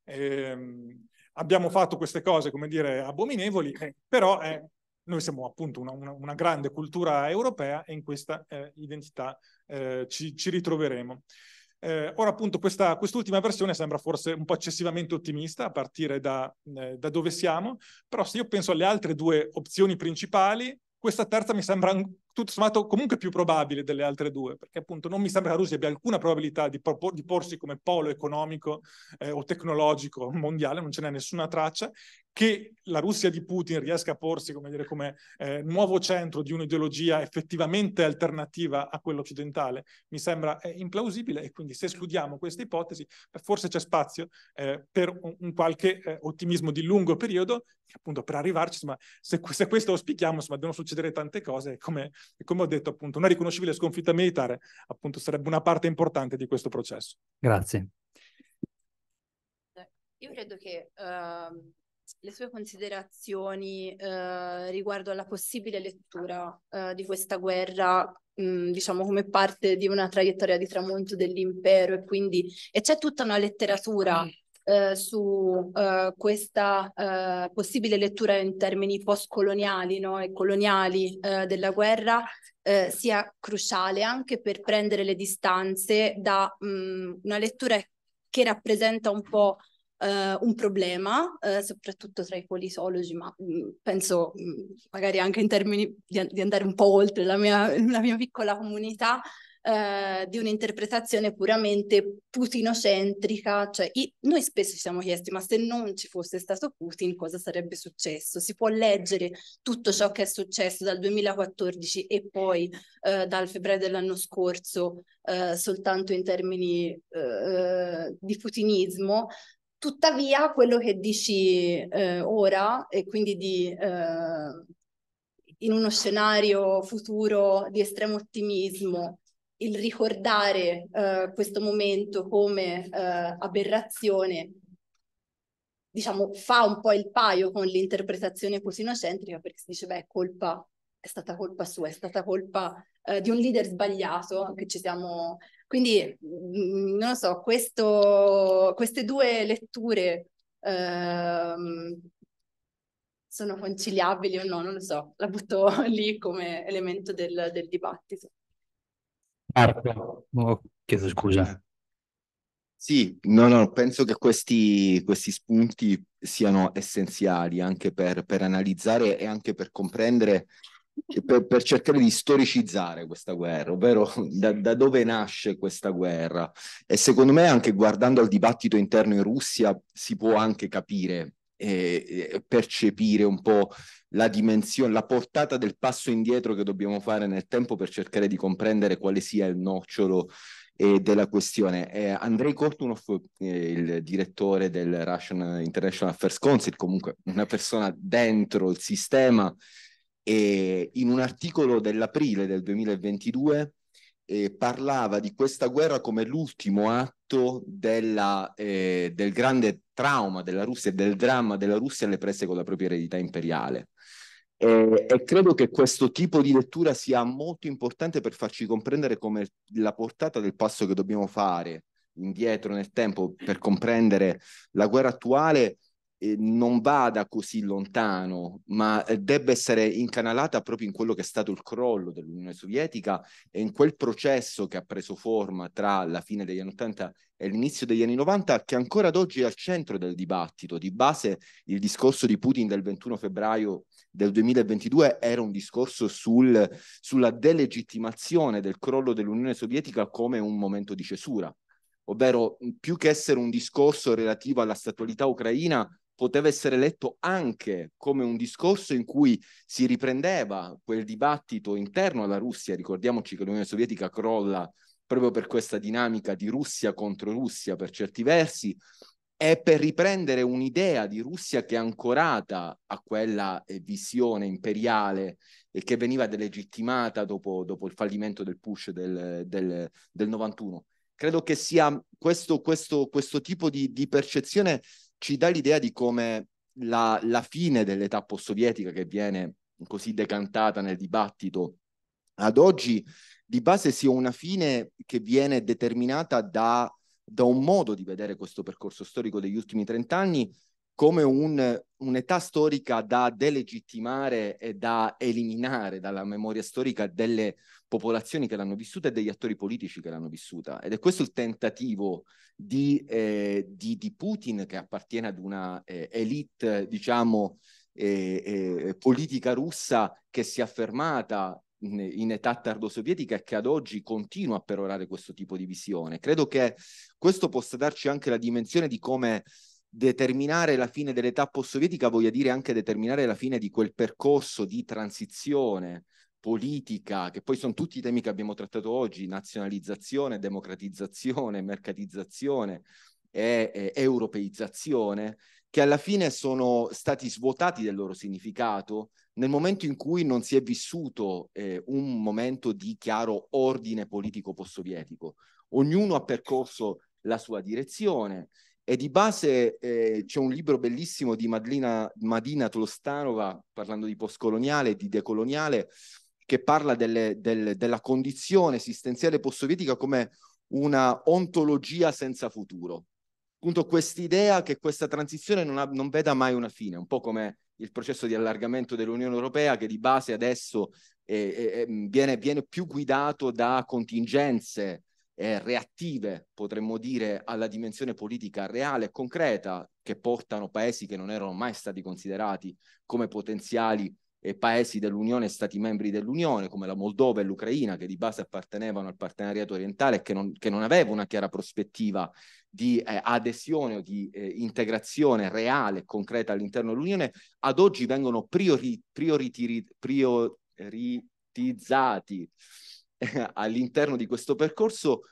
J: Ehm, abbiamo fatto queste cose, come dire, abominevoli, eh, però eh, noi siamo appunto una, una, una, grande cultura europea e in questa eh, identità eh, ci, ci, ritroveremo. Eh, ora appunto questa, quest'ultima versione sembra forse un po' eccessivamente ottimista a partire da, eh, da dove siamo, però se io penso alle altre due opzioni principali, questa terza mi sembra tutto sommato comunque più probabile delle altre due, perché appunto non mi sembra che la Russia abbia alcuna probabilità di, di porsi come polo economico eh, o tecnologico mondiale, non ce n'è nessuna traccia, che la Russia di Putin riesca a porsi come, dire, come eh, nuovo centro di un'ideologia effettivamente alternativa a quella occidentale mi sembra eh, implausibile e quindi se escludiamo questa ipotesi forse c'è spazio eh, per un, un qualche eh, ottimismo di lungo periodo appunto per arrivarci insomma se, se questo auspichiamo insomma devono succedere tante cose come, come ho detto appunto una riconoscibile sconfitta militare appunto sarebbe una parte importante di questo processo.
C: Grazie.
D: Io credo che uh le sue considerazioni eh, riguardo alla possibile lettura eh, di questa guerra, mh, diciamo come parte di una traiettoria di tramonto dell'impero e quindi e c'è tutta una letteratura eh, su eh, questa eh, possibile lettura in termini post-coloniali no? e coloniali eh, della guerra sia cruciale anche per prendere le distanze da mh, una lettura che rappresenta un po' Uh, un problema, uh, soprattutto tra i polisologi, ma mh, mm, penso mh, mm, magari anche in termini di, di, andare un po' oltre la mia, la mia piccola comunità, uh, di un'interpretazione puramente putinocentrica. Cioè, i, noi spesso ci siamo chiesti, ma se non ci fosse stato Putin, cosa sarebbe successo? Si può leggere tutto ciò che è successo dal 2014 e poi dal febbraio dell'anno scorso soltanto in termini di putinismo, Tuttavia, quello che dici eh, ora, e quindi di, eh, in uno scenario futuro di estremo ottimismo, il ricordare eh, questo momento come eh, aberrazione, diciamo, fa un po' il paio con l'interpretazione cosinocentrica, perché si dice, beh, colpa, è stata colpa sua, è stata colpa eh, di un leader sbagliato, che ci siamo quindi, mm, non lo so, questo, queste due letture ehm, sono conciliabili o no, non lo so, la butto lì come elemento del, del dibattito.
C: Marco, oh, chiedo scusa.
G: Sì, no, no, penso che questi, questi spunti siano essenziali anche per, per analizzare e anche per comprendere per, per, cercare di storicizzare questa guerra, ovvero da, da, dove nasce questa guerra. E secondo me anche guardando al dibattito interno in Russia si può anche capire e, percepire un po' la dimensione, la portata del passo indietro che dobbiamo fare nel tempo per cercare di comprendere quale sia il nocciolo eh, della questione. Eh, Andrei Kortunov, eh, il direttore del Russian International Affairs Council, comunque una persona dentro il sistema e in un articolo dell'aprile del 2022 eh, parlava di questa guerra come l'ultimo atto della, eh, del grande trauma della Russia e del dramma della Russia alle prese con la propria eredità imperiale. E, e credo che questo tipo di lettura sia molto importante per farci comprendere come la portata del passo che dobbiamo fare indietro nel tempo per comprendere la guerra attuale non vada così lontano, ma eh, debba essere incanalata proprio in quello che è stato il crollo dell'Unione Sovietica e in quel processo che ha preso forma tra la fine degli anni 80 e l'inizio degli anni 90, che ancora ad oggi è al centro del dibattito. Di base il discorso di Putin del 21 febbraio del 2022 era un discorso sul, sulla delegittimazione del crollo dell'Unione Sovietica come un momento di cesura, ovvero più che essere un discorso relativo alla statualità ucraina, poteva essere letto anche come un discorso in cui si riprendeva quel dibattito interno alla Russia. Ricordiamoci che l'Unione Sovietica crolla proprio per questa dinamica di Russia contro Russia per certi versi, è per riprendere un'idea di Russia che è ancorata a quella eh, visione imperiale e che veniva delegittimata dopo, dopo il fallimento del push del, del, del 91. Credo che sia questo, questo, questo tipo di, di percezione ci dà l'idea di come la, la fine dell'età post-sovietica che viene così decantata nel dibattito ad oggi di base sia una fine che viene determinata da, da un modo di vedere questo percorso storico degli ultimi trent'anni come un, un'età storica da delegittimare e da eliminare dalla memoria storica delle popolazioni che l'hanno vissuta e degli attori politici che l'hanno vissuta. Ed è questo il tentativo di, eh, di, di Putin, che appartiene ad una eh, elite, diciamo, eh, eh politica russa che si è affermata in, età tardo-sovietica e che ad oggi continua a perorare questo tipo di visione. Credo che questo possa darci anche la dimensione di come determinare la fine dell'età post-sovietica voglia dire anche determinare la fine di quel percorso di transizione politica, che poi sono tutti i temi che abbiamo trattato oggi, nazionalizzazione, democratizzazione, mercatizzazione e, e europeizzazione, che alla fine sono stati svuotati del loro significato nel momento in cui non si è vissuto eh, un momento di chiaro ordine politico post-sovietico. Ognuno ha percorso la sua direzione e di base eh, c'è un libro bellissimo di Madlina, Madina Tolostanova, parlando di postcoloniale e di decoloniale, che parla delle, del, della condizione esistenziale post-sovietica come una ontologia senza futuro. Appunto quest'idea che questa transizione non, ha, non veda mai una fine, un po' come il processo di allargamento dell'Unione Europea che di base adesso eh, eh, viene, viene, più guidato da contingenze eh, reattive, potremmo dire, alla dimensione politica reale e concreta che portano paesi che non erano mai stati considerati come potenziali eh, paesi dell'Unione e stati membri dell'Unione, come la Moldova e l'Ucraina, che di base appartenevano al partenariato orientale e che non, che non aveva una chiara prospettiva di eh, adesione o di eh, integrazione reale e concreta all'interno dell'Unione, ad oggi vengono priori, prioritizzati all'interno di questo percorso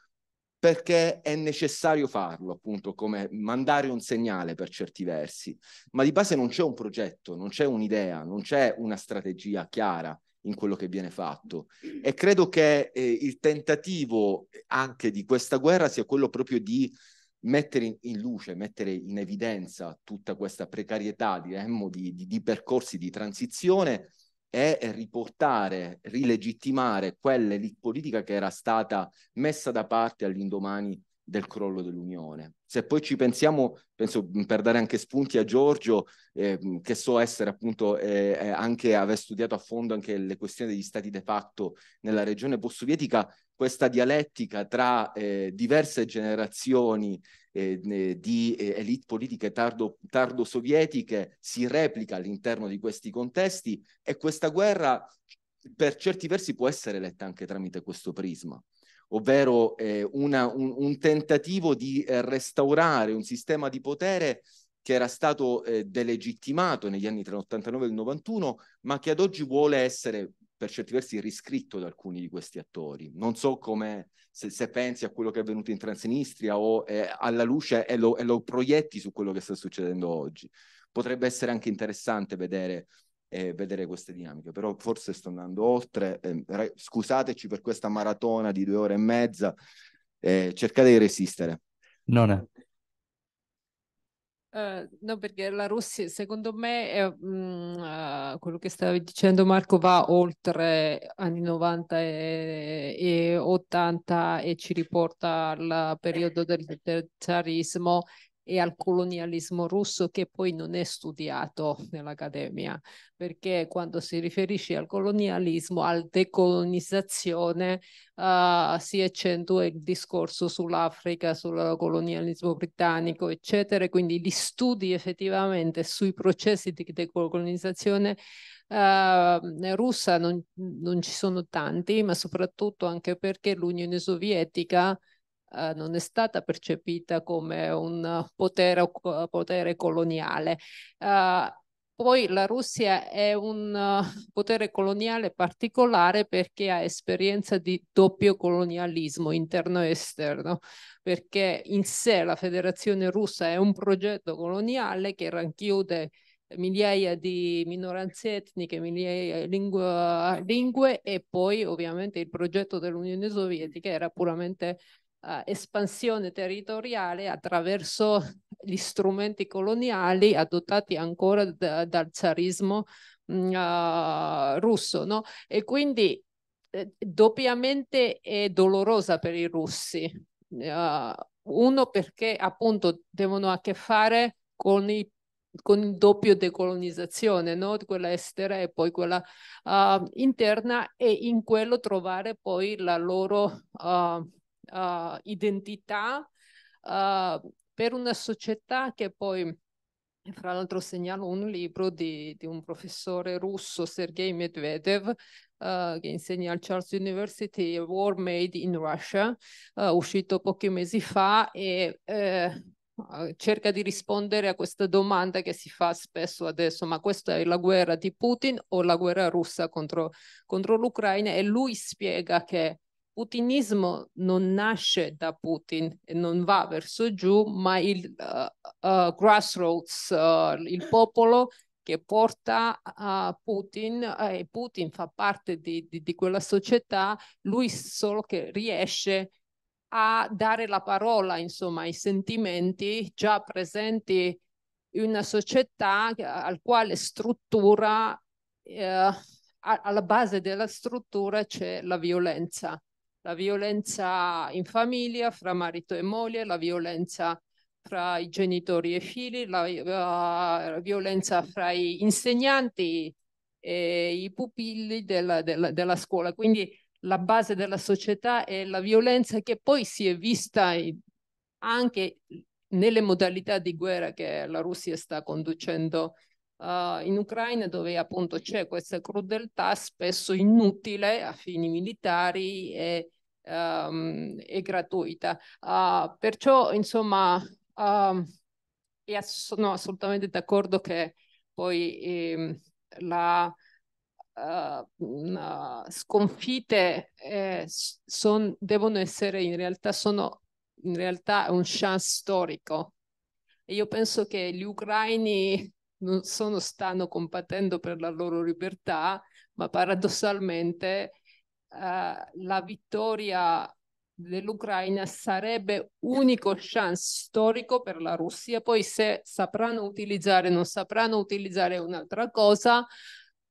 G: perché è necessario farlo, appunto, come mandare un segnale per certi versi. Ma di base non c'è un progetto, non c'è un'idea, non c'è una strategia chiara in quello che viene fatto. E credo che eh, il tentativo anche di questa guerra sia quello proprio di mettere in, luce, mettere in evidenza tutta questa precarietà, diremmo, di, di, di percorsi di transizione è riportare, rilegittimare quell'elite politica che era stata messa da parte all'indomani del crollo dell'Unione. Se poi ci pensiamo, penso per dare anche spunti a Giorgio, eh, che so essere appunto eh, eh, anche aver studiato a fondo anche le questioni degli stati de facto nella regione post-sovietica, questa dialettica tra eh, diverse generazioni eh, di eh, elite politiche tardo, tardo sovietiche si replica all'interno di questi contesti e questa guerra per certi versi può essere letta anche tramite questo prisma. Ovvero eh, una, un, un, tentativo di eh, restaurare un sistema di potere che era stato eh, delegittimato negli anni tra l'89 e il 91, ma che ad oggi vuole essere per certi versi riscritto da alcuni di questi attori. Non so come, se, se pensi a quello che è avvenuto in Transnistria o eh, alla luce e lo, e lo proietti su quello che sta succedendo oggi. Potrebbe essere anche interessante vedere e vedere queste dinamiche. Però forse sto andando oltre. Eh, scusateci per questa maratona di due ore e mezza. Eh, cercate di resistere.
C: Non è.
E: Uh, no, perché la Russia, secondo me, è, um, uh, quello che stavi dicendo Marco va oltre anni 90 e, e 80 e ci riporta al periodo del zarismo e al colonialismo russo che poi non è studiato nell'accademia, perché quando si riferisce al colonialismo, al decolonizzazione, uh, si accentua il discorso sull'Africa, sul colonialismo britannico, eccetera, quindi gli studi effettivamente sui processi di decolonizzazione Uh, russa non, non, ci sono tanti, ma soprattutto anche perché l'Unione Sovietica eh, non è stata percepita come un potere, potere coloniale. Uh, poi la Russia è un uh, potere coloniale particolare perché ha esperienza di doppio colonialismo interno e esterno, perché in sé la Federazione russa è un progetto coloniale che racchiude migliaia di minoranze etniche, migliaia di lingue, lingue e poi ovviamente il progetto dell'Unione Sovietica era puramente uh, espansione territoriale attraverso gli strumenti coloniali adottati ancora da, dal zarismo uh, russo. No? E quindi eh, doppiamente è dolorosa per i russi. Uh, uno perché appunto devono a che fare con i con il doppio decolonizzazione, no? quella estera e poi quella uh, interna e in quello trovare poi la loro uh, uh, identità uh, per una società che poi fra l'altro segnalo un libro di, di un professore russo, Sergei Medvedev, uh, che insegna al Charles University, War Made in Russia, uh, uscito pochi mesi fa e eh, cerca di rispondere a questa domanda che si fa spesso adesso, ma questa è la guerra di Putin o la guerra russa contro, contro l'Ucraina? E lui spiega che putinismo non nasce da Putin e non va verso giù, ma il uh, uh, grassroots, uh, il popolo che porta a Putin e Putin fa parte di, di, di, quella società, lui solo che riesce a dare la parola insomma ai sentimenti già presenti in una società al quale struttura eh, alla base della struttura c'è la violenza la violenza in famiglia fra marito e moglie, la violenza fra i genitori e figli, la, la violenza fra gli insegnanti e i pupilli della, della, della, scuola. Quindi la base della società è la violenza che poi si è vista anche nelle modalità di guerra che la Russia sta conducendo uh, in Ucraina dove appunto c'è questa crudeltà spesso inutile a fini militari e, um, e gratuita. Uh, perciò insomma uh, sono assolutamente d'accordo che poi ehm, la uh, sconfitte eh, devono essere in realtà sono in realtà un chance storico e io penso che gli ucraini non sono, stanno combattendo per la loro libertà, ma paradossalmente uh, la vittoria dell'Ucraina sarebbe unico chance storico per la Russia. Poi se sapranno utilizzare, non sapranno utilizzare un'altra cosa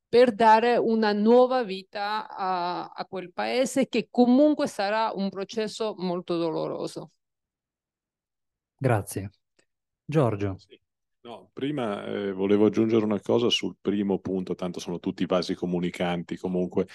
E: per dare una nuova vita a, a quel paese che comunque sarà un processo molto doloroso.
C: Grazie. Giorgio. Sì.
F: No, prima eh, volevo aggiungere una cosa sul primo punto, tanto sono tutti vasi comunicanti comunque.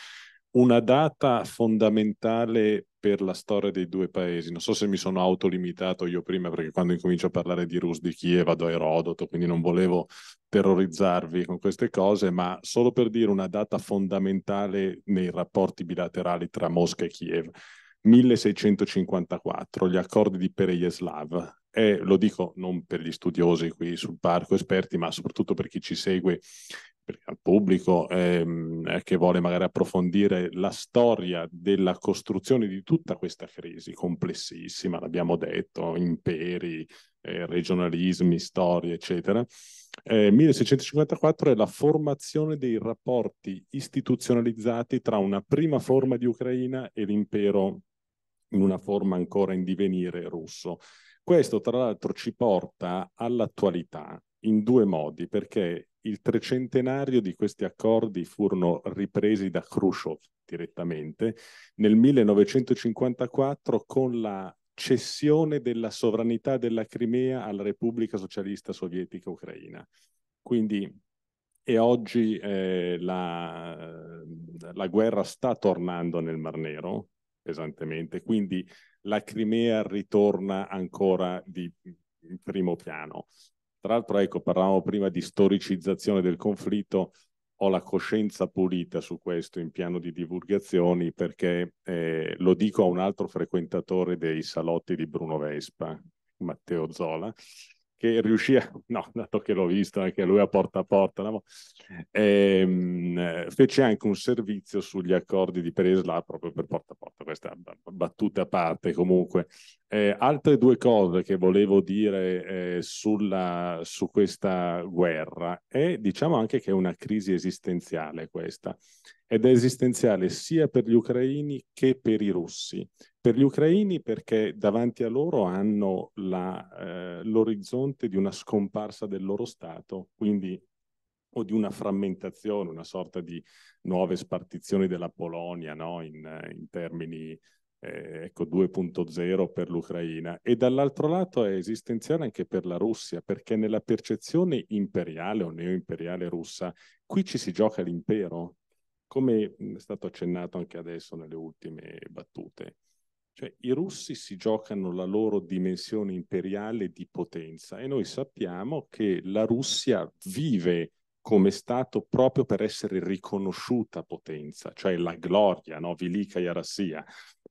F: Una data fondamentale per la storia dei due paesi. Non so se mi sono autolimitato io prima, perché quando incomincio a parlare di Rus di Kiev vado a Erodoto, quindi non volevo terrorizzarvi con queste cose, ma solo per dire una data fondamentale nei rapporti bilaterali tra Mosca e Kiev. 1654, gli accordi di Perejeslav, e lo dico non per gli studiosi qui sul parco esperti, ma soprattutto per chi ci segue, al pubblico ehm, che vuole magari approfondire la storia della costruzione di tutta questa crisi complessissima, l'abbiamo detto, imperi, eh, regionalismi, storie, eccetera. Eh, 1654 è la formazione dei rapporti istituzionalizzati tra una prima forma di Ucraina e l'impero in una forma ancora in divenire russo. Questo tra l'altro ci porta all'attualità in due modi, perché il trecentenario di questi accordi furono ripresi da Khrushchev direttamente nel 1954 con la cessione della sovranità della Crimea alla Repubblica Socialista Sovietica Ucraina. Quindi e oggi eh, la, la, guerra sta tornando nel Mar Nero pesantemente, quindi la Crimea ritorna ancora di, primo piano. Tra l'altro, ecco, parlavamo prima di storicizzazione del conflitto, ho la coscienza pulita su questo in piano di divulgazioni perché eh, lo dico a un altro frequentatore dei salotti di Bruno Vespa, Matteo Zola, che riuscì a, no, dato che l'ho visto anche lui a porta a porta, no? ehm, fece anche un servizio sugli accordi di Peresla proprio per porta a porta, questa battuta a parte comunque. Eh, altre due cose che volevo dire eh, sulla, su questa guerra è diciamo anche che è una crisi esistenziale questa ed è esistenziale sia per gli ucraini che per i russi. Per gli ucraini perché davanti a loro hanno la, eh, l'orizzonte di una scomparsa del loro Stato, quindi o di una frammentazione, una sorta di nuove spartizioni della Polonia no? in, in, termini eh, ecco, 2.0 per l'Ucraina. E dall'altro lato è esistenziale anche per la Russia, perché nella percezione imperiale o neoimperiale russa, qui ci si gioca l'impero, come è stato accennato anche adesso nelle ultime battute. Cioè, i russi si giocano la loro dimensione imperiale di potenza e noi sappiamo che la Russia vive come Stato proprio per essere riconosciuta potenza, cioè la gloria, no? Vilika Yarassia,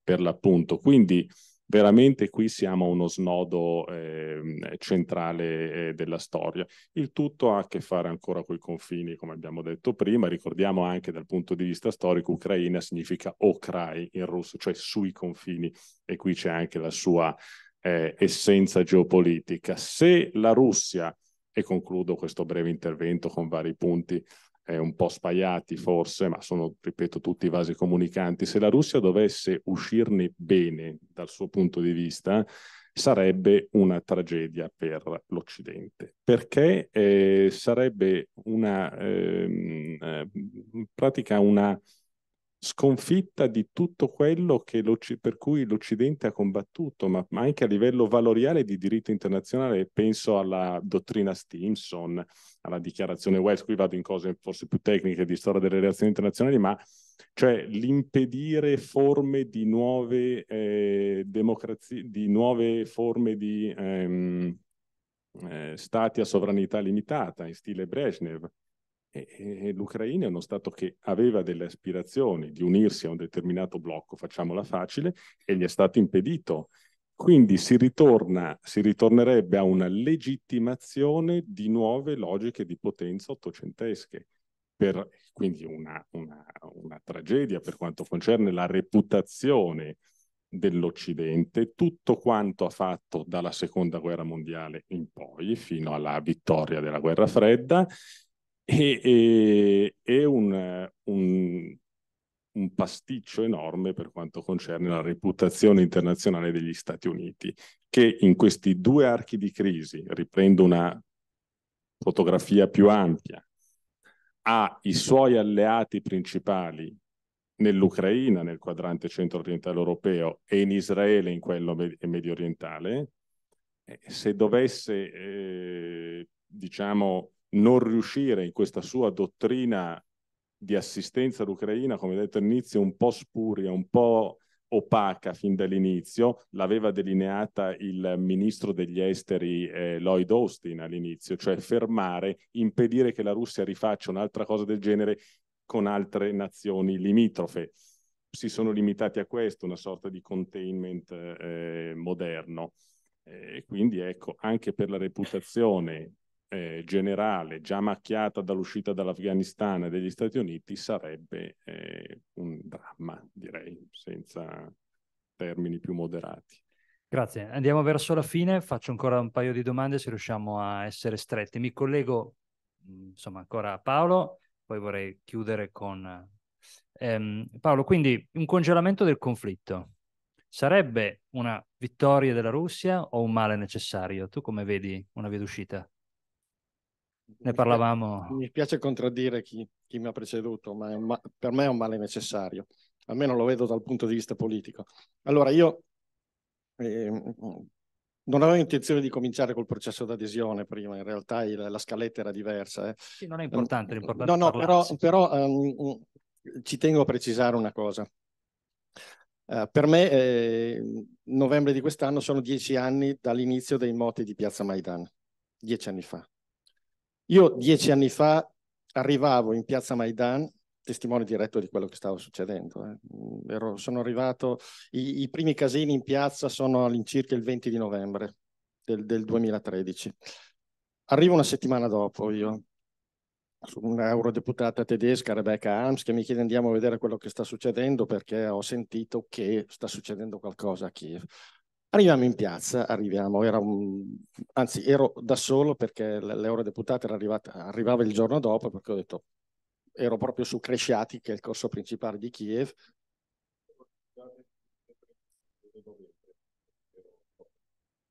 F: per l'appunto. Quindi veramente qui siamo a uno snodo eh, centrale eh, della storia. Il tutto ha a che fare ancora con i confini, come abbiamo detto prima. Ricordiamo anche dal punto di vista storico, Ucraina significa Okrai in russo, cioè sui confini, e qui c'è anche la sua eh, essenza geopolitica. Se la Russia, e concludo questo breve intervento con vari punti, eh, un po' spaiati forse, ma sono, ripeto, tutti vasi comunicanti, se la Russia dovesse uscirne bene dal suo punto di vista, sarebbe una tragedia per l'Occidente, perché eh, sarebbe una, ehm, eh, pratica una sconfitta di tutto quello per cui l'Occidente ha combattuto, ma, ma, anche a livello valoriale di diritto internazionale. Penso alla dottrina Stimson, alla dichiarazione Wells, qui vado in cose forse più tecniche di storia delle relazioni internazionali, ma cioè l'impedire forme di nuove eh, democrazie, di nuove forme di ehm, eh, stati a sovranità limitata, in stile Brezhnev, l'Ucraina è uno Stato che aveva delle aspirazioni di unirsi a un determinato blocco, facciamola facile, e gli è stato impedito. Quindi si, ritorna, si ritornerebbe a una legittimazione di nuove logiche di potenza ottocentesche. Per, quindi una, una, una tragedia per quanto concerne la reputazione dell'Occidente, tutto quanto ha fatto dalla seconda guerra mondiale in poi, fino alla vittoria della guerra fredda, e, e, è un, un, un, pasticcio enorme per quanto concerne la reputazione internazionale degli Stati Uniti, che in questi due archi di crisi, riprendo una fotografia più ampia, ha i suoi alleati principali nell'Ucraina, nel quadrante centro-orientale europeo, e in Israele, in quello medio orientale, se dovesse, eh, diciamo, non riuscire in questa sua dottrina di assistenza all'Ucraina, come detto all'inizio, un po' spuria, un po' opaca fin dall'inizio, l'aveva delineata il ministro degli esteri eh, Lloyd Austin all'inizio, cioè fermare, impedire che la Russia rifaccia un'altra cosa del genere con altre nazioni limitrofe. Si sono limitati a questo, una sorta di containment eh, moderno. E quindi ecco, anche per la reputazione eh, generale già macchiata dall'uscita dall'Afghanistan e degli Stati Uniti sarebbe eh, un dramma, direi, senza termini più moderati.
C: Grazie, andiamo verso la fine, faccio ancora un paio di domande se riusciamo a essere stretti. Mi collego insomma ancora a Paolo, poi vorrei chiudere con ehm, Paolo, quindi un congelamento del conflitto sarebbe una vittoria della Russia o un male necessario? Tu come vedi una via d'uscita? Ne parlavamo.
I: Mi piace contraddire chi, chi mi ha preceduto, ma, ma per me è un male necessario, almeno lo vedo dal punto di vista politico. Allora io eh, non avevo intenzione di cominciare col processo d'adesione prima, in realtà il, la scaletta era diversa. Eh.
C: Sì, non è importante, l'importante
I: No, no, però, però um, ci tengo a precisare una cosa. Uh, per me eh, novembre di quest'anno sono dieci anni dall'inizio dei moti di Piazza Maidan, dieci anni fa. Io dieci anni fa arrivavo in Piazza Maidan testimone diretto di quello che stava succedendo. Eh. Mm, ero, sono arrivato, i, i, primi casini in piazza sono all'incirca il 20 di novembre del, del 2013. Arrivo una settimana dopo io, su un'eurodeputata tedesca, Rebecca Harms, che mi chiede andiamo a vedere quello che sta succedendo perché ho sentito che sta succedendo qualcosa a Kiev. Arriviamo in piazza, arriviamo, era un, anzi ero da solo perché l'eurodeputata arrivata, arrivava il giorno dopo perché ho detto ero proprio su Cresciati, che è il corso principale di Kiev.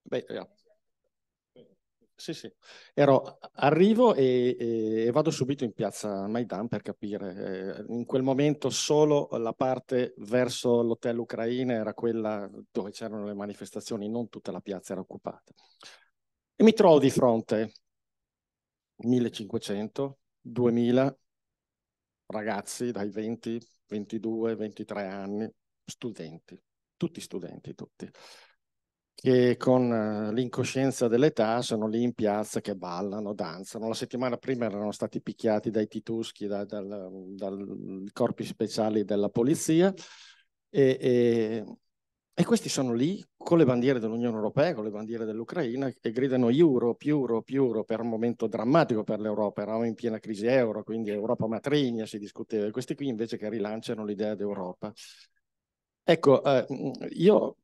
I: Beh, yeah. Sì, sì. Ero, arrivo e, e, vado subito in piazza Maidan per capire. Eh, in quel momento solo la parte verso l'hotel Ucraina era quella dove c'erano le manifestazioni, non tutta la piazza era occupata. E mi trovo di fronte 1500, 2000 ragazzi dai 20, 22, 23 anni, studenti, tutti studenti, tutti, che con uh, l'incoscienza dell'età sono lì in piazza che ballano, danzano. La settimana prima erano stati picchiati dai tituschi, da, dal, dal corpi speciali della polizia e, e e questi sono lì con le bandiere dell'Unione Europea, con le bandiere dell'Ucraina e gridano Europe, Europe, Europe. Era un momento drammatico per l'Europa, eravamo in piena crisi euro, quindi Europa matrigna si discuteva. E questi qui invece che rilanciano l'idea d'Europa. Ecco, eh, io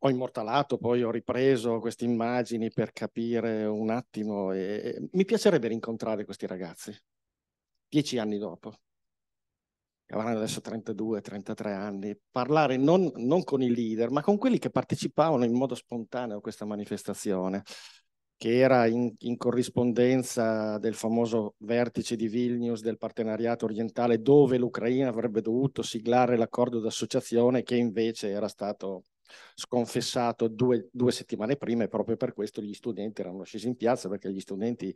I: ho immortalato, poi ho ripreso queste immagini per capire un attimo e mi piacerebbe rincontrare questi ragazzi, dieci anni dopo. Che avranno adesso 32, 33 anni, parlare non, non, con i leader, ma con quelli che partecipavano in modo spontaneo a questa manifestazione, che era in, in corrispondenza del famoso vertice di Vilnius del partenariato orientale, dove l'Ucraina avrebbe dovuto siglare l'accordo d'associazione, che invece era stato sconfessato due, due settimane prima e proprio per questo gli studenti erano scesi in piazza perché gli studenti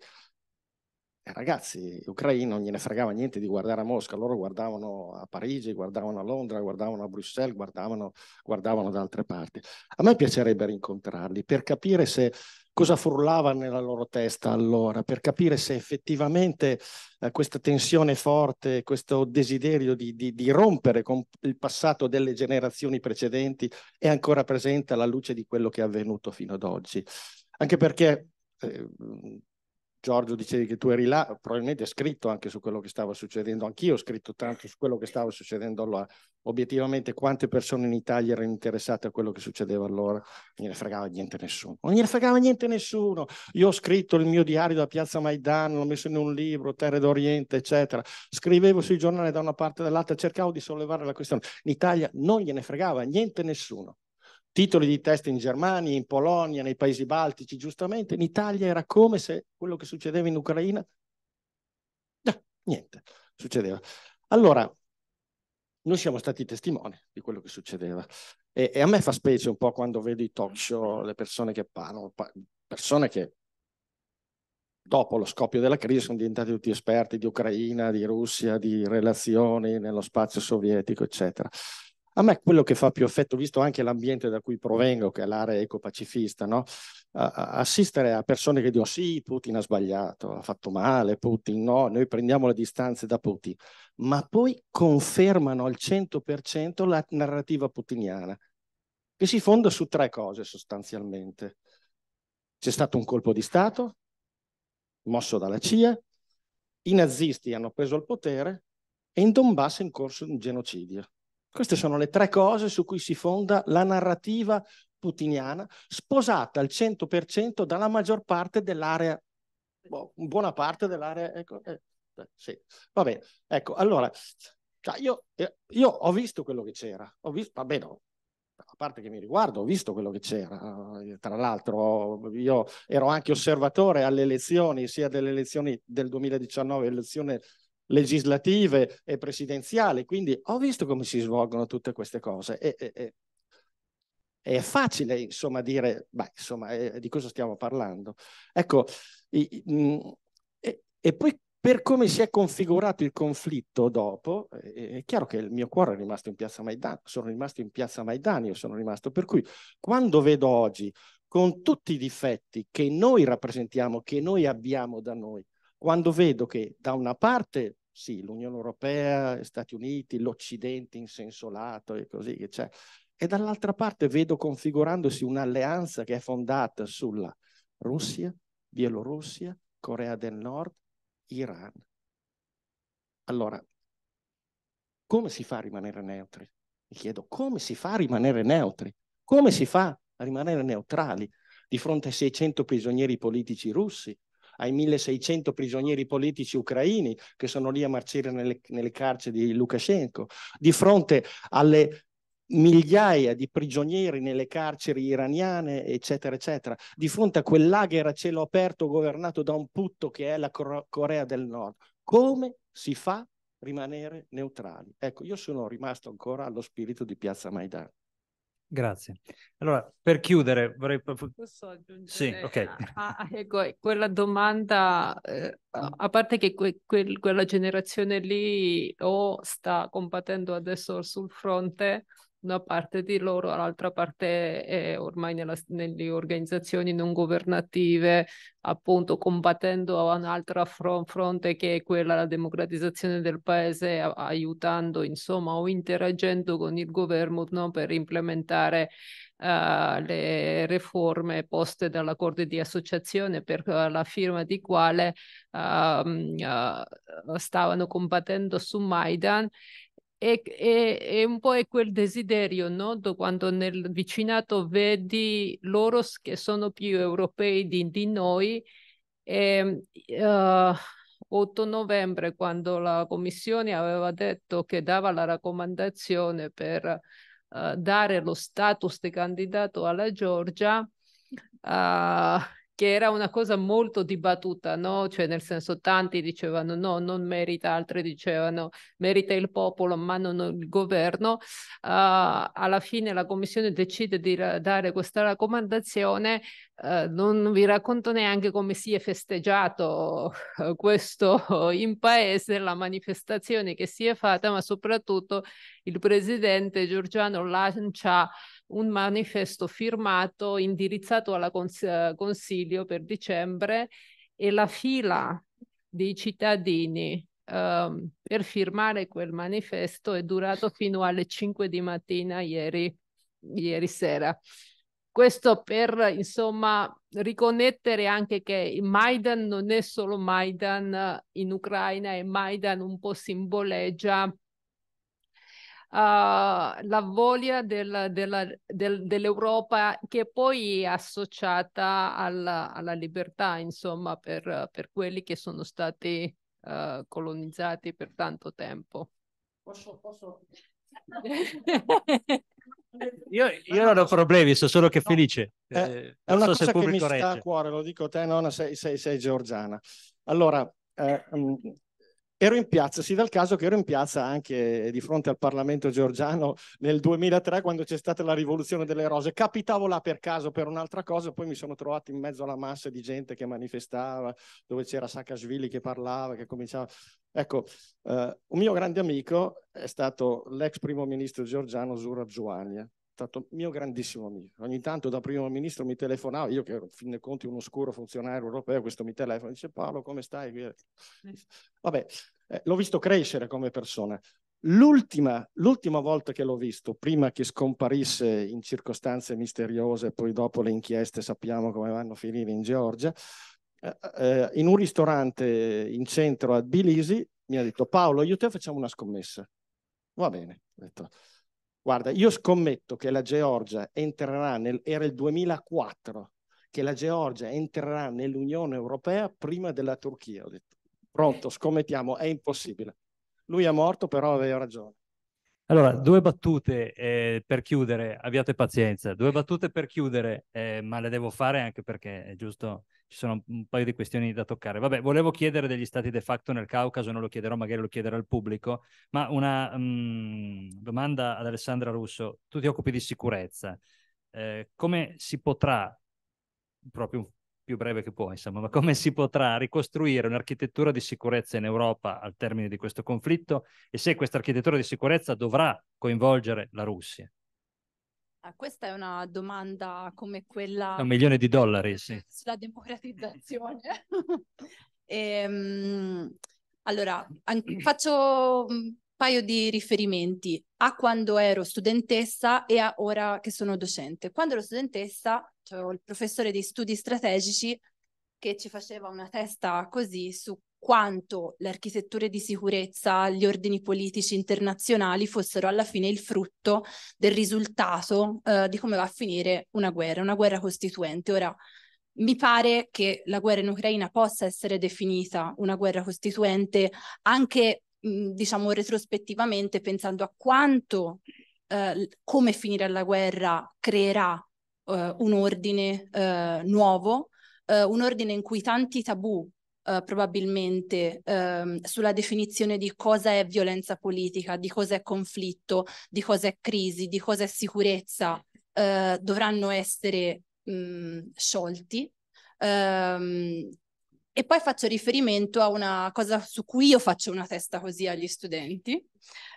I: eh, ragazzi ucraini non gliene fregava niente di guardare a Mosca, loro guardavano a Parigi, guardavano a Londra, guardavano a Bruxelles, guardavano, guardavano da altre parti. A me piacerebbe rincontrarli per capire se cosa frullava nella loro testa allora, per capire se effettivamente eh, questa tensione forte, questo desiderio di, di, di, rompere con il passato delle generazioni precedenti è ancora presente alla luce di quello che è avvenuto fino ad oggi. Anche perché eh, Giorgio dicevi che tu eri là, probabilmente hai scritto anche su quello che stava succedendo, anch'io ho scritto tanto su quello che stava succedendo allora. Obiettivamente quante persone in Italia erano interessate a quello che succedeva allora? Non gliene fregava niente nessuno. Non gliene fregava niente nessuno. Io ho scritto il mio diario da Piazza Maidan, l'ho messo in un libro, Terre d'Oriente, eccetera. Scrivevo sui giornali da una parte e dall'altra, cercavo di sollevare la questione. In Italia non gliene fregava niente nessuno titoli di testa in Germania, in Polonia, nei paesi baltici, giustamente, in Italia era come se quello che succedeva in Ucraina, no, niente, succedeva. Allora, noi siamo stati testimoni di quello che succedeva e, e, a me fa specie un po' quando vedo i talk show, le persone che parlano, persone che dopo lo scoppio della crisi sono diventati tutti esperti di Ucraina, di Russia, di relazioni nello spazio sovietico, eccetera. A me quello che fa più effetto, visto anche l'ambiente da cui provengo, che è l'area ecopacifista, no? assistere a persone che dicono sì, Putin ha sbagliato, ha fatto male, Putin no, noi prendiamo le distanze da Putin, ma poi confermano al 100% la narrativa putiniana, che si fonda su tre cose sostanzialmente. C'è stato un colpo di Stato, mosso dalla CIA, i nazisti hanno preso il potere e in Donbass è in corso un genocidio. Queste sono le tre cose su cui si fonda la narrativa putiniana, sposata al 100% dalla maggior parte dell'area, boh, buona parte dell'area, ecco, eh, sì, va bene, ecco, allora, cioè io, eh, io, ho visto quello che c'era, ho visto, va bene, a parte che mi riguarda, ho visto quello che c'era. Eh, tra l'altro, io ero anche osservatore alle elezioni, sia delle elezioni del 2019, elezioni legislative e presidenziali, quindi ho visto come si svolgono tutte queste cose. E, e, è facile, insomma, dire, beh, insomma, eh, di cosa stiamo parlando. Ecco, i, mh, e, e poi per come si è configurato il conflitto dopo, è chiaro che il mio cuore è rimasto in piazza Maidan, sono rimasto in piazza Maidan, io sono rimasto, per cui quando vedo oggi, con tutti i difetti che noi rappresentiamo, che noi abbiamo da noi, quando vedo che da una parte, sì, l'Unione Europea, gli Stati Uniti, l'Occidente in senso lato e così che c'è, e dall'altra parte vedo configurandosi un'alleanza che è fondata sulla Russia, Bielorussia, Corea del Nord, Iran. Allora, come si fa a rimanere neutri? Mi chiedo, come si fa a rimanere neutri? Come si fa a rimanere neutrali di fronte ai 600 prigionieri politici russi, ai 1600 prigionieri politici ucraini che sono lì a marcire nelle, nelle carceri di Lukashenko, di fronte alle migliaia di prigionieri nelle carceri iraniane, eccetera, eccetera, di fronte a quel lager a cielo aperto governato da un putto che è la Corea del Nord. Come si fa a rimanere neutrali? Ecco, io sono rimasto ancora allo spirito di Piazza Maidan.
C: Grazie. Allora, per chiudere, vorrei...
E: Posso aggiungere?
C: Sì, ok.
E: Ah, ah, ecco, quella domanda, eh, a parte che que, que, quella generazione lì o sta combattendo adesso sul fronte una parte di loro, l'altra parte è ormai nella, nelle organizzazioni non governative, appunto combattendo a un'altra fron- fronte che è quella della democratizzazione del paese, a- aiutando insomma o interagendo con il governo no, per implementare Uh, le riforme poste dall'accordo di associazione per uh, la firma di quale uh, stavano combattendo su Maidan è, è, è, un po' è quel desiderio, no? quando nel vicinato vedi loro che sono più europei di, di noi. E, uh, 8 novembre, quando la Commissione aveva detto che dava la raccomandazione per uh, dare lo status di candidato alla Georgia, uh, che era una cosa molto dibattuta, no? Cioè, nel senso, tanti dicevano no, non merita, altri dicevano merita il popolo, ma non il governo. Uh, alla fine la Commissione decide di dare questa raccomandazione. Uh, non vi racconto neanche come si è festeggiato uh, questo in paese, la manifestazione che si è fatta, ma soprattutto il presidente Giorgiano lancia un manifesto firmato indirizzato alla cons- Consiglio per dicembre e la fila dei cittadini um, per firmare quel manifesto è durato fino alle 5 di mattina ieri, ieri sera. Questo per insomma riconnettere anche che Maidan non è solo Maidan in Ucraina, è Maidan un po' simboleggia la voglia del, della, del, dell'Europa che poi è associata alla, alla libertà, insomma, per, per, quelli che sono stati uh, colonizzati per tanto tempo.
I: Posso, posso...
C: io, io, non ho problemi, sono solo che felice.
I: No, è, eh, è una so cosa che mi sta regge. a cuore, lo dico a te, nonna, sei, sei, sei georgiana. Allora, eh, mm, ero in piazza, si dà il caso che ero in piazza anche di fronte al Parlamento georgiano nel 2003 quando c'è stata la rivoluzione delle rose. Capitavo là per caso per un'altra cosa, poi mi sono trovato in mezzo alla massa di gente che manifestava, dove c'era Saakashvili che parlava, che cominciava... Ecco, eh, un mio grande amico è stato l'ex primo ministro georgiano Zura Zuania stato mio grandissimo amico. Ogni tanto da primo ministro mi telefonava, io che ero fin dei conti un oscuro funzionario europeo, questo mi telefona, dice Paolo come stai? Vabbè, eh, l'ho visto crescere come persona. L'ultima, l'ultima volta che l'ho visto, prima che scomparisse in circostanze misteriose, poi dopo le inchieste sappiamo come vanno a finire in Georgia, eh, eh, in un ristorante in centro a Tbilisi mi ha detto Paolo, io e te facciamo una scommessa. Va bene, ho detto Guarda, io scommetto che la Georgia entrerà nel, era il 2004, che la Georgia entrerà nell'Unione Europea prima della Turchia. Ho detto, pronto, scommettiamo, è impossibile. Lui è morto, però aveva ragione.
C: Allora, due battute eh, per chiudere, abbiate pazienza, due battute per chiudere, eh, ma le devo fare anche perché è giusto, ci sono un paio di questioni da toccare. Vabbè, volevo chiedere degli stati de facto nel Caucaso, non lo chiederò, magari lo chiederò al pubblico, ma una um, domanda ad Alessandra Russo, tu ti occupi di sicurezza, eh, come si potrà, proprio più breve che può, insomma, ma come si potrà ricostruire un'architettura di sicurezza in Europa al termine di questo conflitto e se questa architettura di sicurezza dovrà coinvolgere la Russia?
D: Ah, questa è una domanda come quella...
C: Un milione di dollari, sì.
D: Sulla democratizzazione. e, um, allora, faccio un paio di riferimenti a quando ero studentessa e a ora che sono docente. Quando ero studentessa c'avevo il professore di studi strategici che ci faceva una testa così su quanto le architetture di sicurezza, gli ordini politici internazionali fossero alla fine il frutto del risultato eh, di come va a finire una guerra, una guerra costituente. Ora, mi pare che la guerra in Ucraina possa essere definita una guerra costituente anche, diciamo, retrospettivamente, pensando a quanto eh, come finire la guerra creerà eh, un ordine eh, nuovo, eh, un ordine in cui tanti tabù Uh, probabilmente um, sulla definizione di cosa è violenza politica, di cosa è conflitto, di cosa è crisi, di cosa è sicurezza, uh, dovranno essere um, sciolti. Um, e poi faccio riferimento a una cosa su cui io faccio una testa così agli studenti,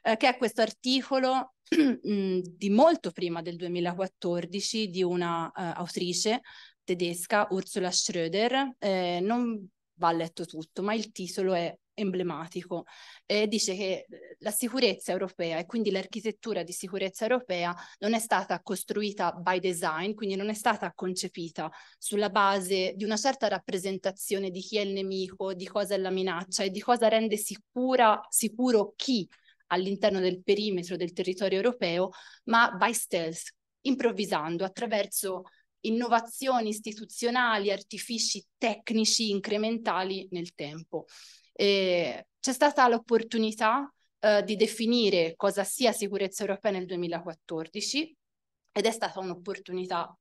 D: eh, che è questo articolo di molto prima del 2014 di una uh, autrice tedesca, Ursula Schröder. Eh, non va letto tutto, ma il titolo è emblematico. Eh, dice che la sicurezza europea e quindi l'architettura di sicurezza europea non è stata costruita by design, quindi non è stata concepita sulla base di una certa rappresentazione di chi è il nemico, di cosa è la minaccia e di cosa rende sicura, sicuro chi all'interno del perimetro del territorio europeo, ma by stealth, improvvisando attraverso innovazioni istituzionali, artifici tecnici incrementali nel tempo. C'è stata l'opportunità eh, di definire cosa sia sicurezza europea nel 2014 ed è stata un'opportunità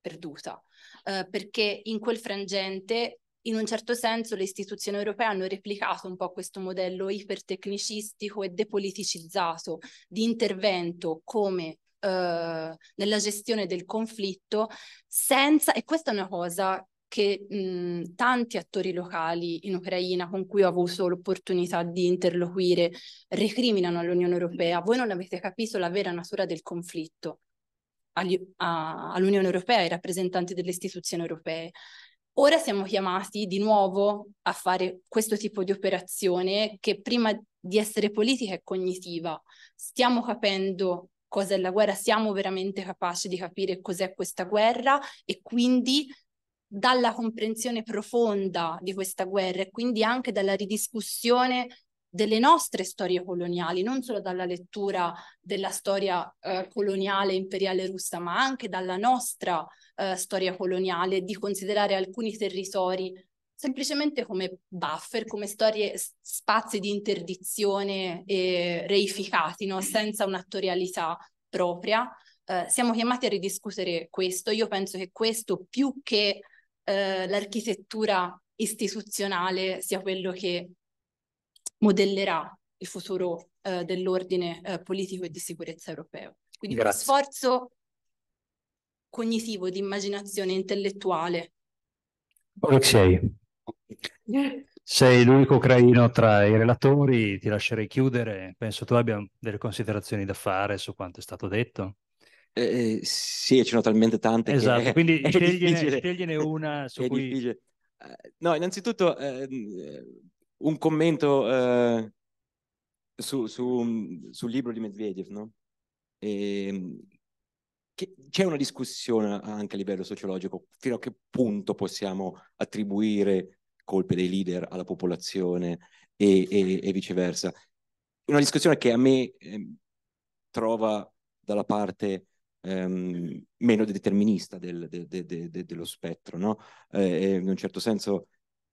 D: perduta, eh, perché in quel frangente in un certo senso le istituzioni europee hanno replicato un po' questo modello ipertecnicistico e depoliticizzato di intervento come eh, nella gestione del conflitto senza, e questa è una cosa che mh, tanti attori locali in Ucraina con cui ho avuto l'opportunità di interloquire recriminano all'Unione Europea. Voi non avete capito la vera natura del conflitto all'Unione Europea, ai rappresentanti delle istituzioni europee. Ora siamo chiamati di nuovo a fare questo tipo di operazione che prima di essere politica è cognitiva. Stiamo capendo cosa è la guerra, siamo veramente capaci di capire cos'è questa guerra e quindi dalla comprensione profonda di questa guerra e quindi anche dalla ridiscussione delle nostre storie coloniali, non solo dalla lettura della storia eh, coloniale imperiale russa, ma anche dalla nostra eh, storia coloniale, di considerare alcuni territori semplicemente come buffer, come storie, spazi di interdizione e reificati, no? senza un'attorialità propria. Eh, siamo chiamati a ridiscutere questo. Io penso che questo, più che eh, l'architettura istituzionale, sia quello che modellerà il futuro eh, dell'ordine eh, politico e di sicurezza europeo. Quindi Grazie. uno sforzo cognitivo, di immaginazione intellettuale.
C: Alexei, sei l'unico ucraino tra i relatori, ti lascerei chiudere. Penso tu abbia delle considerazioni da fare su quanto è stato detto.
H: Eh, sì, ce ne sono talmente tante
C: esatto, quindi scegliene, scegliene, una su
H: è
C: cui...
H: Difficile. No, innanzitutto eh, un commento eh, su, su, sul libro di Medvedev, no? E, ehm, c'è una discussione anche a livello sociologico fino a che punto possiamo attribuire colpe dei leader alla popolazione e, e, e viceversa. Una discussione che a me eh, trova dalla parte ehm, meno determinista del, de, de, de, dello spettro, no? Eh, in un certo senso,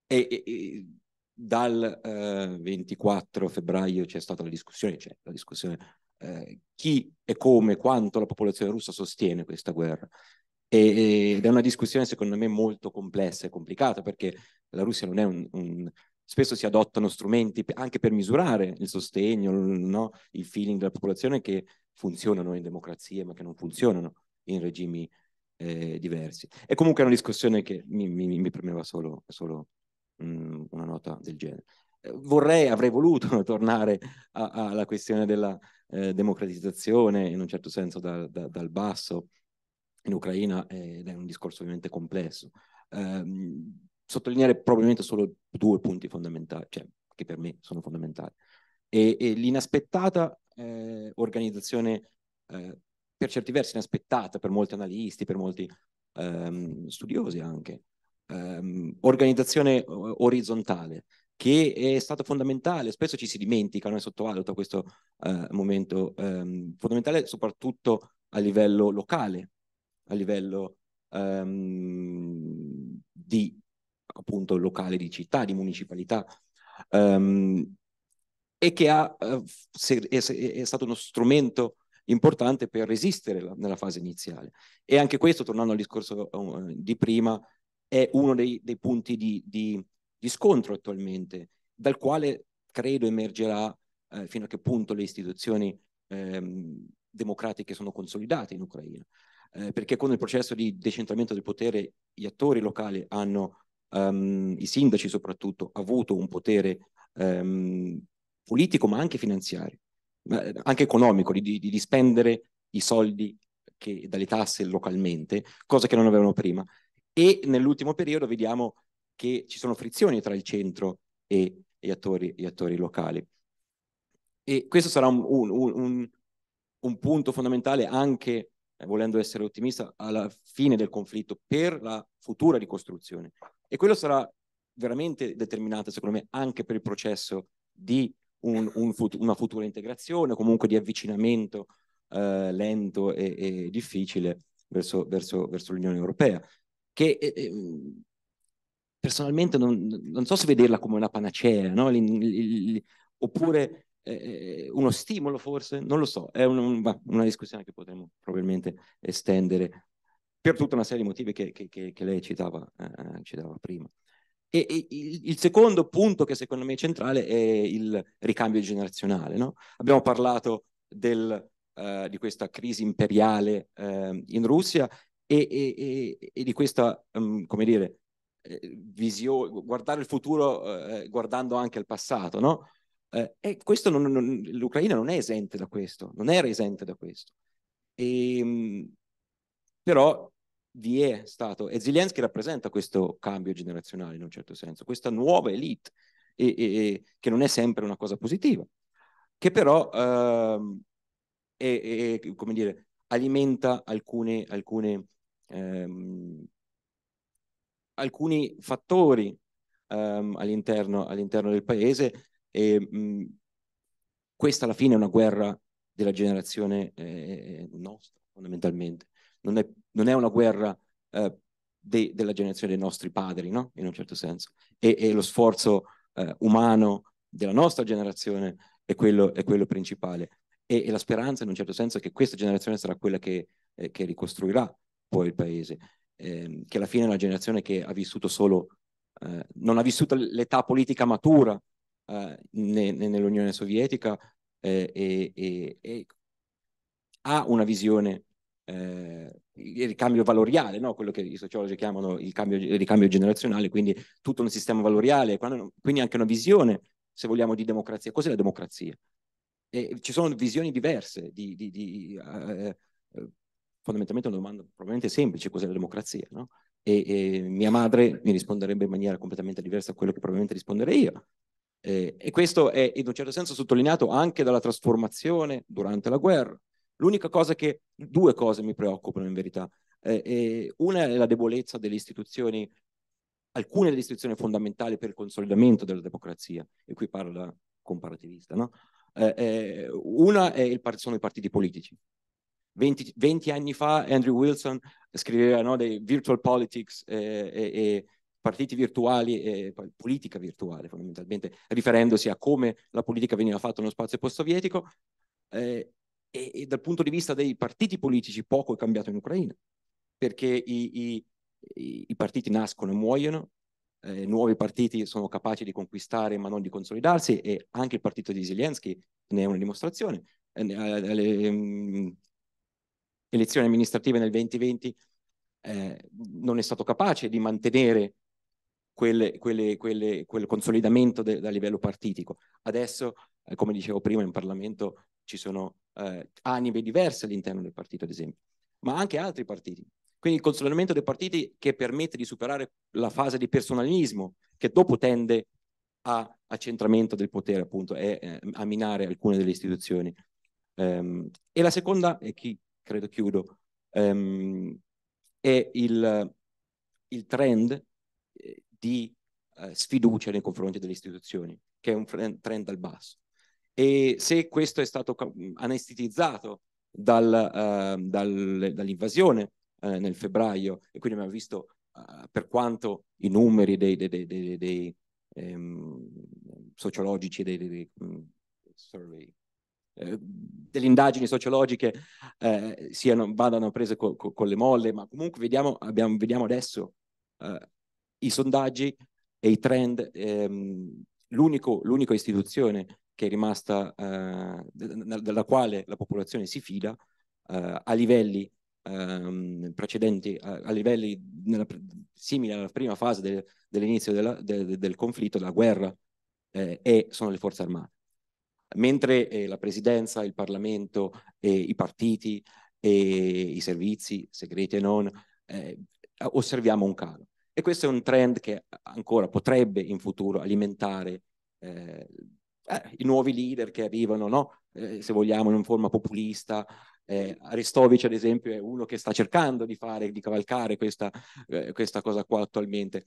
H: e, e, dal eh, 24 febbraio c'è stata la discussione, c'è la discussione eh, chi e come, quanto la popolazione russa sostiene questa guerra. E, ed è una discussione secondo me molto complessa e complicata perché la Russia non è un, un spesso si adottano strumenti anche per misurare il sostegno, no? il feeling della popolazione che funzionano in democrazie ma che non funzionano in regimi eh, diversi. E comunque è una discussione che mi, mi, mi premeva solo, solo mh, mm, una nota del genere. Eh, vorrei, avrei voluto tornare alla questione della eh, democratizzazione in un certo senso da, da, dal basso in Ucraina ed è un discorso ovviamente complesso. Um, sottolineare probabilmente solo due punti fondamentali, cioè che per me sono fondamentali. E, e l'inaspettata eh, organizzazione, eh, per certi versi inaspettata per molti analisti, per molti ehm, studiosi anche, ehm, organizzazione orizzontale, che è stata fondamentale, spesso ci si dimentica, non è sottovaluta questo eh, momento, ehm, fondamentale soprattutto a livello locale, a livello ehm, di appunto locale di città, di municipalità, um, e che ha, se, è, stato uno strumento importante per resistere la, nella fase iniziale. E anche questo, tornando al discorso uh, di prima, è uno dei, dei punti di, di, di, scontro attualmente, dal quale credo emergerà uh, fino a che punto le istituzioni ehm, democratiche sono consolidate in Ucraina. Eh, perché con il processo di decentramento del potere gli attori locali hanno um, i sindaci soprattutto, avuto un potere um, politico ma anche finanziario, anche economico, di, di, di spendere i soldi che, dalle tasse localmente, cosa che non avevano prima. E nell'ultimo periodo vediamo che ci sono frizioni tra il centro e gli attori, gli attori locali. E questo sarà un, un, un, un punto fondamentale anche, eh, volendo essere ottimista, alla fine del conflitto per la futura ricostruzione. E quello sarà veramente determinante, secondo me, anche per il processo di un, un fut una futura integrazione, comunque di avvicinamento eh, lento e, e, difficile verso, verso, verso l'Unione Europea, che eh, eh, personalmente non, non, so se vederla come una panacea, no? l, l, l, oppure eh, uno stimolo forse, non lo so, è un, un, una discussione che potremmo probabilmente estendere per tutta una serie di motivi che, che, che, lei citava, eh, citava prima. E, e il, secondo punto che secondo me è centrale è il ricambio generazionale. No? Abbiamo parlato del, uh, di questa crisi imperiale uh, in Russia e, e, e, di questa, um, come dire, eh, visione, guardare il futuro uh, guardando anche il passato, no? e questo non, non, l'Ucraina non è esente da questo, non era esente da questo. E, um, però vi è stato, e Zelensky rappresenta questo cambio generazionale in un certo senso, questa nuova elite, e, e, che non è sempre una cosa positiva, che però uh, è, è, come dire, alimenta alcune, alcune, um, alcuni fattori um, all'interno, all'interno, del paese e mh, questa alla fine è una guerra della generazione eh, nostra, fondamentalmente non è, non è una guerra eh, de, della generazione dei nostri padri, no? in un certo senso, e, e lo sforzo eh, umano della nostra generazione è quello, è quello principale. E, e, la speranza, in un certo senso, è che questa generazione sarà quella che, eh, che ricostruirà poi il paese, ehm, che alla fine è una generazione che ha vissuto solo, eh, non ha vissuto l'età politica matura eh, ne, ne, nell'Unione Sovietica e, e ha una visione eh, il ricambio valoriale, no? quello che i sociologi chiamano il, cambio, il ricambio generazionale, quindi tutto un sistema valoriale, quindi anche una visione, se vogliamo, di democrazia. Cos'è la democrazia? E ci sono visioni diverse, di, di, di eh, eh, fondamentalmente una domanda probabilmente semplice, cos'è la democrazia? No? E, e, mia madre mi risponderebbe in maniera completamente diversa a quello che probabilmente risponderei io. Eh, e questo è in un certo senso sottolineato anche dalla trasformazione durante la guerra, L'unica cosa che, due cose mi preoccupano in verità. Eh, eh, una è la debolezza delle istituzioni, alcune delle istituzioni fondamentali per il consolidamento della democrazia, e qui parlo da comparativista, no? Eh, eh una è il, sono i partiti politici. 20, 20 anni fa Andrew Wilson scriveva no, dei virtual politics eh, e, partiti virtuali e politica virtuale fondamentalmente, riferendosi a come la politica veniva fatta nello spazio post-sovietico eh, e, e, dal punto di vista dei partiti politici poco è cambiato in Ucraina, perché i, i, i partiti nascono e muoiono, eh, nuovi partiti sono capaci di conquistare ma non di consolidarsi e anche il partito di Zelensky ne è una dimostrazione. Eh, alle um, elezioni amministrative nel 2020 eh, non è stato capace di mantenere quelle, quelle, quelle, quel consolidamento de, a livello partitico. Adesso, eh, come dicevo prima, in Parlamento ci sono eh, anime diverse all'interno del partito, ad esempio, ma anche altri partiti. Quindi il consolidamento dei partiti che permette di superare la fase di personalismo, che dopo tende a accentramento del potere, appunto, e eh, a minare alcune delle istituzioni. Um, e la seconda, e qui credo chiudo, um, è il, il trend eh, di uh, sfiducia nei confronti delle istituzioni, che è un trend al basso. E se questo è stato anestetizzato dal, uh, dal, dall'invasione uh, nel febbraio, e quindi abbiamo visto per quanto i numeri dei, dei, dei, dei, ehm, sociologici, dei, sorry, eh, delle indagini sociologiche eh, siano, vadano prese co, co, con le molle, ma comunque vediamo, abbiamo, vediamo adesso i sondaggi e i trend. Ehm, l'unica istituzione che è rimasta, eh, dalla quale la popolazione si fida eh, a livelli ehm, precedenti, a, a livelli nella, simili alla prima fase de, dell'inizio della, de, del conflitto, della guerra, eh, e sono le forze armate mentre eh, la presidenza, il Parlamento, eh, i partiti i servizi segreti e non eh, osserviamo un calo. E questo è un trend che ancora potrebbe in futuro alimentare eh, eh, i nuovi leader che arrivano, no? Eh, se vogliamo, in forma populista. Aristovic, ad esempio, è uno che sta cercando di fare, di cavalcare questa, questa cosa qua attualmente.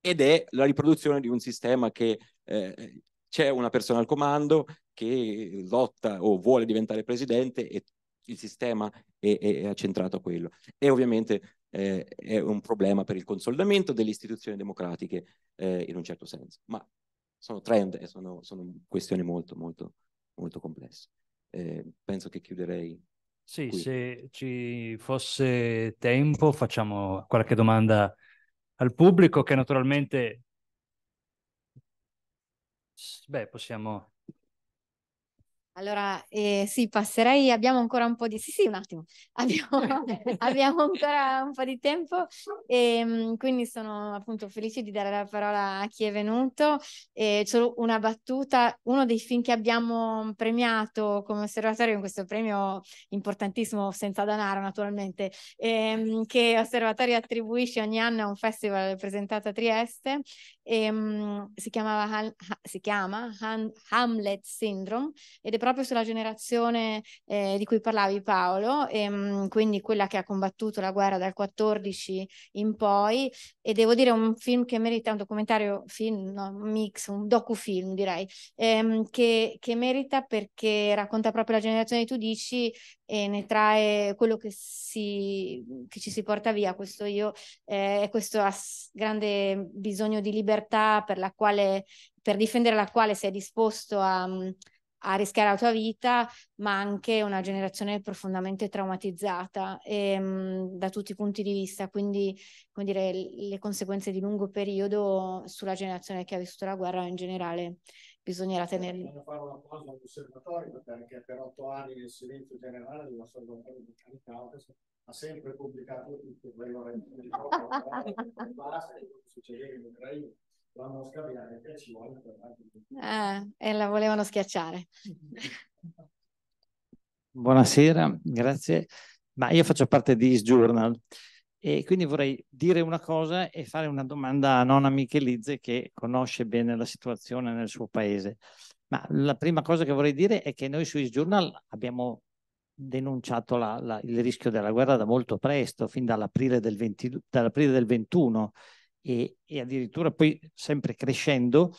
H: Ed è la riproduzione di un sistema che c'è una persona al comando che lotta o vuole diventare presidente e il sistema è, è accentrato a quello. E ovviamente eh, è un problema per il consolidamento delle istituzioni democratiche eh, in un certo senso, ma sono trend e sono, sono questioni molto, molto, molto complesse. Eh, penso che chiuderei.
C: Sì, qui. se ci fosse tempo facciamo qualche domanda al pubblico che naturalmente Beh, possiamo...
A: Allora, eh, sì, passerei, abbiamo ancora un po' di... Sì, sì, un attimo, abbiamo, abbiamo ancora un po' di tempo. E ehm, quindi sono appunto felice di dare la parola a chi è venuto. E solo una battuta, uno dei film che abbiamo premiato come osservatorio in questo premio importantissimo, senza denaro naturalmente, ehm, che Osservatorio attribuisce ogni anno a un festival presentato a Trieste, ehm, si, chiamava, si chiama Hamlet Syndrome ed è proprio sulla generazione eh, di cui parlavi Paolo, ehm, quindi quella che ha combattuto la guerra dal 14 in poi e devo dire un film che merita un documentario, film, no, mix, un docufilm direi, ehm, che, che merita perché racconta proprio la generazione di tu dici e ne trae quello che, si, che ci si porta via, questo io, eh, questo grande bisogno di libertà per la quale, per difendere la quale sei disposto a a rischiare la tua vita, ma anche una generazione profondamente traumatizzata e, mh, da tutti i punti di vista, quindi come dire, le conseguenze di lungo periodo sulla generazione che ha vissuto la guerra in generale bisognerà tenerli.
I: Voglio fare una cosa all'osservatorio perché per otto anni nel silenzio generale dell'osservatorio di Caucaso ha sempre pubblicato tutto quello che basta quello che succedeva in Ucraina volevano scaviare che ci vuole per
A: eh, e la volevano schiacciare.
K: Buonasera, grazie. Ma io faccio parte di East Journal e quindi vorrei dire una cosa e fare una domanda a Nonna Michelizze che conosce bene la situazione nel suo paese. Ma la prima cosa che vorrei dire è che noi su East Journal abbiamo denunciato la, la, il rischio della guerra da molto presto, fin dall'aprile del, 20, dall'aprile del 21 e, e addirittura poi sempre crescendo.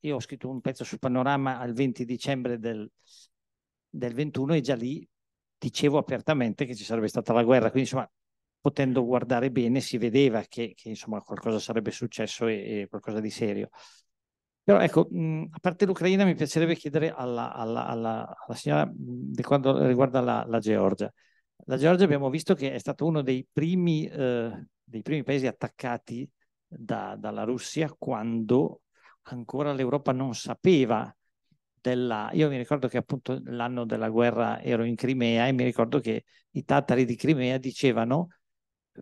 K: Io ho scritto un pezzo sul panorama al 20 dicembre del, del 21 e già lì dicevo apertamente che ci sarebbe stata la guerra, quindi insomma potendo guardare bene si vedeva che, che insomma qualcosa sarebbe successo e, e qualcosa di serio. Però ecco, mh, a parte l'Ucraina mi piacerebbe chiedere alla, alla, alla, alla signora di quanto riguarda la, la, Georgia. La Georgia abbiamo visto che è stato uno dei primi, eh, dei primi paesi attaccati da, dalla Russia quando ancora l'Europa non sapeva della... Io mi ricordo che appunto l'anno della guerra ero in Crimea e mi ricordo che i tatari di Crimea dicevano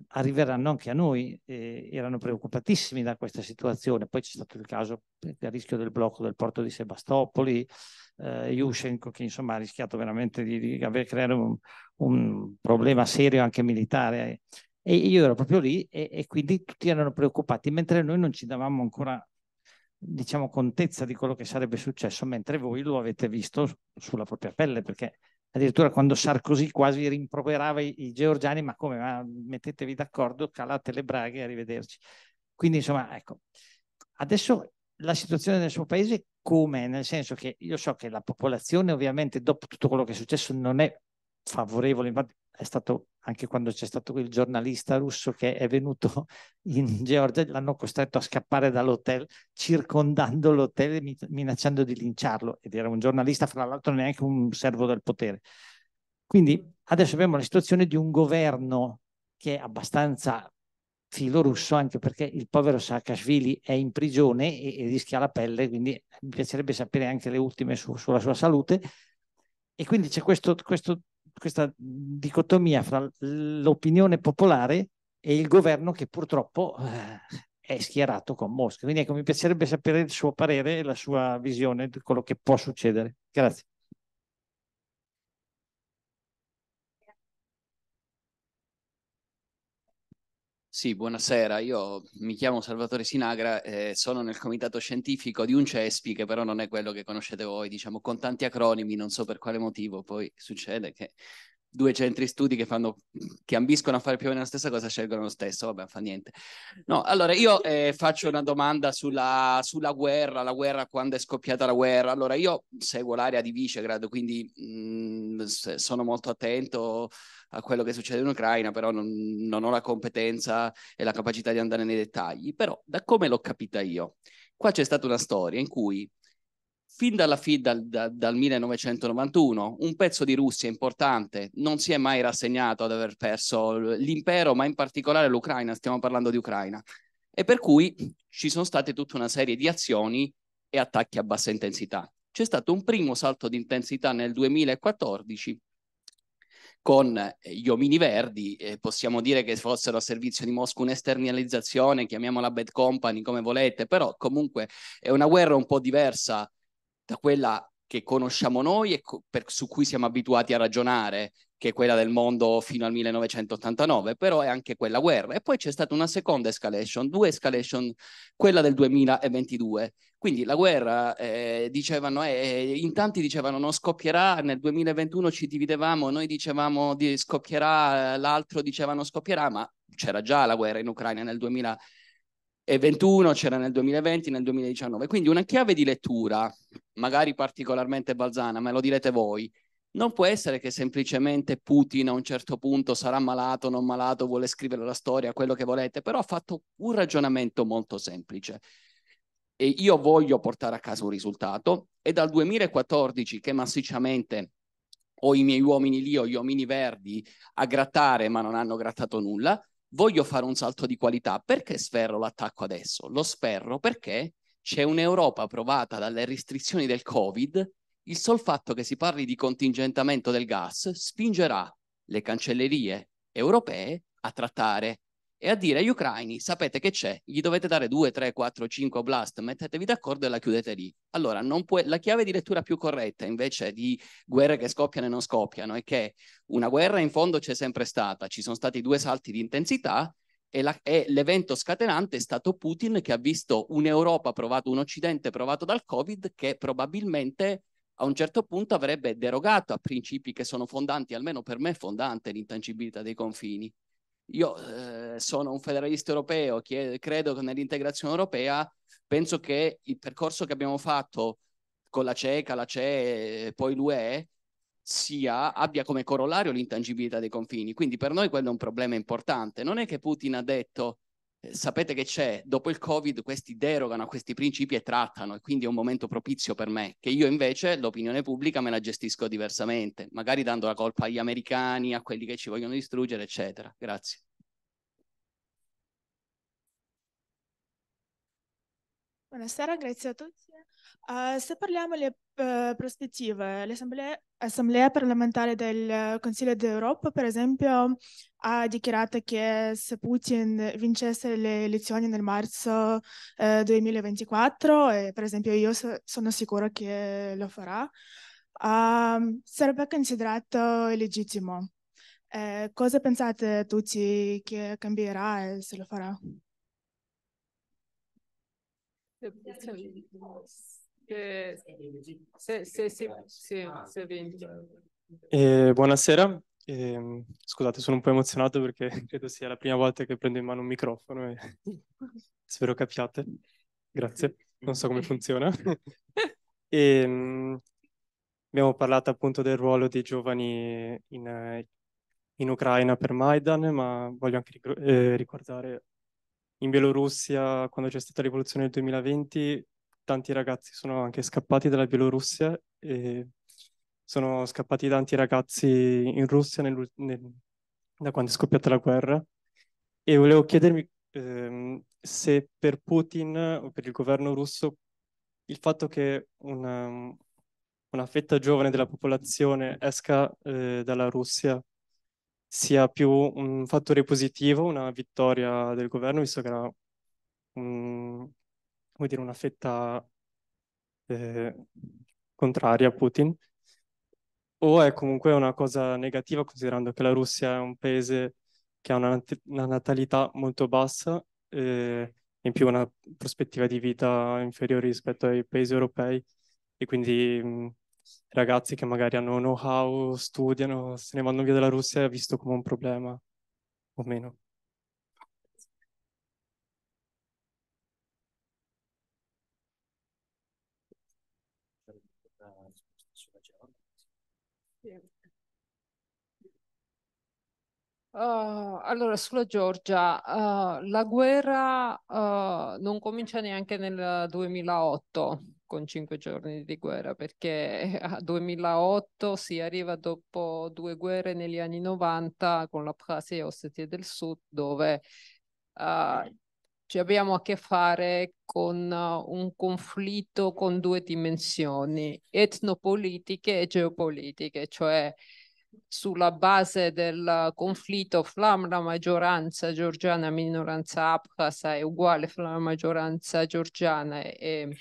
K: arriveranno anche a noi, eh, erano preoccupatissimi da questa situazione. Poi c'è stato il caso del rischio del blocco del porto di Sebastopoli, eh, Yushchenko che insomma ha rischiato veramente di, di creare un, un, problema serio anche militare. E io ero proprio lì e, e quindi tutti erano preoccupati, mentre noi non ci davamo ancora diciamo contezza di quello che sarebbe successo, mentre voi lo avete visto sulla propria pelle, perché addirittura quando Sarkozy quasi rimproverava i, i georgiani, ma come, ma mettetevi d'accordo, calate le braghe arrivederci. Quindi insomma, ecco, adesso la situazione nel suo paese come? Nel senso che io so che la popolazione ovviamente dopo tutto quello che è successo non è favorevole, infatti è stato anche quando c'è stato quel giornalista russo che è venuto in Georgia, l'hanno costretto a scappare dall'hotel, circondando l'hotel e minacciando di linciarlo. Ed era un giornalista, fra l'altro neanche un servo del potere. Quindi adesso abbiamo la situazione di un governo che è abbastanza filorusso, anche perché il povero Saakashvili è in prigione e, e, rischia la pelle, quindi mi piacerebbe sapere anche le ultime su, sulla sua salute. E quindi c'è questo, questo questa dicotomia fra l'opinione popolare e il governo che purtroppo eh, è schierato con Mosca. Quindi ecco, mi piacerebbe sapere il suo parere e la sua visione di quello che può succedere. Grazie.
L: Sì, buonasera. Io mi chiamo Salvatore Sinagra e sono nel comitato scientifico di un CESPI, che però non è quello che conoscete voi, diciamo, con tanti acronimi, non so per quale motivo. Poi succede che due centri studi che, fanno, che ambiscono a fare più o meno la stessa cosa scelgono lo stesso, vabbè, fa niente. No, allora io eh, faccio una domanda sulla, sulla, guerra, la guerra quando è scoppiata la guerra. Allora io seguo l'area di Visegrad, quindi mh, mm, sono molto attento a quello che succede in Ucraina, però non, non ho la competenza e la capacità di andare nei dettagli. Però da come l'ho capita io, qua c'è stata una storia in cui fin dalla fi, dal, da, dal 1991 un pezzo di Russia importante non si è mai rassegnato ad aver perso l'impero, ma in particolare l'Ucraina, stiamo parlando di Ucraina. E per cui ci sono state tutta una serie di azioni e attacchi a bassa intensità. C'è stato un primo salto di intensità nel 2014 con gli omini verdi, eh, possiamo dire che fossero a servizio di Mosca un'esternalizzazione, chiamiamola bad company come volete, però comunque è una guerra un po' diversa da quella che conosciamo noi e per, su cui siamo abituati a ragionare, che è quella del mondo fino al 1989, però è anche quella guerra. E poi c'è stata una seconda escalation, due escalation, quella del 2022. Quindi la guerra, eh, dicevano, eh, in tanti dicevano non scoppierà, nel 2021 ci dividevamo, noi dicevamo di scoppierà, l'altro diceva non scoppierà, ma c'era già la guerra in Ucraina nel 2021, c'era nel 2020, nel 2019. Quindi una chiave di lettura, magari particolarmente balzana, me lo direte voi, non può essere che semplicemente Putin a un certo punto sarà malato, non malato, vuole scrivere la storia, quello che volete, però ha fatto un ragionamento molto semplice. E io voglio portare a casa un risultato. È dal 2014 che massicciamente ho i miei uomini lì, ho gli uomini verdi a grattare, ma non hanno grattato nulla. Voglio fare un salto di qualità. Perché sferro l'attacco adesso? Lo sferro perché c'è un'Europa provata dalle restrizioni del Covid il sol fatto che si parli di contingentamento del gas spingerà le cancellerie europee a trattare e a dire agli ucraini sapete che c'è, gli dovete dare 2, 3, 4, 5 blast, mettetevi d'accordo e la chiudete lì. Allora, può, la chiave di lettura più corretta invece di guerre che scoppiano e non scoppiano è che una guerra in fondo c'è sempre stata, ci sono stati due salti di intensità e, la, e l'evento scatenante è stato Putin che ha visto un'Europa provato, un Occidente provato dal Covid che probabilmente a un certo punto avrebbe derogato a principi che sono fondanti, almeno per me fondante l'intangibilità dei confini. Io eh, sono un federalista europeo, che credo nell'integrazione europea, penso che il percorso che abbiamo fatto con la CECA, la CE e poi l'UE sia, abbia come corollario l'intangibilità dei confini. Quindi per noi quello è un problema importante. Non è che Putin ha detto sapete che c'è, dopo il Covid questi derogano a questi principi e trattano e quindi è un momento propizio per me, che io invece l'opinione pubblica me la gestisco diversamente, magari dando la colpa agli americani, a quelli che ci vogliono distruggere, eccetera. Grazie.
M: Buonasera, grazie a tutti. Uh, se parliamo delle uh, prospettive, l'Assemblea parlamentare del Consiglio d'Europa, per esempio, ha dichiarato che se Putin vincesse le elezioni nel marzo uh, 2024, e per esempio io so sono sicura che lo farà, sarebbe considerato illegittimo. Eh, cosa pensate tutti che cambierà e se lo farà?
E: Se, se, se, se,
N: eh, buonasera, eh, scusate sono un po' emozionato perché credo sia la prima volta che prendo in mano un microfono e spero capiate. Grazie, non so come funziona. e, ehm, abbiamo parlato appunto del ruolo dei giovani in, in Ucraina per Maidan, ma voglio anche eh, ricordare in Bielorussia, quando c'è stata la rivoluzione del 2020, tanti ragazzi sono anche scappati dalla Bielorussia e sono scappati tanti ragazzi in Russia nel, nel, da quando è scoppiata la guerra. E volevo chiedermi ehm, se per Putin o per il governo russo il fatto che una, una fetta giovane della popolazione esca eh, dalla Russia sia più un fattore positivo, una vittoria del governo, visto che era un, come dire, una fetta eh, contraria a Putin, o è comunque una cosa negativa considerando che la Russia è un paese che ha una, nat una natalità molto bassa e in più una prospettiva di vita inferiore rispetto ai paesi europei e quindi mh, ragazzi che magari hanno know-how, studiano, se ne vanno via dalla Russia è visto come un problema o meno.
E: Uh, allora, sulla Georgia, uh, la guerra uh, non comincia neanche nel 2008 con cinque giorni di guerra, perché a 2008 si arriva dopo due guerre negli anni 90 con l'Abkhazia e Ossetia del Sud, dove ci abbiamo a che fare con un conflitto con due dimensioni, etnopolitiche e geopolitiche, cioè sulla base del conflitto fra la maggioranza georgiana e minoranza abkhasa è uguale fra la maggioranza georgiana e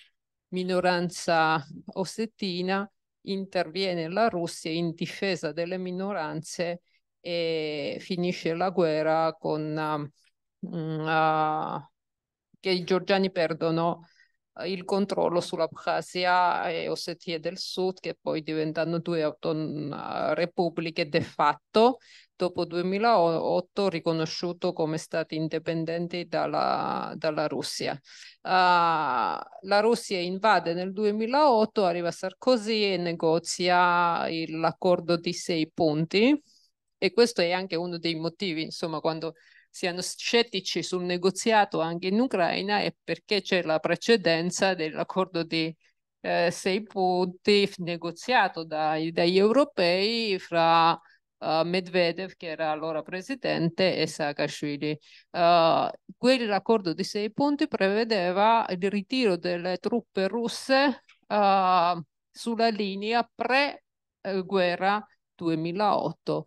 E: minoranza ossetina, interviene la Russia in difesa delle minoranze e finisce la guerra con uh, che i georgiani perdono il controllo sull'Abkhazia e Ossetia del Sud, che poi diventano due auton- repubbliche de facto, dopo 2008 riconosciuto come stati indipendenti dalla, dalla Russia. Uh, la Russia invade nel 2008, arriva Sarkozy e negozia l'accordo di sei punti e questo è anche uno dei motivi, insomma, quando siano scettici sul negoziato anche in Ucraina è perché c'è la precedenza dell'accordo di eh, sei punti negoziato dai, dagli europei fra uh, Medvedev, che era allora presidente, e Saakashvili. Uh, quell'accordo di sei punti prevedeva il ritiro delle truppe russe uh, sulla linea pre-guerra 2008.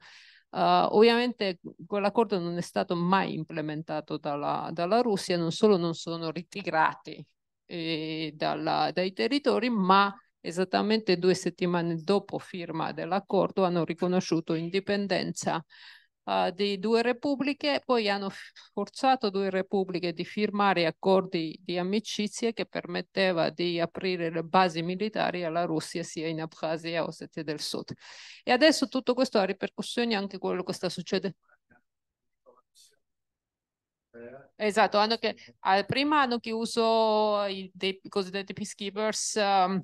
E: Uh, ovviamente quell'accordo non è stato mai implementato dalla, dalla Russia, non solo non sono ritirati eh, dalla, dai territori, ma esattamente due settimane dopo firma dell'accordo hanno riconosciuto indipendenza uh, di due repubbliche, poi hanno forzato due repubbliche di firmare accordi di amicizia che permetteva di aprire le basi militari alla Russia sia in Abkhazia e Ossetia del Sud. E adesso tutto questo ha ripercussioni anche quello che sta succedendo. Esatto, hanno che, eh, prima hanno chiuso i dei cosiddetti peacekeepers, um,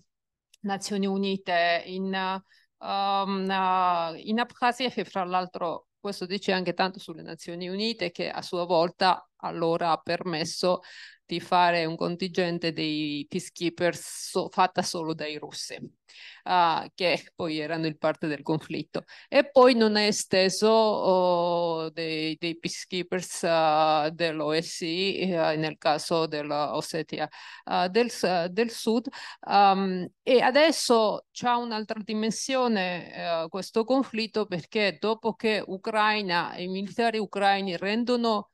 E: Nazioni Unite in um, uh, in Abkhazia che fra l'altro questo dice anche tanto sulle Nazioni Unite che a sua volta allora ha permesso di fare un contingente dei peacekeepers so, fatta solo dai russi, uh, che poi erano il parte del conflitto. E poi non è esteso oh, dei, dei, peacekeepers uh, dell'OSI uh, nel caso dell'Ossetia del, del, Sud. Um, e adesso c'è un'altra dimensione questo conflitto perché dopo che Ucraina, i militari ucraini rendono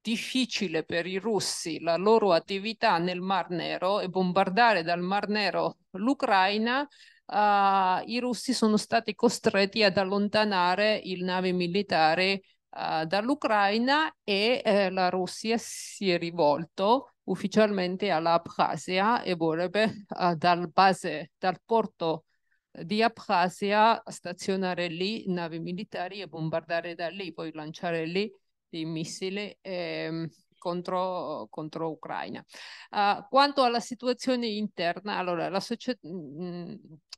E: difficile per i russi la loro attività nel Mar Nero e bombardare dal Mar Nero l'Ucraina, uh, i russi sono stati costretti ad allontanare il nave militare uh, dall'Ucraina e eh, la Russia si è rivolto ufficialmente all'Abkhazia e vorrebbe uh, dal base, dal porto di Abkhazia stazionare lì navi militari e bombardare da lì, poi lanciare lì di missili eh, contro, contro Ucraina. Uh, quanto alla situazione interna, allora, la società, mm,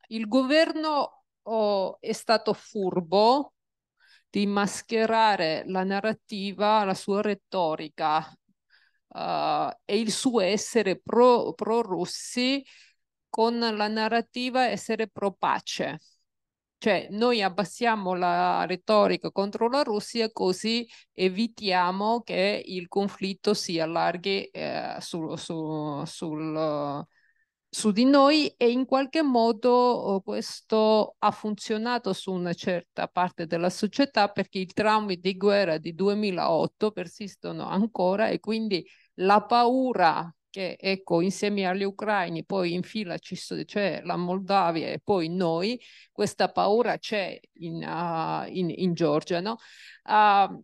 E: il governo oh, è stato furbo di mascherare la narrativa, la sua retorica uh, e il suo essere pro, pro-russi con la narrativa essere pro-pace. Cioè noi abbassiamo la retorica contro la Russia così evitiamo che il conflitto si allarghi eh, su, su, sul, su di noi e in qualche modo oh, questo ha funzionato su una certa parte della società perché i traumi di guerra di 2008 persistono ancora e quindi la paura che ecco insieme agli ucraini poi in fila c'è la Moldavia e poi noi, questa paura c'è in, uh, in, in, Georgia, no? Uh,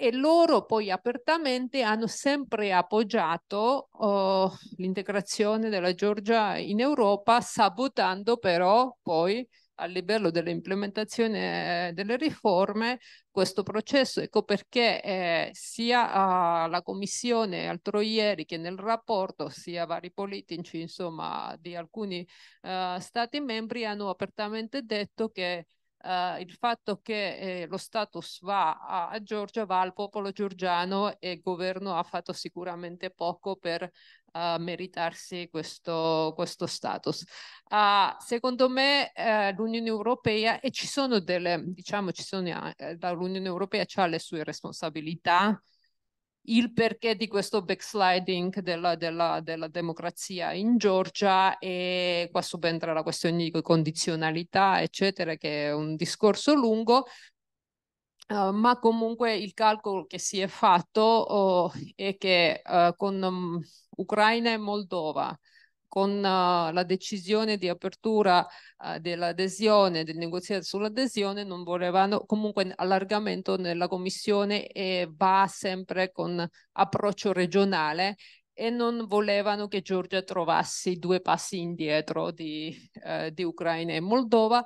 E: e loro poi apertamente hanno sempre appoggiato uh, l'integrazione della Georgia in Europa, sabotando però poi a livello dell'implementazione delle riforme questo processo. Ecco perché eh, sia la Commissione altro ieri che nel rapporto, sia vari politici, insomma, di alcuni eh, Stati membri hanno apertamente detto che Uh, il fatto che eh, lo status va a, a, Georgia va al popolo georgiano e il governo ha fatto sicuramente poco per uh, meritarsi questo, questo status. Uh, secondo me uh, l'Unione Europea, e ci sono delle, diciamo, ci sono, l'Unione Europea ha le sue responsabilità, il perché di questo backsliding della, della, della, democrazia in Georgia e qua subentra la questione di condizionalità, eccetera, che è un discorso lungo, Uh, ma comunque il calcolo che si è fatto uh, è che uh, con um, Ucraina e Moldova, con la decisione di apertura dell'adesione, del negoziato sull'adesione, non volevano comunque allargamento nella Commissione e va sempre con approccio regionale e non volevano che Georgia trovasse due passi indietro di, di Ucraina e Moldova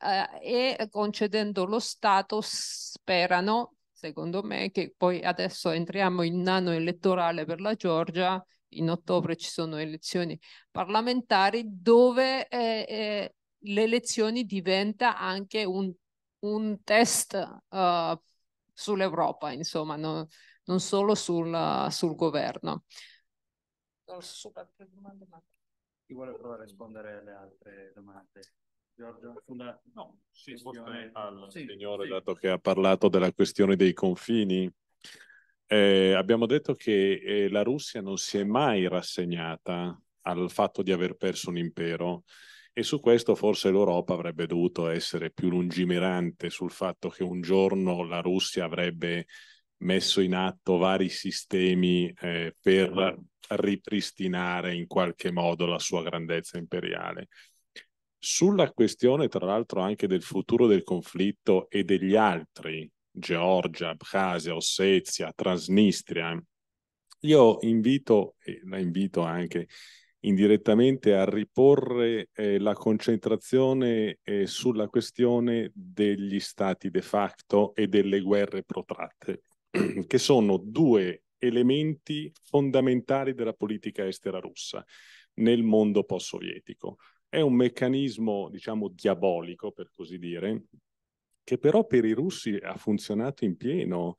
E: eh, e concedendo lo status sperano, secondo me, che poi adesso entriamo in anno elettorale per la Georgia, in ottobre ci sono elezioni parlamentari dove eh, eh, le elezioni diventa anche un, un test uh, sull'Europa, insomma, no, non solo sul, sul governo.
C: Chi vuole provare a rispondere alle altre domande? Giorgio, sulla
F: no, sì, al sì, signore, sì. dato che ha parlato della questione dei confini, eh, abbiamo detto che eh, la Russia non si è mai rassegnata al fatto di aver perso un impero e su questo forse l'Europa avrebbe dovuto essere più lungimirante sul fatto che un giorno la Russia avrebbe messo in atto vari sistemi eh, per ripristinare in qualche modo la sua grandezza imperiale. Sulla questione, tra l'altro, anche del futuro del conflitto e degli altri, Georgia, Abkhazia, Ossetia, Transnistria, io invito, e la invito anche indirettamente a riporre eh, la concentrazione eh, sulla questione degli stati de facto e delle guerre protratte, che sono due elementi fondamentali della politica estera russa nel mondo post-sovietico È un meccanismo, diciamo, diabolico, per così dire, che però per i russi ha funzionato in pieno,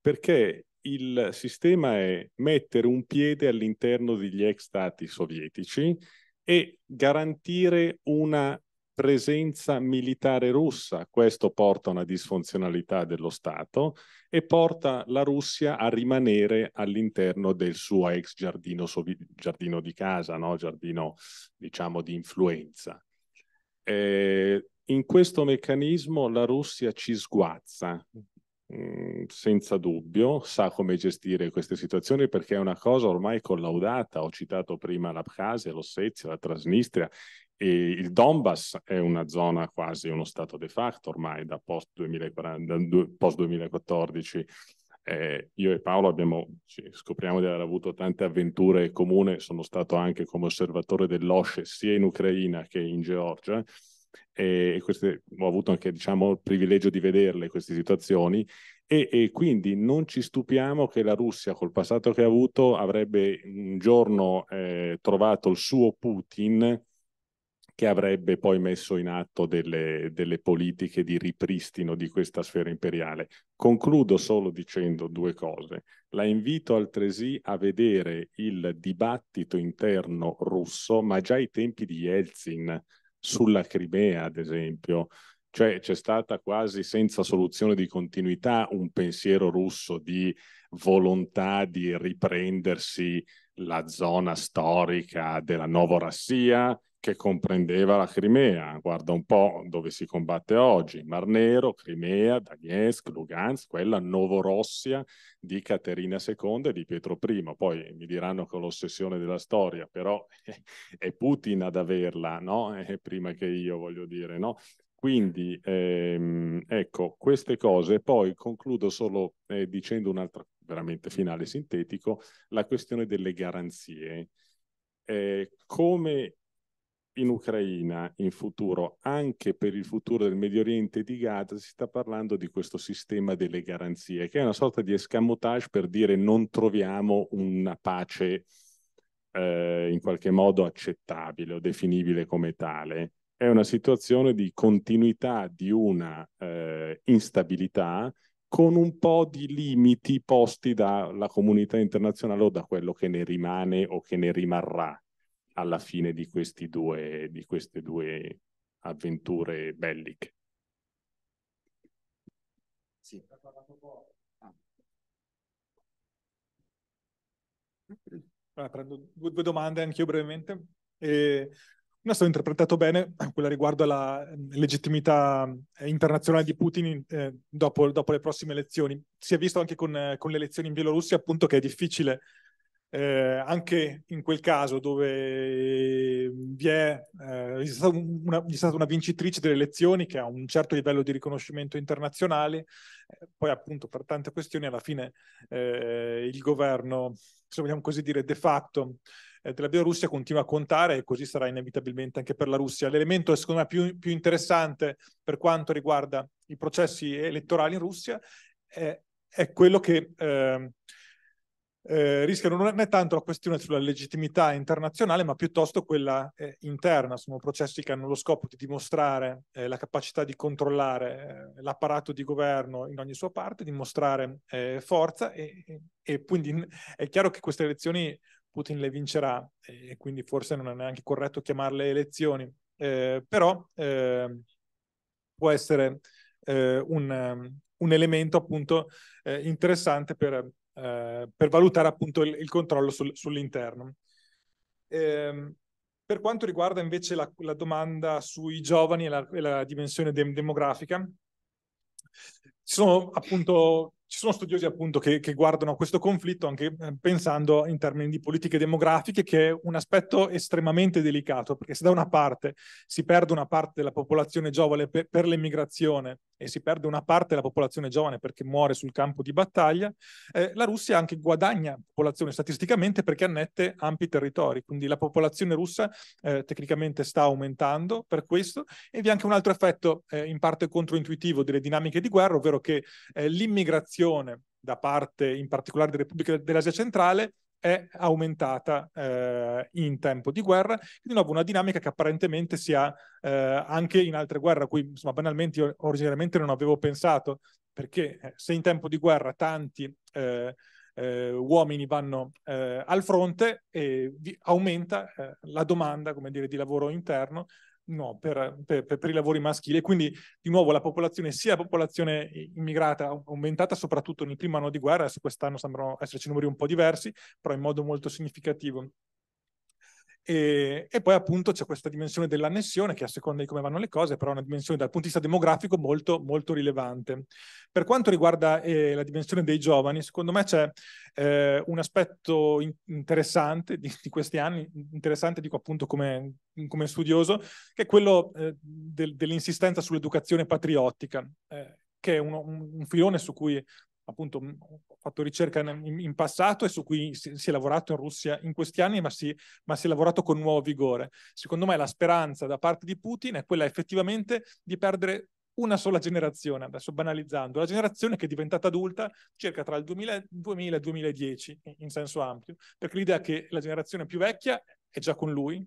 F: perché il sistema è mettere un piede all'interno degli ex stati sovietici e garantire una presenza militare russa. Questo porta a una disfunzionalità dello Stato e porta la Russia a rimanere all'interno del suo ex giardino, giardino di casa, no? giardino diciamo di influenza. Eh, in questo meccanismo la Russia ci sguazza, mh, senza dubbio, sa come gestire queste situazioni perché è una cosa ormai collaudata. Ho citato prima l'Abkhazia, l'Ossetia, la Transnistria. E il Donbass è una zona quasi uno stato de facto ormai da post, 2040, post 2014. Eh, io e Paolo abbiamo, scopriamo di aver avuto tante avventure comuni, sono stato anche come osservatore dell'OSCE sia in Ucraina che in Georgia. E queste, ho avuto anche diciamo, il privilegio di vederle queste situazioni. E, e, quindi non ci stupiamo che la Russia col passato che ha avuto avrebbe un giorno eh, trovato il suo Putin che avrebbe poi messo in atto delle, delle, politiche di ripristino di questa sfera imperiale. Concludo solo dicendo due cose. La invito altresì a vedere il dibattito interno russo, ma già ai tempi di Yeltsin, sulla Crimea, ad esempio. Cioè c'è stata quasi senza soluzione di continuità un pensiero russo di volontà di riprendersi la zona storica della Novorassia, che comprendeva la Crimea. Guarda un po' dove si combatte oggi, Mar Nero, Crimea, Donetsk, Lugansk, quella Novorossia di Caterina II e di Pietro I. Poi mi diranno con l'ossessione della storia, però è Putin ad averla, no? È prima che io, voglio dire, no? Quindi, ehm, ecco, queste cose. Poi concludo solo eh, dicendo un'altra, veramente finale sintetico, la questione delle garanzie. Eh, come in Ucraina in futuro, anche per il futuro del Medio Oriente e di Gaza, si sta parlando di questo sistema delle garanzie, che è una sorta di escamotage per dire non troviamo una pace eh, in qualche modo accettabile o definibile come tale. È una situazione di continuità di una eh, instabilità con un po' di limiti posti dalla comunità internazionale o da quello che ne rimane o che ne rimarrà alla fine di, due, di queste due avventure belliche.
J: Sì. Allora, prendo due, due domande anche io brevemente. E una sto interpretato bene, quella riguardo alla legittimità internazionale di Putin eh, dopo, dopo, le prossime elezioni. Si è visto anche con, con le elezioni in Bielorussia appunto che è difficile eh, anche in quel caso dove vi è, eh, è, stata una, è, stata una, vincitrice delle elezioni che ha un certo livello di riconoscimento internazionale, eh, poi appunto per tante questioni alla fine eh, il governo, se vogliamo così dire, de facto eh, della Bielorussia continua a contare e così sarà inevitabilmente anche per la Russia. L'elemento secondo me più, più interessante per quanto riguarda i processi elettorali in Russia è, è quello che eh, eh, rischiano non è tanto la questione sulla legittimità internazionale, ma piuttosto quella eh, interna. Sono processi che hanno lo scopo di dimostrare eh, la capacità di controllare eh, l'apparato di governo in ogni sua parte, dimostrare eh, forza e, e, quindi è chiaro che queste elezioni Putin le vincerà e quindi forse non è neanche corretto chiamarle elezioni, eh, però ehm, può essere un, un, elemento appunto interessante per eh, per valutare appunto il, il controllo sul, sull'interno. Eh, per quanto riguarda invece la, la domanda sui giovani e la, e la dimensione de demografica, ci sono appunto ci sono studiosi appunto che, che, guardano questo conflitto anche eh, pensando in termini di politiche demografiche, che è un aspetto estremamente delicato, perché se da una parte si perde una parte della popolazione giovane per, per l'emigrazione e si perde una parte della popolazione giovane perché muore sul campo di battaglia, eh, la Russia anche guadagna popolazione statisticamente perché annette ampi territori, quindi la popolazione russa eh, tecnicamente sta aumentando per questo e vi è anche un altro effetto eh, in parte controintuitivo delle dinamiche di guerra, ovvero che eh, l'immigrazione da parte in particolare delle repubbliche dell'Asia centrale è aumentata eh, in tempo di guerra, di nuovo una dinamica che apparentemente si ha eh, anche in altre guerre a cui insomma, banalmente io originariamente non avevo pensato, perché eh, se in tempo di guerra tanti eh, eh, uomini vanno eh, al fronte aumenta la domanda dire, di lavoro interno no, per, per, per, i lavori maschili e quindi di nuovo la popolazione, sia la popolazione immigrata aumentata soprattutto nel primo anno di guerra, adesso quest'anno sembrano esserci numeri un po' diversi, però in modo molto significativo. E, e, poi appunto c'è questa dimensione dell'annessione che a seconda di come vanno le cose, però è una dimensione dal punto di vista demografico molto, molto rilevante. Per quanto riguarda eh, la dimensione dei giovani, secondo me c'è eh, un aspetto in interessante di, di, questi anni, interessante dico appunto come, come studioso, che è quello eh, del, dell'insistenza sull'educazione patriottica, eh, che è uno, un, un filone su cui appunto ho fatto ricerca in, in passato e su cui si, si, è lavorato in Russia in questi anni, ma si, ma si, è lavorato con nuovo vigore. Secondo me la speranza da parte di Putin è quella effettivamente di perdere una sola generazione, adesso banalizzando, la generazione che è diventata adulta circa tra il 2000, e il 2010 in senso ampio, perché l'idea è che la generazione più vecchia è già con lui,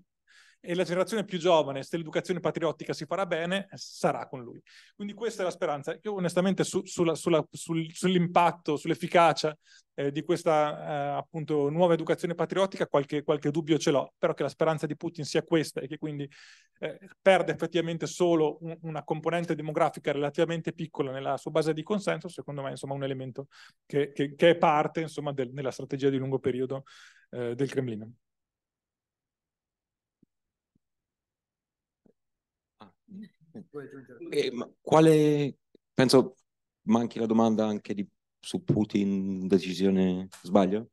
J: e la generazione più giovane, se l'educazione patriottica si farà bene, sarà con lui. Quindi questa è la speranza. Io onestamente su, sulla, sulla, sul, sull'impatto, sull'efficacia eh, di questa eh, appunto nuova educazione patriottica qualche, qualche, dubbio ce l'ho, però che la speranza di Putin sia questa e che quindi eh, perde effettivamente solo un, una componente demografica relativamente piccola nella sua base di consenso, secondo me insomma un elemento che, che, che è parte insomma del, nella strategia di lungo periodo eh, del Cremlino.
H: Eh, quale, penso manchi la domanda anche di, su Putin, decisione, sbaglio?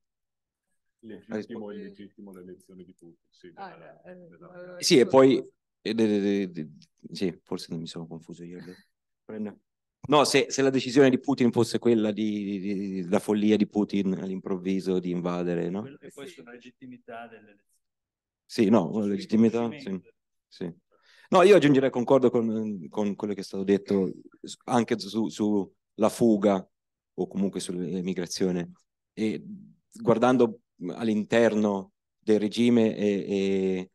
F: Legittimo e illegittimo l'elezione di Putin. Sì, ah, della,
H: eh, della... Eh, sì e poi, eh, de, de, de, sì, forse non mi sono confuso io. No, se, se, la decisione di Putin fosse quella di, di, di la follia di Putin all'improvviso di invadere, no?
C: E poi sulla legittimità delle
H: Sì, no, la legittimità, sì. sì. No, io aggiungerei, concordo con, con quello che è stato detto anche sulla su fuga o comunque sull'emigrazione. E guardando all'interno del regime e, e,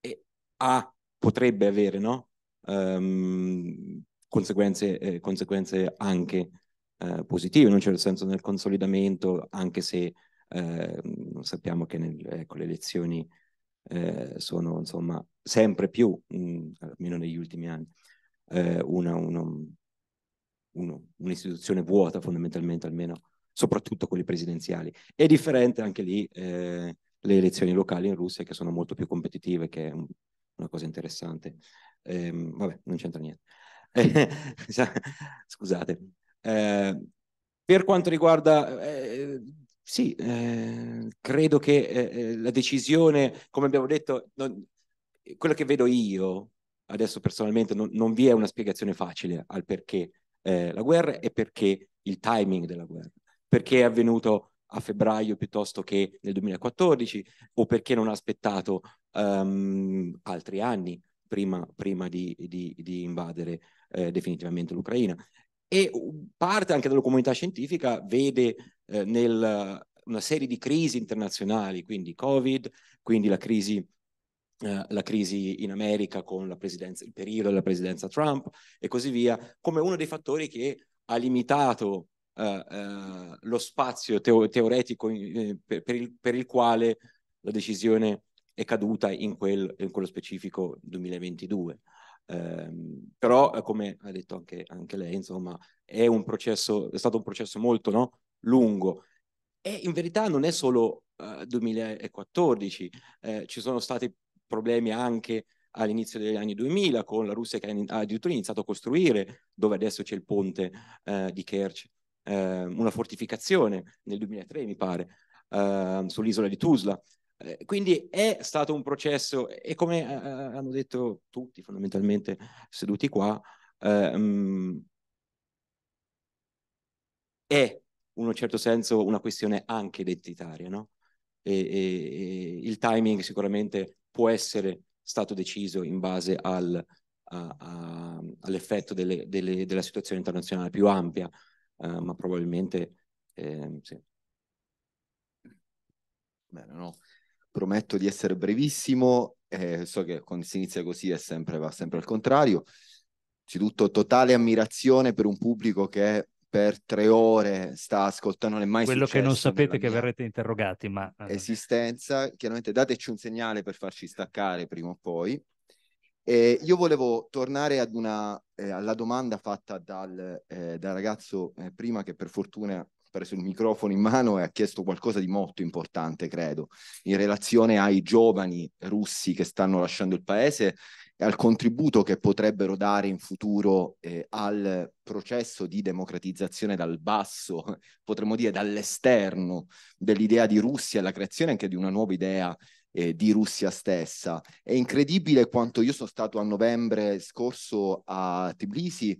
H: e ha, potrebbe avere no? um, conseguenze, eh, conseguenze, anche eh, positive, in un certo senso nel consolidamento, anche se eh, sappiamo che nel, ecco, le elezioni eh, sono insomma sempre più, mh, mm, almeno negli ultimi anni, eh, un'istituzione vuota fondamentalmente, almeno soprattutto quelle presidenziali. È differente anche lì eh, le elezioni locali in Russia che sono molto più competitive, che è un, una cosa interessante. Ehm, vabbè, non c'entra niente. Scusate. Eh, per quanto riguarda eh, sì, eh, credo che eh, eh, la decisione, come abbiamo detto, non, quello che vedo io, adesso personalmente, non, non, vi è una spiegazione facile al perché eh, la guerra e perché il timing della guerra. Perché è avvenuto a febbraio piuttosto che nel 2014 o perché non ha aspettato um, altri anni prima, prima di, di, di, invadere eh, definitivamente l'Ucraina. E parte anche della comunità scientifica vede eh, nel, una serie di crisi internazionali, quindi Covid, quindi la crisi, eh, la crisi in America con il periodo della presidenza Trump e così via, come uno dei fattori che ha limitato eh, eh lo spazio teo teoretico eh, per, per, il, per, il, quale la decisione è caduta in, quel, in quello specifico 2022. Eh, però, come ha detto anche, anche, lei, insomma, è processo, è stato un processo molto no? lungo. E in verità non è solo uh, eh, 2014, eh, ci sono stati problemi anche all'inizio degli anni 2000 con la Russia che ha addirittura iniziato a costruire, dove adesso c'è il ponte eh, di Kerch, eh, una fortificazione nel 2003 mi pare, eh, sull'isola di Tuzla. Eh, quindi è stato un processo e come eh, hanno detto tutti fondamentalmente seduti qua, mh, mm, è in un certo senso una questione anche identitaria, no? E, e, il timing sicuramente può essere stato deciso in base al, all'effetto della situazione internazionale più ampia, uh, ma probabilmente eh, sì.
G: Bene, no? Prometto di essere brevissimo, eh, so che quando si inizia così è sempre, va sempre al contrario. Innanzitutto totale ammirazione per un pubblico che per tre ore sta ascoltando, non è mai
O: Quello che non sapete che verrete interrogati, ma... eh,
G: esistenza. Chiaramente dateci un segnale per farci staccare prima o poi. E io volevo tornare ad una, eh, alla domanda fatta dal, eh, dal ragazzo eh, prima che per fortuna preso il microfono in mano e ha chiesto qualcosa di molto importante, credo, in relazione ai giovani russi che stanno lasciando il paese e al contributo che potrebbero dare in futuro eh, al processo di democratizzazione dal basso, potremmo dire dall'esterno dell'idea di Russia, la creazione anche di una nuova idea eh, di Russia stessa. È incredibile quanto io sono stato a novembre scorso a Tbilisi,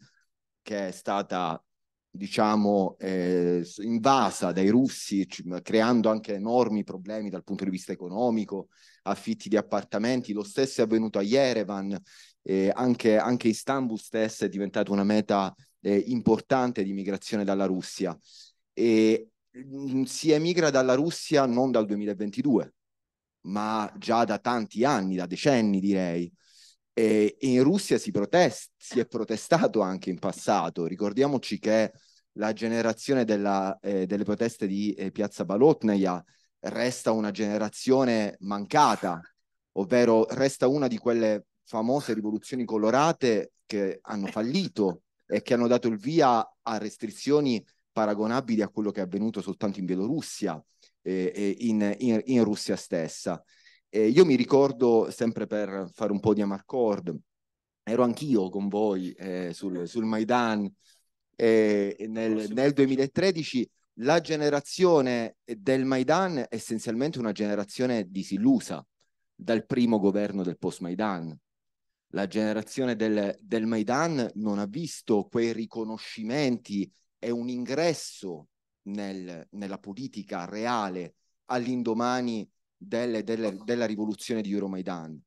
G: che è stata diciamo, eh, invasa dai russi, creando anche enormi problemi dal punto di vista economico, affitti di appartamenti. Lo stesso è avvenuto a Yerevan, eh, anche, anche Istanbul stessa è diventata una meta eh, importante di migrazione dalla Russia. E mh, si emigra dalla Russia non dal 2022, ma già da tanti anni, da decenni direi. E in Russia si, protest- si è protestato anche in passato. Ricordiamoci che la generazione della, eh, delle proteste di eh, Piazza Balotnaia resta una generazione mancata, ovvero resta una di quelle famose rivoluzioni colorate che hanno fallito e che hanno dato il via a restrizioni paragonabili a quello che è avvenuto soltanto in Bielorussia e, e in, in, in, Russia stessa. E io mi ricordo, sempre per fare un po' di Amarcord, ero anch'io con voi eh, sul, sul Maidan eh, nel, nel 2013 la generazione del Maidan è essenzialmente una generazione disillusa dal primo governo del post-Maidan. La generazione del, del Maidan non ha visto quei riconoscimenti e un ingresso nel, nella politica reale all'indomani delle, delle, della rivoluzione di Euromaidan.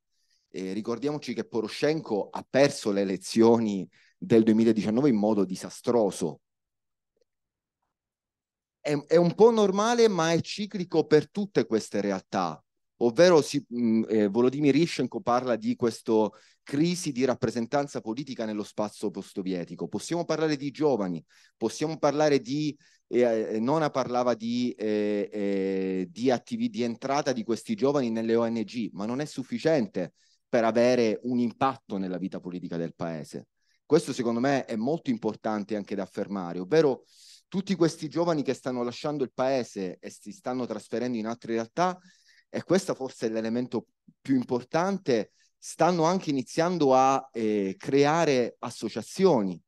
G: E ricordiamoci che Poroshenko ha perso le elezioni del 2019 in modo disastroso. È, è un po' normale, ma è ciclico per tutte queste realtà ovvero si, mh, eh, Volodymyr Ishchenko parla di questa crisi di rappresentanza politica nello spazio post-sovietico. Possiamo parlare di giovani, possiamo parlare di, eh, eh Nona parlava di, eh, eh di, attivi, di entrata di questi giovani nelle ONG, ma non è sufficiente per avere un impatto nella vita politica del paese. Questo secondo me è molto importante anche da affermare, ovvero tutti questi giovani che stanno lasciando il paese e si stanno trasferendo in altre realtà, e questo forse è l'elemento più importante, stanno anche iniziando a eh, creare associazioni,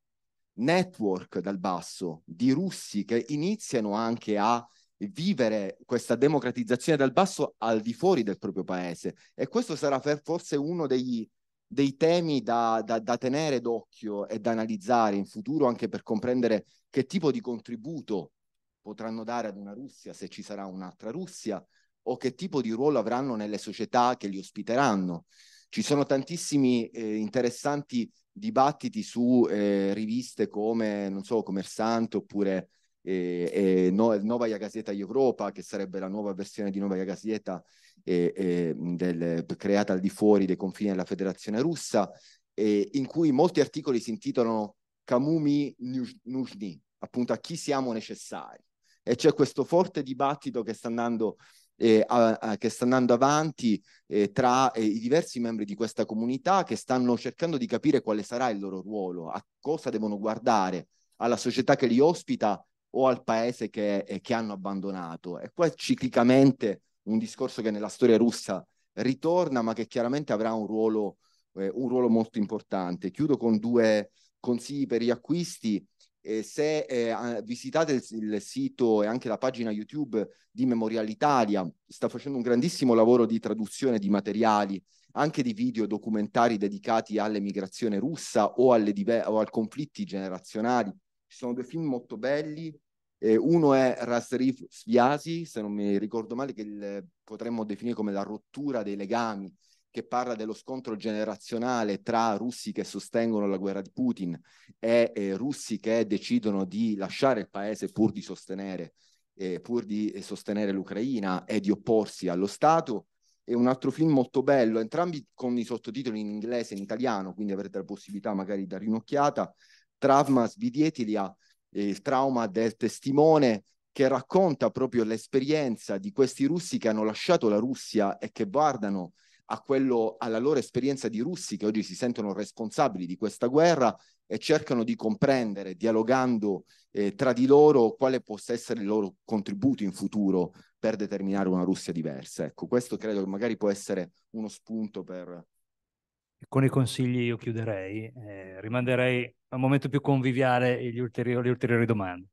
G: network dal basso di russi che iniziano anche a vivere questa democratizzazione dal basso al di fuori del proprio paese. E questo sarà forse uno degli, dei temi da, da, da tenere d'occhio e da analizzare in futuro anche per comprendere che tipo di contributo potranno dare ad una Russia se ci sarà un'altra Russia o che tipo di ruolo avranno nelle società che li ospiteranno. Ci sono tantissimi eh, interessanti dibattiti su eh, riviste come, non so, Commersante oppure eh, no, Novaya Gazeta Europa, che sarebbe la nuova versione di Novaya Gazeta del, creata al di fuori dei confini della Federazione Russa, in cui molti articoli si intitolano Kamumi Nuzhny, appunto a chi siamo necessari. E c'è questo forte dibattito che sta andando eh, a, a, che sta andando avanti eh, tra eh, i diversi membri di questa comunità che stanno cercando di capire quale sarà il loro ruolo, a cosa devono guardare, alla società che li ospita o al paese che, eh, che hanno abbandonato. E qua ciclicamente un discorso che nella storia russa ritorna, ma che chiaramente avrà un ruolo, eh, un ruolo molto importante. Chiudo con due consigli per gli acquisti. Eh, se eh, visitate il, il, sito e anche la pagina YouTube di Memorial Italia, sta facendo un grandissimo lavoro di traduzione di materiali, anche di video documentari dedicati all'emigrazione russa o, alle o ai conflitti generazionali. Ci sono due film molto belli, eh, uno è Rasrif Sviasi, se non mi ricordo male, che il, potremmo definire come la rottura dei legami che parla dello scontro generazionale tra russi che sostengono la guerra di Putin e eh, russi che decidono di lasciare il paese pur di sostenere eh, pur di sostenere l'Ucraina e di opporsi allo Stato. È un altro film molto bello, entrambi con i sottotitoli in inglese e in italiano, quindi avrete la possibilità magari di dare un'occhiata. Trauma Svidietilia, eh, il trauma del testimone, che racconta proprio l'esperienza di questi russi che hanno lasciato la Russia e che guardano quello, alla loro esperienza di russi che oggi si sentono responsabili di questa guerra e cercano di comprendere, dialogando eh, tra di loro, quale possa essere il loro contributo in futuro per determinare una Russia diversa. Ecco, questo credo che magari può essere uno spunto per...
C: Con i consigli io chiuderei, eh, rimanderei al momento più conviviale gli ulteriori, le ulteriori domande.